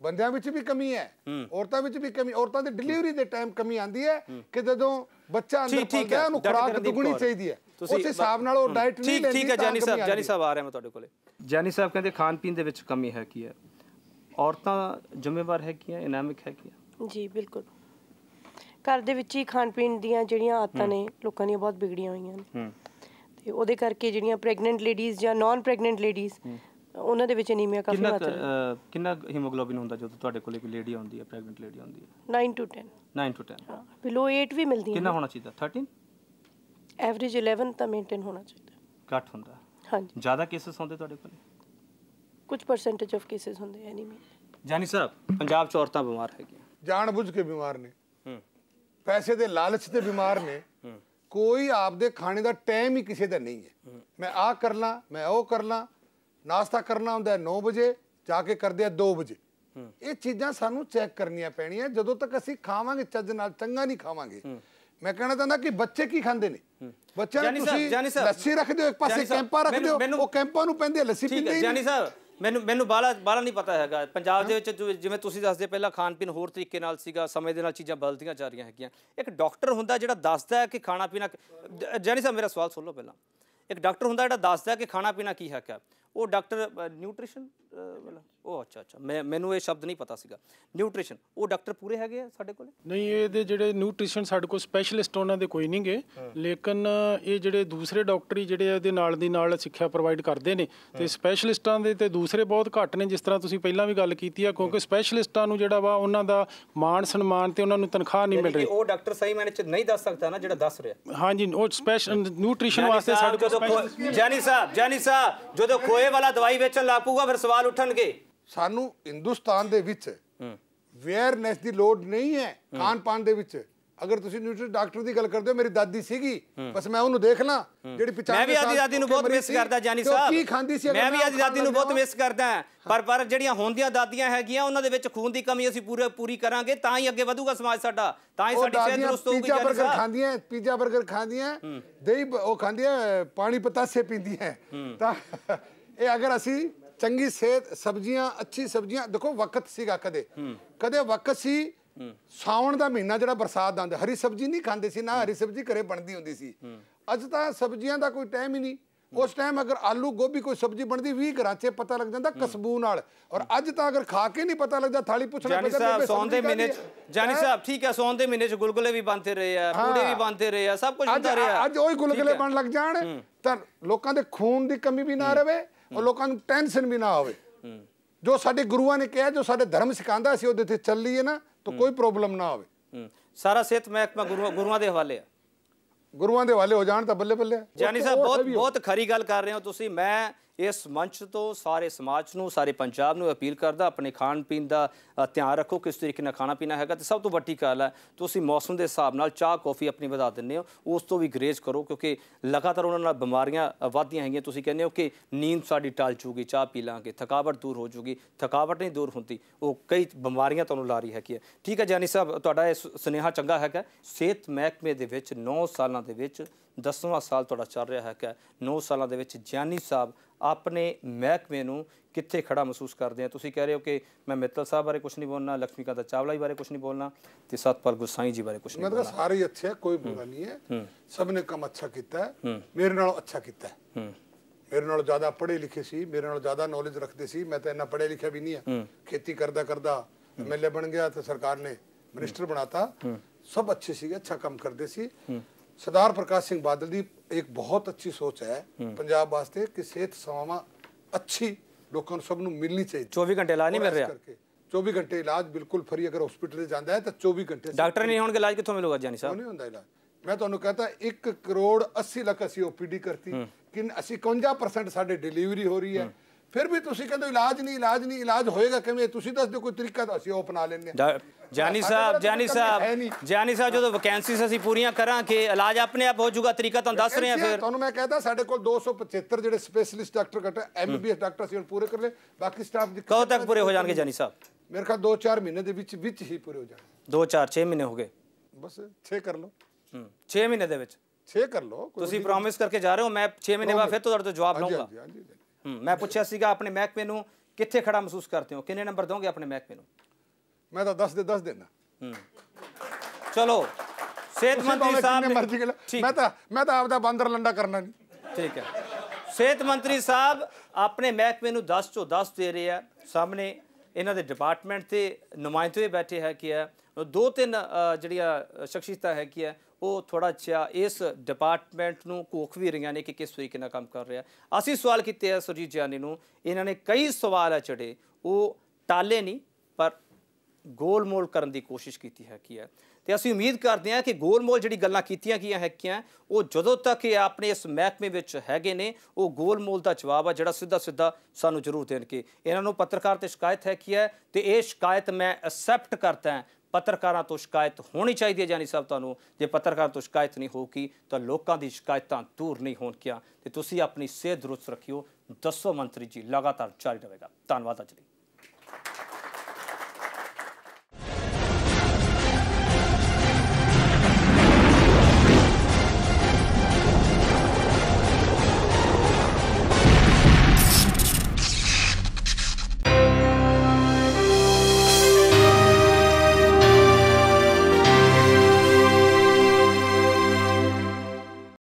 C: ਬੰਦਿਆਂ ਵਿੱਚ ਵੀ ਕਮੀ ਹੈ। ਔਰਤਾਂ ਵਿੱਚ ਵੀ ਕਮੀ ਔਰਤਾਂ ਦੀ ਡਿਲੀਵਰੀ ਦੇ ਟਾਈਮ ਕਮੀ ਆਂਦੀ ਹੈ ਕਿ ਜਦੋਂ ਬੱਚਾ ਅੰਦਰ ਪਲਦਾ ਉਹਨੂੰ ਖੁਰਾਕ ਦੁੱਗਣੀ। ਚਾਹੀਦੀ ਹੈ। ਉਸ ਹਿਸਾਬ ਨਾਲ ਉਹ ਡਾਈਟ ਨਹੀਂ ਲੈਂਦੀ
A: ਠੀਕ ਹੈ ਜਾਨੀ ਸਾਹਿਬ ਜਾਨੀ ਸਾਹਿਬ ਆ ਰਿਹਾ ਮੈਂ ਤੁਹਾਡੇ ਕੋਲੇ। ਜਾਨੀ ਸਾਹਿਬ ਕਹਿੰਦੇ ਖਾਣ ਪੀਣ ਦੇ ਵਿੱਚ ਕਮੀ ਹੈ ਕੀ ਹੈ। ਔਰਤਾਂ ਜ਼ਿੰਮੇਵਾਰ ਹੈ ਕੀ ਹੈ ਇਨਾਮਿਕ ਹੈ ਕੀ ਹੈ
F: ਜੀ ਬਿਲਕੁਲ। ਘਰ ਦੇ ਵਿੱਚ ਹੀ ਖਾਣ ਪੀਣ ਦੀਆਂ ਜਿਹੜੀਆਂ ਆਦਤਾਂ ਨੇ ਲੋਕਾਂ ਦੀਆਂ ਬਹੁਤ ਵਿਗੜੀਆਂ ਹੋਈਆਂ ਨੇ।
A: ਹੂੰ।
F: ਤੇ ਉਹਦੇ ਕਰਕੇ ਜਿਹੜੀਆਂ ਪ੍ਰੈਗਨੈਂਟ ਲੇਡੀਜ਼ ਜਾਂ ਨਾਨ ਪ੍ਰੈਗਨੈਂਟ ਲੇਡੀਜ਼ ਉਹਨਾਂ ਦੇ ਵਿੱਚ ਅਨੀਮੀਆ ਕਾਫੀ
A: ਕਿੰਨਾ ਕੁ,
F: ਮਾਤਰਾ
A: ਅ, ਕਿੰਨਾ ਹੀਮੋਗਲੋਬਿਨ ਹੁੰਦਾ ਜਦੋਂ ਤੁਹਾਡੇ ਕੋਲੇ ਕੋਈ ਲੇਡੀ ਆਉਂਦੀ ਹੈ ਪ੍ਰੈਗਨੈਂਟ ਲੇਡੀ ਆਉਂਦੀ ਹੈ?
F: 9 ਟੂ 10
A: 9 ਟੂ 10
F: ਹਾਂ ਬਿਲੋ 8 ਵੀ ਮਿਲਦੀਆਂ
A: ਕਿੰਨਾ ਹੋਣਾ ਚਾਹੀਦਾ? 13
F: ਐਵਰੇਜ 11 ਤਾਂ ਮੇਨਟੇਨ ਹੋਣਾ ਚਾਹੀਦਾ।
A: ਘੱਟ ਹੁੰਦਾ।
F: ਹਾਂਜੀ।
A: ਜ਼ਿਆਦਾ ਕੇਸਸ ਹੁੰਦੇ ਤੁਹਾਡੇ ਕੋਲੇ?
F: ਕੁਝ ਪਰਸੈਂਟੇਜ ਆਫ ਕੇसेस ਹੁੰਦੇ ਐਨੀਮੀਆ
A: ਜਾਨੀ ਸਾਹਿਬ ਪੰਜਾਬ 'ਚ ਔਰਤਾਂ ਬਿਮਾਰ ਹੈਗੀਆਂ।
C: ਜਾਣ ਬੁੱਝ ਕੇ ਬਿਮਾਰ ਨੇ।
A: ਹੂੰ
C: ਪੈਸੇ ਦੇ ਲਾਲਚ ਤੇ ਬਿਮਾਰ ਨੇ। ਕੋਈ ਆਪਦੇ ਖਾਣੇ ਦਾ ਟਾਈਮ ਹੀ ਕਿਸੇ ਦਾ ਨਹੀਂ ਹੈ। ਮੈਂ ਆਹ ਕਰ ਲਾਂ ਮੈਂ ਉਹ ਕਰ ਲਾਂ ਨਾਸ਼ਤਾ ਕਰਨਾ ਹੁੰਦਾ ਹੈ 9 ਵਜੇ ਜਾ ਕੇ ਕਰਦੇ ਆ 2 ਵਜੇ। ਇਹ ਚੀਜ਼ਾਂ ਸਾਨੂੰ ਚੈੱਕ ਕਰਨੀਆਂ ਪੈਣੀਆਂ ਜਦੋਂ ਤੱਕ ਅਸੀਂ ਖਾਵਾਂਗੇ ਚੱਜ ਨਾਲ ਚੰਗਾ ਨਹੀਂ ਖਾਵਾਂਗੇ। ਮੈਂ ਕਹਿਣਾ ਚਾਹੁੰਦਾ ਕਿ ਬੱਚੇ ਕੀ ਖਾਂਦੇ ਨੇ? ਬੱਚਿਆਂ ਨੂੰ ਤੁਸੀਂ। ਲੱਸੀ ਰੱਖ ਦਿਓ ਇੱਕ ਪਾਸੇ ਕੈਂਪਾਂ ਰੱਖ
A: ਮੈਨੂੰ-
C: ਦਿਓ
A: ਮੈਨੂੰ-
C: ਉਹ ਕੈਂਪਾਂ ਨੂੰ ਪੈਂਦੇ ਆ, ਲੱਸੀ ਪੀਂਦੇ
A: ਹੈ
C: ਹੀ
A: ਜਾਨੀ ਸਾਹਿਬ ਮੈਨੂੰ ਮੈਨੂੰ ਬਾਲਾ ਬਾਲਾ ਨਹੀਂ ਪਤਾ ਹੈਗਾ। ਪੰਜਾਬ ਦੇ ਵਿੱਚ ਜਿਵੇਂ ਤੁਸੀਂ ਦੱਸਦੇ ਪਹਿਲਾਂ ਖਾਣ ਪੀਣ ਹੋਰ ਤਰੀਕੇ ਨਾਲ ਸੀਗਾ ਸਮੇਂ ਦੇ ਨਾਲ ਚੀਜ਼ਾਂ ਬਦਲਦੀਆਂ ਜਾ ਰਹੀਆਂ ਹੈਗੀਆਂ। ਇੱਕ ਡਾਕਟਰ ਹੁੰਦਾ ਜਿਹੜਾ ਦੱਸਦਾ ਹੈ ਕਿ ਖਾਣਾ ਪੀਣਾ ਜਾਨੀ ਸਾਹਿਬ ਮੇਰਾ ਸਵਾਲ ਸੁਣ ਲਓ ਪਹਿਲਾਂ। ਇੱਕ ਡਾਕਟਰ ਹੁੰਦਾ ਜਿਹੜਾ ਦੱਸਦਾ ਹੈ ਕਿ ਖਾਣਾ ਪੀਣਾ ਕੀ ਹੈ। ਕਿਆ ਉਹ ਡਾਕਟਰ ਨਿਊਟ੍ਰੀਸ਼ਨ ਵਾਲਾ। ਉਹ ਅੱਛਾ ਅੱਛਾ। ਮੈਂ ਮੈਨੂੰ ਇਹ ਸ਼ਬਦ ਨਹੀਂ ਪਤਾ ਸੀਗਾ। ਨਿਊਟ੍ਰੀਸ਼ਨ ਉਹ ਡਾਕਟਰ ਪੂਰੇ ਹੈਗੇ ਆ ਸਾਡੇ ਕੋਲੇ?
I: ਨਹੀਂ ਇਹਦੇ ਜਿਹੜੇ ਨਿਊਟ੍ਰੀਸ਼ਨ ਸਾਡੇ ਕੋਲ ਸਪੈਸ਼ਲਿਸਟ ਉਹਨਾਂ ਦੇ ਕੋਈ ਨਹੀਂਗੇ। ਲੇਕਿਨ ਇਹ ਜਿਹੜੇ ਦੂਸਰੇ ਡਾਕਟਰੀ ਜਿਹੜੇ ਆ ਇਹਦੇ ਨਾਲ ਦੀ ਨਾਲ ਸਿੱਖਿਆ ਪ੍ਰੋਵਾਈਡ ਕਰਦੇ ਨੇ ਤੇ ਸਪੈਸ਼ਲਿਸਟਾਂ ਦੇ ਤੇ ਦੂਸਰੇ ਬਹੁਤ ਘੱਟ ਨੇ ਜਿਸ ਤਰ੍ਹਾਂ ਤੁਸੀਂ ਪਹਿਲਾਂ ਵੀ ਗੱਲ ਕੀਤੀ ਆ ਕਿਉਂਕਿ ਸਪੈਸ਼ਲਿਸਟਾਂ ਨੂੰ ਜਿਹੜਾ ਵਾ ਉਹਨਾਂ ਦਾ ਮਾਣ ਸਨਮਾਨ ਤੇ ਉਹਨਾਂ ਨੂੰ ਤਨਖਾਹ ਨਹੀਂ ਮਿਲ ਰਹੀ।
A: ਉਹ ਡਾਕਟਰ ਸਹੀ ਮੈਨੇ ਚ ਨਹੀਂ ਦੱਸ ਸਕਦਾ ਨਾ ਜਿਹੜਾ ਦੱਸ ਰਿਹਾ।
I: ਹਾਂਜੀ ਉਹ ਸਪੈਸ਼ਲ ਨਿਊਟ੍ਰੀਸ਼ਨ ਵਾਸਤੇ ਸਾਡੇ ਕੋਲ
A: ਜਾਨੀ ਸਾਹਿਬ ਜਾਨੀ ਸਾਹਿਬ ਜਦੋਂ ਖੋਏ ਵਾਲਾ ਦਵਾਈ ਵੇਚਣ ਲੱਗ ਪਊਗਾ ਫਿਰ ਸਵਾਲ ਉੱਠਣਗੇ।
C: ਸਾਨੂੰ ਹਿੰਦੁਸਤਾਨ ਦੇ ਵਿੱਚ ਵੇਅਰਨੈਸ ਦੀ ਲੋੜ ਨਹੀਂ ਹੈ ਖਾਣ ਪਾਣ ਦੇ ਵਿੱਚ। ਅਗਰ ਤੁਸੀਂ ਨਿਊਟਰੀ ਡਾਕਟਰ ਦੀ ਗੱਲ ਕਰਦੇ ਹੋ ਮੇਰੀ ਦਾਦੀ ਸੀਗੀ ਬਸ ਮੈਂ ਉਹਨੂੰ ਦੇਖ ਲਾਂ ਜਿਹੜੀ 95
A: ਮੈਂ ਵੀ ਆਦੀ ਦਾਦੀ ਨੂੰ ਬਹੁਤ ਮਿਸ ਕਰਦਾ ਜਾਨੀ ਸਾਹਿਬ।
C: ਕੀ ਖਾਂਦੀ ਸੀ
A: ਮੈਂ ਵੀ ਆਦੀ ਦਾਦੀ ਨੂੰ ਬਹੁਤ ਮਿਸ ਕਰਦਾ ਪਰ ਪਰ ਜਿਹੜੀਆਂ ਹੁੰਦੀਆਂ ਦਾਦੀਆਂ ਹੈਗੀਆਂ ਉਹਨਾਂ ਦੇ ਵਿੱਚ ਖੂਨ ਦੀ ਕਮੀ ਅਸੀਂ ਪੂਰੇ ਪੂਰੀ ਕਰਾਂਗੇ ਤਾਂ ਹੀ ਅੱਗੇ ਵਧੂਗਾ ਸਮਾਜ ਸਾਡਾ। ਤਾਂ ਹੀ ਸਾਡੀ ਸਿਹਤ ਦਰੁਸਤ ਹੋਊਗੀ
C: ਪੀਜ਼ਾ 버ਗਰ ਖਾਂਦੀਆਂ ਪੀਜ਼ਾ 버ਗਰ ਖਾਂਦੀਆਂ ਦਹੀਂ ਉਹ ਖਾਂਦੀਆਂ ਪਾਣੀ ਪਤਾਸੇ ਪੀਂਦੀਆਂ। ਤਾਂ ਇਹ ਅਗਰ ਅਸੀਂ ਚੰਗੀ ਸਿਹਤ ਸਬਜ਼ੀਆਂ ਅੱਛੀ ਸਬਜ਼ੀਆਂ ਦੇਖੋ ਵਕਤ ਸੀਗਾ ਕਦੇ। ਕਦੇ ਵਕਤ ਸੀ ਸਾਵਣ ਦਾ ਮਹੀਨਾ ਜਿਹੜਾ ਬਰਸਾਤ ਦਾ ਆਉਂਦਾ ਹਰੀ ਸਬਜ਼ੀ ਨਹੀਂ ਖਾਂਦੇ ਸੀ ਨਾ ਹਰੀ ਸਬਜ਼ੀ ਘਰੇ ਬਣਦੀ ਹੁੰਦੀ ਸੀ। ਅੱਜ ਤਾਂ ਸਬਜ਼ੀਆਂ ਦਾ ਕੋਈ ਟਾਈਮ ਹੀ ਨਹੀਂ। ਉਸ ਟਾਈਮ ਅਗਰ ਆਲੂ ਗੋਭੀ ਕੋਈ ਸਬਜ਼ੀ ਬਣਦੀ 20 ਘਰਾਂ 'ਚ ਪਤਾ ਲੱਗ ਜਾਂਦਾ ਕਸਬੂ ਨਾਲ। ਔਰ ਅੱਜ ਤਾਂ ਅਗਰ ਖਾ ਕੇ ਨਹੀਂ ਪਤਾ ਲੱਗਦਾ ਥਾਲੀ ਪੁੱਛਣਾ
A: ਜਾਨੀ
C: ਪੈਂਦਾ
A: ਸਾਹਿਬ
C: ਬੇਬੇ
A: ਸੌਣ ਦੇ ਮਹੀਨੇ ਚ? ਜਾਨੀ? ਸਾਹਿਬ ਠੀਕ ਹੈ ਸੌਣ ਦੇ ਮਹੀਨੇ ਚ ਗੁਲਗੁਲੇ ਵੀ ਬਣਦੇ ਰਹੇ ਆ। ਪੂੜੇ ਵੀ ਬਣਦੇ ਰਹੇ ਆ ਸਭ ਕੁਝ ਹੁੰਦਾ ਰਿਹਾ।
C: ਅੱਜ ਉਹੀ ਗੁਲਗੁਲੇ। ਬਣ ਲੱਗ ਜਾਣ ਤਾਂ ਲੋਕਾਂ ਦੇ ਖੂਨ ਦੀ ਕਮੀ ਵੀ ਨਾ ਰਵੇ। ਔਰ ਲੋਕਾਂ ਨੂੰ ਟੈਨਸ਼ਨ ਵੀ ਨਾ ਹੋਵੇ ਜੋ ਸਾਡੇ ਗੁਰੂਆਂ ਨੇ ਕਿਹਾ ਜੋ ਸਾਡੇ ਧਰਮ ਸਿਖਾਉਂਦਾ ਅਸੀਂ ਉਹਦੇ ਤੇ ਚੱਲ ਲਈਏ ਨਾ ਤਾਂ ਕੋਈ ਪ੍ਰੋਬਲਮ ਨਾ ਹੋਵੇ
A: ਹੂੰ। ਸਾਰਾ ਸਿਹਤ ਮਹਿਕਮਾ ਗੁਰੂ- ਗੁਰੂਆਂ ਦੇ ਹਵਾਲੇ ਆ।
C: ਗੁਰੂਆਂ ਦੇ ਵਾਲੇ ਹੋ ਜਾਣ ਤਾਂ ਬੱਲੇ ਬੱਲੇ।
A: ਜਾਨੀ ਸਾਹਿਬ ਬਹੁਤ ਬਹੁਤ ਖਰੀ ਗੱਲ ਕਰ ਰਹੇ ਹੋ ਤੁਸੀਂ। ਮੈਂ ਇਸ ਮੰਚ ਤੋਂ ਸਾਰੇ ਸਮਾਜ ਨੂੰ ਸਾਰੇ ਪੰਜਾਬ ਨੂੰ ਅਪੀਲ ਕਰਦਾ ਆਪਣੇ ਖਾਣ ਪੀਣ ਦਾ ਧਿਆਨ ਰੱਖੋ ਕਿਸ ਤਰੀਕੇ ਨਾਲ ਖਾਣਾ ਪੀਣਾ ਹੈਗਾ। ਤੇ ਸਭ ਤੋਂ ਵੱਡੀ ਗੱਲ ਹੈ ਤੁਸੀਂ ਮੌਸਮ ਦੇ ਹਿਸਾਬ ਨਾਲ ਚਾਹ ਕੌਫੀ ਆਪਣੀ ਵਧਾ ਦਿੰਦੇ ਹੋ। ਉਸ ਤੋਂ ਵੀ ਗਰੇਜ਼ ਕਰੋ ਕਿਉਂਕਿ ਲਗਾਤਾਰ ਉਹਨਾਂ ਨਾਲ ਬਿਮਾਰੀਆਂ ਅ, ਵੱਧਦੀਆਂ ਹੈਗੀਆਂ। ਤੁਸੀਂ ਕਹਿੰਦੇ ਹੋ ਕਿ ਨੀਂਦ ਸਾਡੀ ਟਲ ਜੂਗੀ ਚਾਹ ਪੀ ਲਾਂਗੇ ਥਕਾਵਟ ਦੂਰ ਹੋ ਜੂਗੀ। ਥਕਾਵਟ ਨਹੀਂ ਦੂਰ ਹੁੰਦੀ ਉਹ ਕਈ ਬਿਮਾਰੀਆਂ ਤੁਹਾਨੂੰ ਲਾ ਰਹੀ ਹੈਗੀ ਹੈ। ਠੀਕ ਹੈ ਜਾਨੀ ਸਾਹਿਬ ਤੁਹਾਡਾ ਇਹ ਸੁ- ਸੁਨੇਹਾ ਚੰਗਾ ਹੈਗਾ। ਸਿਹਤ ਮਹਿਕਮੇ ਦੇ ਵਿੱਚ 9 ਸਾਲਾਂ ਦੇ ਵਿੱਚ 10ਵਾਂ ਸਾਲ ਤੁਹਾਡਾ ਚੱਲ ਰਿਹਾ ਹੈਗਾ। 9 ਸਾਲਾਂ ਦੇ ਵਿੱਚ ਜਾਨੀ ਸਾਹਿਬ ਆਪਣੇ ਮਹਿਕਮੇ ਨੂੰ ਕਿੱਥੇ ਖੜਾ ਮਹਿਸੂਸ ਕਰਦੇ ਆ? ਤੁਸੀਂ ਕਹਿ ਰਹੇ ਹੋ ਕਿ ਮੈਂ ਮਿੱਤਲ ਸਾਹਿਬ ਬਾਰੇ ਕੁਝ ਨਹੀਂ ਬੋਲਣਾ ਲక్ష్ਮੀਕਾਂਤ ਚਾਵਲਾ ਜੀ ਬਾਰੇ ਕੁਝ ਨਹੀਂ ਬੋਲਣਾ ਤੇ ਸਤਪਾਲ ਗੁਸਾਈ ਜੀ ਬਾਰੇ ਕੁਝ ਨਹੀਂ
C: ਮਤਲਬ
A: ਬੋਲਣਾ।
C: ਸਾਰੇ ਹੀ ਅੱਛੇ ਕੋਈ ਬੁਰਾ ਨਹੀਂ ਹੈ। ਸਭ ਨੇ ਕੰਮ ਅੱਛਾ ਕੀਤਾ ਮੇਰੇ ਨਾਲੋਂ ਅੱਛਾ ਕੀਤਾ ਮੇਰੇ ਨਾਲੋਂ ਜ਼ਿਆਦਾ ਪੜ੍ਹੇ ਲਿਖੇ ਸੀ ਮੇਰੇ ਨਾਲੋਂ ਜ਼ਿਆਦਾ ਨੌਲੇਜ ਰੱਖਦੇ ਸੀ। ਮੈਂ ਤਾਂ ਇੰਨਾ ਪੜ੍ਹਿਆ ਲਿਖਿਆ ਵੀ ਨਹੀਂ ਹੈ। ਖੇਤੀ ਕਰਦਾ ਕਰਦਾ ਐਮਐਲਏ ਬਣ ਗਿਆ ਤੇ ਸਰਕਾਰ ਨੇ ਮਿਨਿਸਟਰ ਬਣਾਤਾ। ਸਭ ਅੱਛੇ ਸੀਗੇ ਅੱਛਾ ਕੰਮ ਕਰਦੇ ਸੀ। ਸਰਦਾਰ ਪ੍ਰਕਾਸ਼ ਸਿੰਘ ਬਾਦਲ ਦੀ ਇੱਕ ਬਹੁਤ ਅੱਛੀ ਸੋਚ ਹੈ ਪੰਜਾਬ ਵਾਸਤੇ ਕਿ ਸਿਹਤ ਸੇਵਾਵਾਂ ਅੱਛੀ ਲੋਕਾਂ ਨੂੰ ਸਭ ਨੂੰ ਮਿਲਣੀ ਚਾਹੀਦੀ।
A: 24 ਘੰਟੇ ਇਲਾਜ ਨਹੀਂ ਮਿਲ ਰਿਹਾ।
C: ਕਰਕੇ 24 ਘੰਟੇ ਇਲਾਜ ਬਿਲਕੁਲ ਫਰੀ ਅਗਰ ਹਸਪੀਟਲ ਜਾਂਦਾ ਹੈ ਤਾਂ 24 ਘੰਟੇ
A: ਡਾਕਟਰ ਨਹੀਂ ਹੋਣਗੇ ਇਲਾਜ ਕਿੱਥੋਂ ਮਿਲੂਗਾ ਜਾਨੀ ਸਾਹਿਬ?
C: ਨਹੀਂ ਹੁੰਦਾ ਇਲਾਜ। ਮੈਂ ਤੁਹਾਨੂੰ ਕਹਤਾ 1 ਕਰੋੜ 80 ਲੱਖ ਅਸੀਂ ਓਪੀਡੀ ਕਰਤੀ। ਕਿ ਅਸੀਂ 51% ਸਾਡੇ ਡਿਲੀਵਰੀ ਹੋ ਰਹੀ ਹੈ। ਫਿਰ ਵੀ ਤੁਸੀਂ ਕਹਿੰਦੇ ਇਲਾਜ ਨਹੀਂ ਇਲਾਜ ਨਹੀਂ ਇਲਾਜ ਹੋਏਗਾ ਕਿਵੇਂ? ਤੁਸੀਂ ਦੱਸ ਦਿਓ ਕੋਈ ਤਰੀਕਾ ਤਾਂ ਅਸੀਂ ਉਹ ਅਪਣਾ
A: ਡਾ- ਜਾਨੀ ਸਾਹਿਬ ਜਾਨੀ ਸਾਹਿਬ। ਜਾਨੀ ਸਾਹਿਬ ਜਦੋਂ ਵੈਕੈਂਸੀਜ਼ ਅਸੀਂ ਪੂਰੀਆਂ ਕਰਾਂਗੇ ਇਲਾਜ ਆਪਣੇ ਆਪ ਹੋ ਜਾਊਗਾ ਤਰੀਕਾ ਤੁਹਾਨੂੰ ਦੱਸ ਰਹੇ ਆ ਫਿਰ।
C: ਤੁਹਾਨੂੰ ਮੈਂ ਕਹਤਾ ਸਾਡੇ ਕੋਲ 275 ਜਿਹੜੇ ਸਪੈਸ਼ਲਿਸਟ ਡਾਕਟਰ ਘਟੇ ਐਮਬੀਬੀਐਸ ਡਾਕਟਰ ਹੁਣ ਪੂਰੇ ਕਰ ਲਏ ਬਾਕੀ ਸਟਾਫ ਦੀ
A: ਕਦੋਂ ਤੱਕ ਪੂਰੇ ਹੋ ਜਾਣਗੇ ਜਾਨੀ ਸਾਹਿਬ?
C: ਮੇਰੇ ਖਿਆਲ 2-4 ਮਹੀਨੇ ਦੇ ਵਿੱਚ ਵਿੱਚ ਹੀ ਪੂਰੇ ਹੋ ਜਾਣਗੇ।
A: 2 4 6 ਮਹੀਨੇ ਹੋ ਗਏ।
C: ਬਸ 6 ਕਰ ਲਓ।
A: ਹੂੰ 6 ਮਹੀਨੇ ਦੇ ਵਿੱਚ।
C: 6 ਕਰ ਲਓ
A: ਤੁਸੀਂ ਪ੍ਰੋਮਿਸ ਕਰਕੇ ਜਾ ਰਹੇ ਹੋ ਮੈਂ 6 ਮਹੀਨੇ ਬਾਅਦ ਫਿਰ ਤੁਹਾਡੇ ਤੋਂ ਜਵਾਬ ਲਵਾਂਗਾ
C: ਹਾਂਜੀ, ਹਾਂਜੀ,
A: ਮੈਂ ਪੁੱਛਿਆ ਸੀਗਾ ਆਪਣੇ ਮਹਿਕਮੇ ਨੂੰ ਕਿੱਥੇ ਖੜਾ ਮਹਿਸੂਸ ਕਰਦੇ ਹੋ? ਕਿੰਨੇ ਨੰਬਰ ਦੋਗੇ ਆਪਣੇ ਮਹਿਕਮੇ ਨੂੰ?
C: ਮੈਂ ਤਾਂ 10 ਦੇ 10 ਦੇਣਾ
A: ਹੂੰ। ਚਲੋ ਸਿਹਤ ਮੰਤਰੀ ਸਾਹਿਬ
C: ਮੈਂ ਤਾਂ ਮੈਂ ਤਾਂ ਆਪਦਾ ਬਾਂਦਰ ਲੰਡਾ ਕਰਨਾ ਨਹੀਂ।
A: ਠੀਕ ਹੈ। ਸਿਹਤ ਮੰਤਰੀ ਸਾਹਿਬ ਆਪਣੇ ਮਹਿਕਮੇ ਨੂੰ 10 ਚੋਂ 10 ਦੇ ਰਹੇ ਆ। ਸਾਹਮਣੇ ਇਹਨਾਂ ਦੇ ਡਿਪਾਰਟਮੈਂਟ ਤੇ ਨੁਮਾਇੰਦੇ ਬੈਠੇ ਹੈ ਕਿ ਦੋ ਤਿੰਨ ਜਿਹੜੀਆਂ ਸ਼ਖਸੀਅਤਾਂ ਹੈ ਕਿ ਹੈ ਉਹ ਥੋੜਾ ਜਿਹਾ ਇਸ ਡਿਪਾਰਟਮੈਂਟ ਨੂੰ ਕੋਖ ਵੀ ਰਹੀਆਂ ਨੇ ਕਿ ਕਿਸ ਤਰੀਕੇ ਨਾਲ ਕੰਮ ਕਰ ਰਿਹਾ। ਅਸੀਂ ਸਵਾਲ ਕੀਤੇ ਆ ਸੁਰਜੀਤ ਜਾਨੀ ਨੂੰ, ਇਹਨਾਂ ਨੇ ਕਈ ਸਵਾਲ ਆ ਚੜੇ ਉਹ ਟਾਲੇ ਨਹੀਂ, ਪਰ ਗੋਲਮੋਲ ਕਰਨ ਦੀ ਕੋਸ਼ਿਸ਼ ਕੀਤੀ ਹੈ ਕੀ ਹੈ ਤੇ ਅਸੀਂ ਉਮੀਦ ਕਰਦੇ ਹਾਂ ਕਿ ਗੋਲਮੋਲ ਜਿਹੜੀ ਗੱਲਾਂ ਕੀਤੀਆਂ ਗਈਆਂ ਹੈਗੀਆਂ, ਉਹ ਜਦੋਂ ਤੱਕ ਇਹ ਆਪਣੇ ਇਸ ਮਹਿਕਮੇ ਵਿੱਚ ਹੈਗੇ ਨੇ, ਉਹ ਗੋਲਮੋਲ ਦਾ ਜਵਾਬ ਆ ਜਿਹੜਾ ਸਿੱਧਾ ਸਿੱਧਾ ਸਾਨੂੰ ਜ਼ਰੂਰ ਦੇਣਗੇ। ਇਹਨਾਂ ਨੂੰ ਪੱਤਰਕਾਰ ਤੇ ਸ਼ਿਕਾਇਤ ਹੈ ਕੀ ਹੈ ਤੇ ਇਹ ਸ਼ਿਕਾਇਤ ਮੈਂ ਐਕਸੈਪਟ ਕਰਦਾ ਹਾਂ ਪੱਤਰਕਾਰਾਂ ਤੋਂ ਸ਼ਿਕਾਇਤ ਹੋਣੀ ਚਾਹੀਦੀ ਹੈ ਜਾਨੀ ਸਾਹਿਬ ਤੁਹਾਨੂੰ। ਜੇ ਪੱਤਰਕਾਰ ਤੋਂ ਸ਼ਿਕਾਇਤ ਨਹੀਂ ਹੋਊਗੀ, ਤਾਂ ਲੋਕਾਂ ਦੀ ਸ਼ਿਕਾਇਤਾਂ ਦੂਰ ਨਹੀਂ ਹੋਣਗੀਆਂ। ਤੇ ਤੁਸੀਂ ਆਪਣੀ ਸਿਹਤ ਦਰੁਸਤ ਰੱਖਿਓ। ਦੱਸੋ ਮੰਤਰੀ ਜੀ, ਲਗਾਤਾਰ ਜਾਰੀ ਰਹੇਗਾ। ਧੰਨਵਾਦ ਅੱਜ ਲਈ।